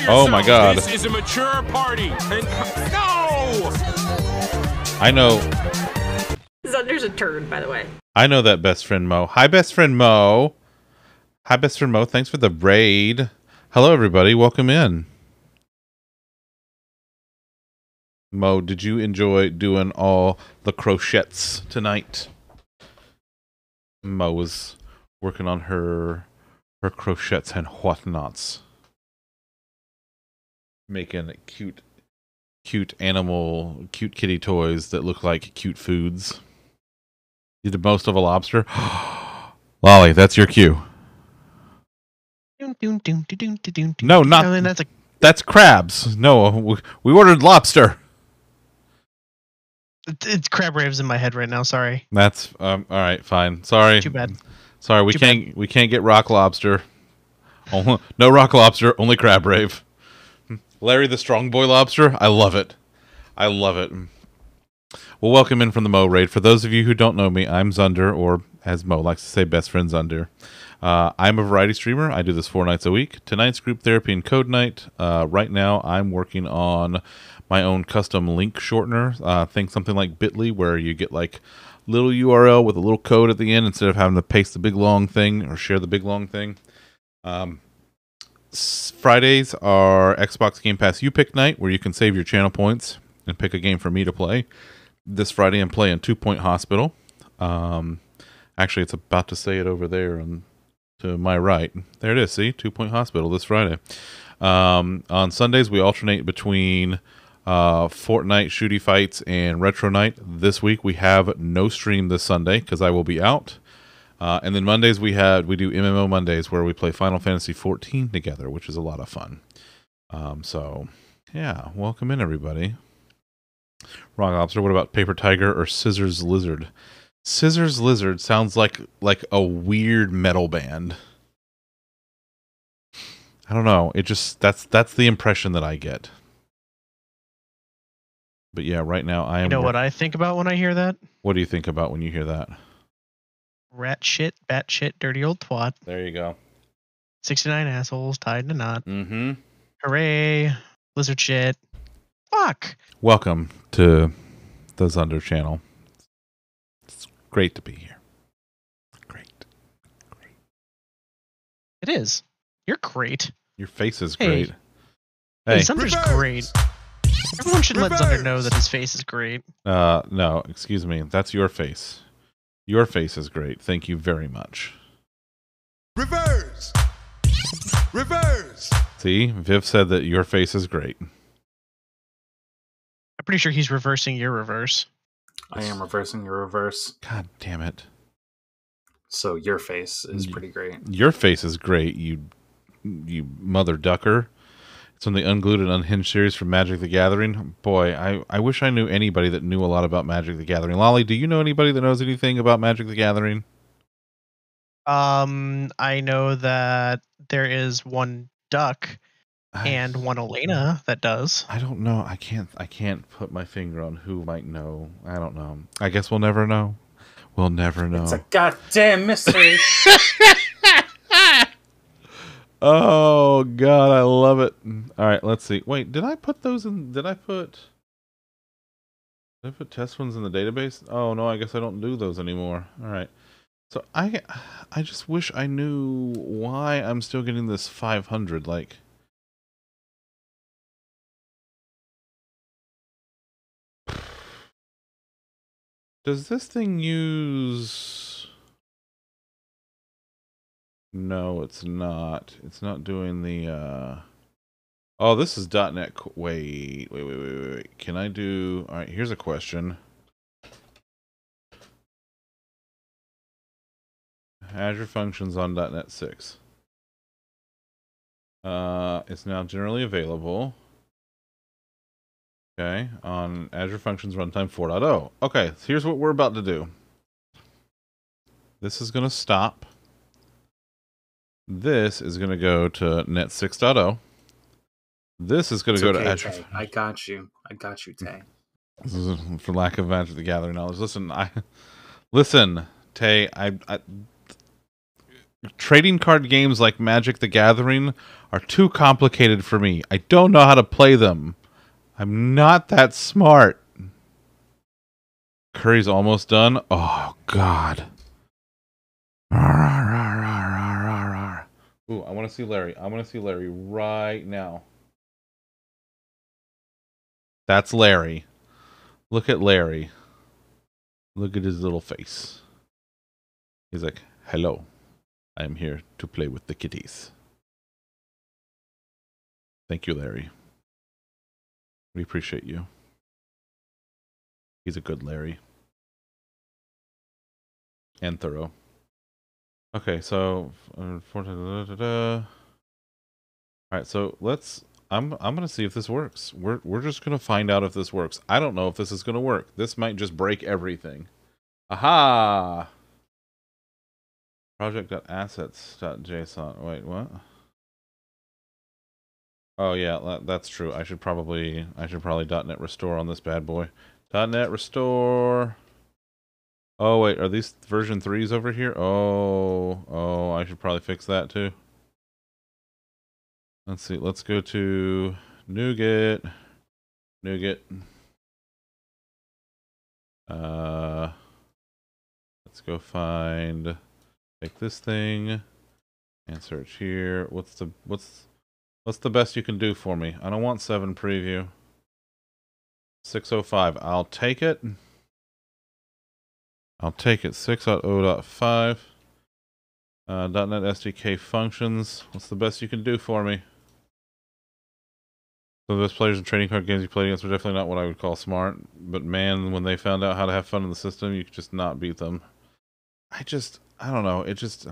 Yourself. Oh my God. This is a mature party. And no! I know Zunder's a turd, by the way. I know that best friend Mo. Hi best friend Mo. Hi best friend Mo. Thanks for the raid. Hello everybody. Welcome in. Mo, did you enjoy doing all the crochets tonight? Mo was working on her her crochets and whatnots. Making cute cute animal cute kitty toys that look like cute foods. You did most of a lobster. (gasps) Lolly, that's your cue. No, not- I mean, that's a That's crabs. No, we- we ordered lobster. it's- crab raves in my head right now. Sorry. That's um, all right. Fine. Sorry. Too bad. Sorry, we Too can't we can't get rock lobster. No rock lobster, only crab rave. Larry the strong boy lobster, I love it. I love it. Well, welcome in from the Mo Raid. For those of you who don't know me, I'm Zunder, or as Mo likes to say, best friend Zunder. Uh, I'm a variety streamer. I do this four nights a week. Tonight's group therapy and code night. Uh, right now, I'm working on my own custom link shortener. Uh, think something like Bitly, where you get like little URL with a little code at the end instead of having to paste the big long thing or share the big long thing. Um, Fridays are Xbox Game Pass U Pick night, where you can save your channel points and pick a game for me to play. This Friday, I'm playing Two Point Hospital. Um, actually, it's about to say it over there on to my right. There it is. See, Two Point Hospital this Friday. Um, on Sundays, we alternate between uh, Fortnite shooty fights and Retro Night. This week we have no stream this Sunday because I will be out. Uh, and then Mondays we had we do MMO Mondays where we play Final Fantasy 14 together, which is a lot of fun. Um, so yeah, welcome in everybody. Rock Lobster, what about Paper Tiger or Scissors Lizard? Scissors Lizard sounds like like a weird metal band. I don't know. It just that's that's the impression that I get. But yeah, right now I am. You know what I think about when I hear that? what do you think about when you hear that? Rat shit, bat shit, dirty old twat. There you go. 69 assholes tied in a knot. Mm-hmm. Hooray. Lizard shit. Fuck. Welcome to the Zunder channel. It's great to be here. Great. Great. It is. You're great. Your face is Hey. great. Hey, Hey, Zunder's great. Everyone should let Zunder know that his face is great. uh, no, excuse me. That's your face. Your face is great. Thank you very much. Reverse! Reverse! See, Viv said that your face is great. I'm pretty sure he's reversing your reverse. I am reversing your reverse. God damn it. So your face is pretty great. Your face is great, you you mother ducker. It's from the Unglued and Unhinged series from Magic the Gathering. Boy, I, I wish I knew anybody that knew a lot about Magic the Gathering. Lolly, do you know anybody that knows anything about Magic the Gathering? Um, I know that there is one duck I- and one Elena that does. I don't know. I can't I can't put my finger on who might know. I don't know. I guess we'll never know. We'll never know. It's a goddamn mystery. (laughs) Oh god, I love it. All right, let's see. Wait, did I put those in did I put Did I put test ones in the database? Oh no, I guess I don't do those anymore. All right. So I I just wish I knew why I'm still getting this 500 like (sighs) Does this thing use No, it's not. It's not doing the uh Oh, this is .NET wait, wait, wait, wait, wait. Can I do All right, here's a question. Azure Functions on .NET 6. Uh, it's now generally available. Okay, on Azure Functions Runtime 4.0. Okay, so here's what we're about to do. This is going to stop. This is going to go to Net 6.0. This is going to go okay, to Azure. Tay. I got you. I got you, Tay. This is for lack of Magic the Gathering knowledge. Listen, I listen, Tay. I, I trading card games like Magic the Gathering are too complicated for me. I don't know how to play them. I'm not that smart. Curry's almost done. Oh God. Ooh, I want to see Larry. I want to see Larry right now. That's Larry. Look at Larry. Look at his little face. He's like, "Hello, I am here to play with the kitties." Thank you, Larry. We appreciate you. He's a good Larry. and thorough. Okay, so all right, so let's. I'm I'm gonna see if this works. We're we're just gonna find out if this works. I don't know if this is gonna work. This might just break everything. Aha! Project.assets.json. Wait, what? Oh yeah, that, that's true. I should probably I should probably .NET restore on this bad boy. .NET restore. Oh wait, are these version threes over here? Oh, oh, I should probably fix that too. Let's see. Let's go to NuGet. NuGet. Uh, let's go find. Take this thing and search here. What's the what's what's the best you can do for me? I don't want seven preview. Six oh five. I'll take it. I'll take it. 6.0.5. Uh, .NET SDK functions. What's the best you can do for me? So the best players in trading card games you played against were definitely not what I would call smart. But man, when they found out how to have fun in the system, you could just not beat them. I just, I don't know. It just,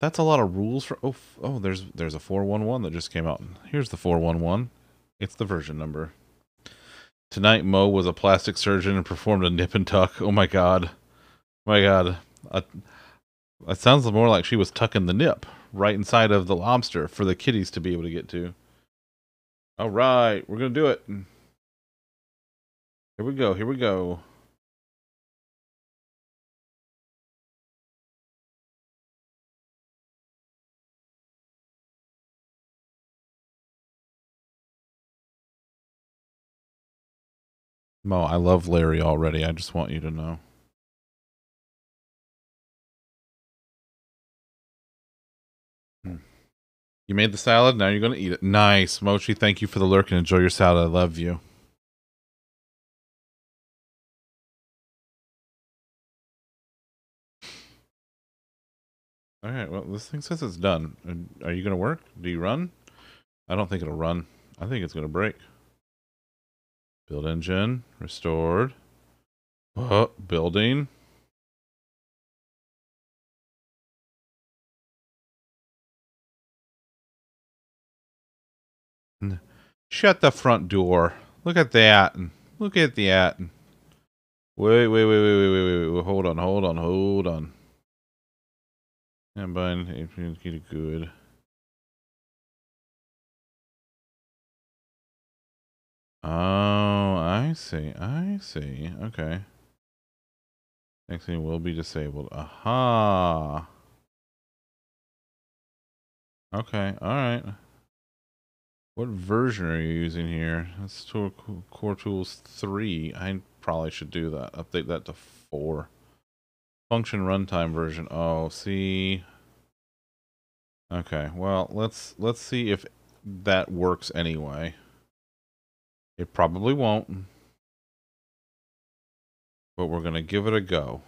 that's a lot of rules for. Oh, oh, there's there's a 411 that just came out. Here's the 411. It's the version number. Tonight, Mo was a plastic surgeon and performed a nip and tuck. Oh my god. My God, uh, it sounds more like she was tucking the nip right inside of the lobster for the kitties to be able to get to. All right, we're gonna do it. Here we go. Here we go. Mo, I love Larry already. I just want you to know. You made the salad, now you're going to eat it. Nice. Mochi, thank you for the lurk and enjoy your salad. I love you. All right, well, this thing says it's done. Are you going to work? Do you run? I don't think it'll run. I think it's going to break. Build engine, restored. Oh, building. Shut the front door. Look at that. Look at that. Wait, wait, wait, wait, wait, wait, wait, wait. Hold on, hold on, hold on. And bind good. Oh, I see. I see. Okay. Next thing will be disabled. Aha. Okay. All right. What version are you using here? That's Core Tools 3. I probably should do that. Update that to 4. Function runtime version. Oh, see. Okay. Well, let's let's see if that works anyway. It probably won't. But we're going to give it a go.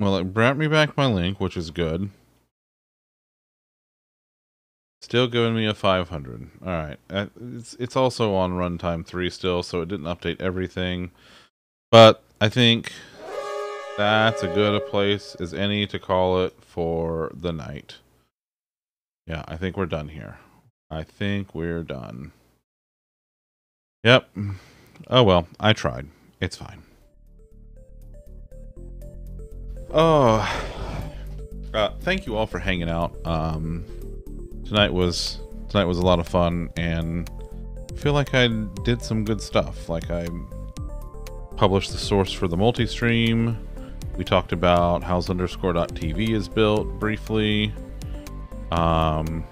Well, it brought me back my link, which is good. Still giving me a 500. All right. Uh, It's it's also on runtime 3 still, so it didn't update everything. But I think that's a good a place as any to call it for the night. Yeah, I think we're done here. I think we're done. Yep. Oh well, I tried. It's fine. Oh, (sighs) uh, thank you all for hanging out. Um, tonight was tonight was a lot of fun, and I feel like I did some good stuff. Like I published the source for the multi-stream. We talked about how zunderscore.tv is built briefly. Um,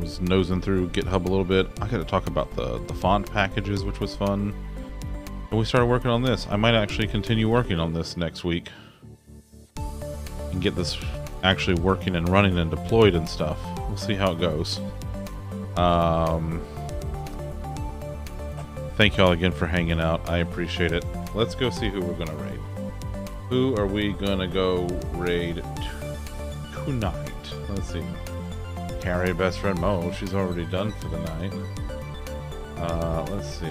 was nosing through GitHub a little bit. I got to talk about the the font packages, which was fun. And we started working on this. I might actually continue working on this next week and get this actually working and running and deployed and stuff. We'll see how it goes. Um, thank y'all again for hanging out. I appreciate it. Let's go see who we're going to raid. Who are we going to go raid tonight? Let's see. Carrie, best friend Mo. She's already done for the night. Uh, let's see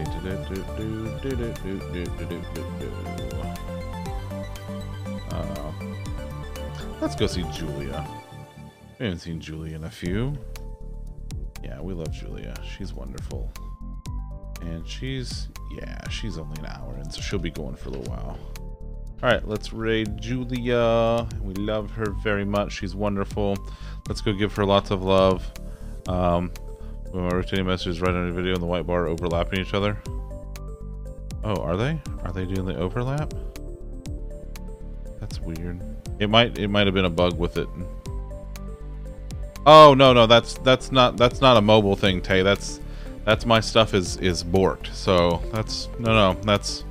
let's go see Julia. We haven't seen Julia in a few. Yeah, we love Julia. She's wonderful. And she's, yeah, she's only an hour in, so she'll be going for a little while. All right, let's raid Julia. We love her very much. She's wonderful. Let's go give her lots of love. Um, when my rotating messages right under the video and the white bar overlapping each other. Oh, are they? Are they doing the overlap? That's weird. It might it might have been a bug with it. Oh no no that's that's not that's not a mobile thing, Tay. That's that's my stuff is is borked. So that's no no that's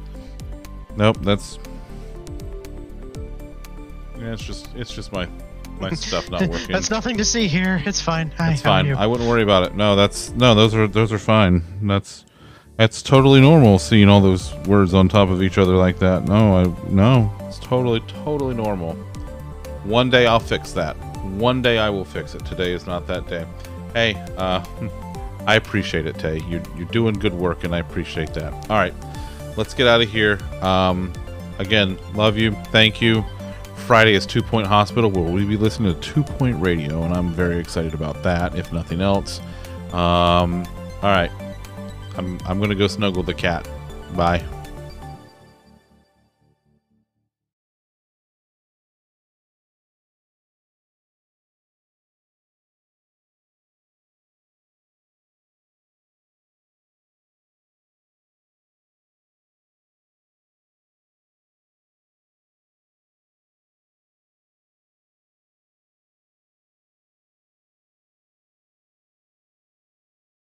nope that's yeah it's just it's just my my (laughs) stuff not working. That's nothing to see here. It's fine. Hi, are fine. you? I wouldn't worry about it. No, that's no. Those are those are fine. That's that's totally normal. Seeing all those words on top of each other like that. No, I no. It's totally totally normal. One day I'll fix that. One day I will fix it. Today is not that day. Hey, uh, (laughs) I appreciate it, Tay. You're you're doing good work, and I appreciate that. All right, let's get out of here. Um, again, love you. Thank you. Friday is Two Point Hospital, where we'll be listening to Two Point Radio, and I'm very excited about that, if nothing else. Um, all right, I'm I'm gonna go snuggle the cat. Bye.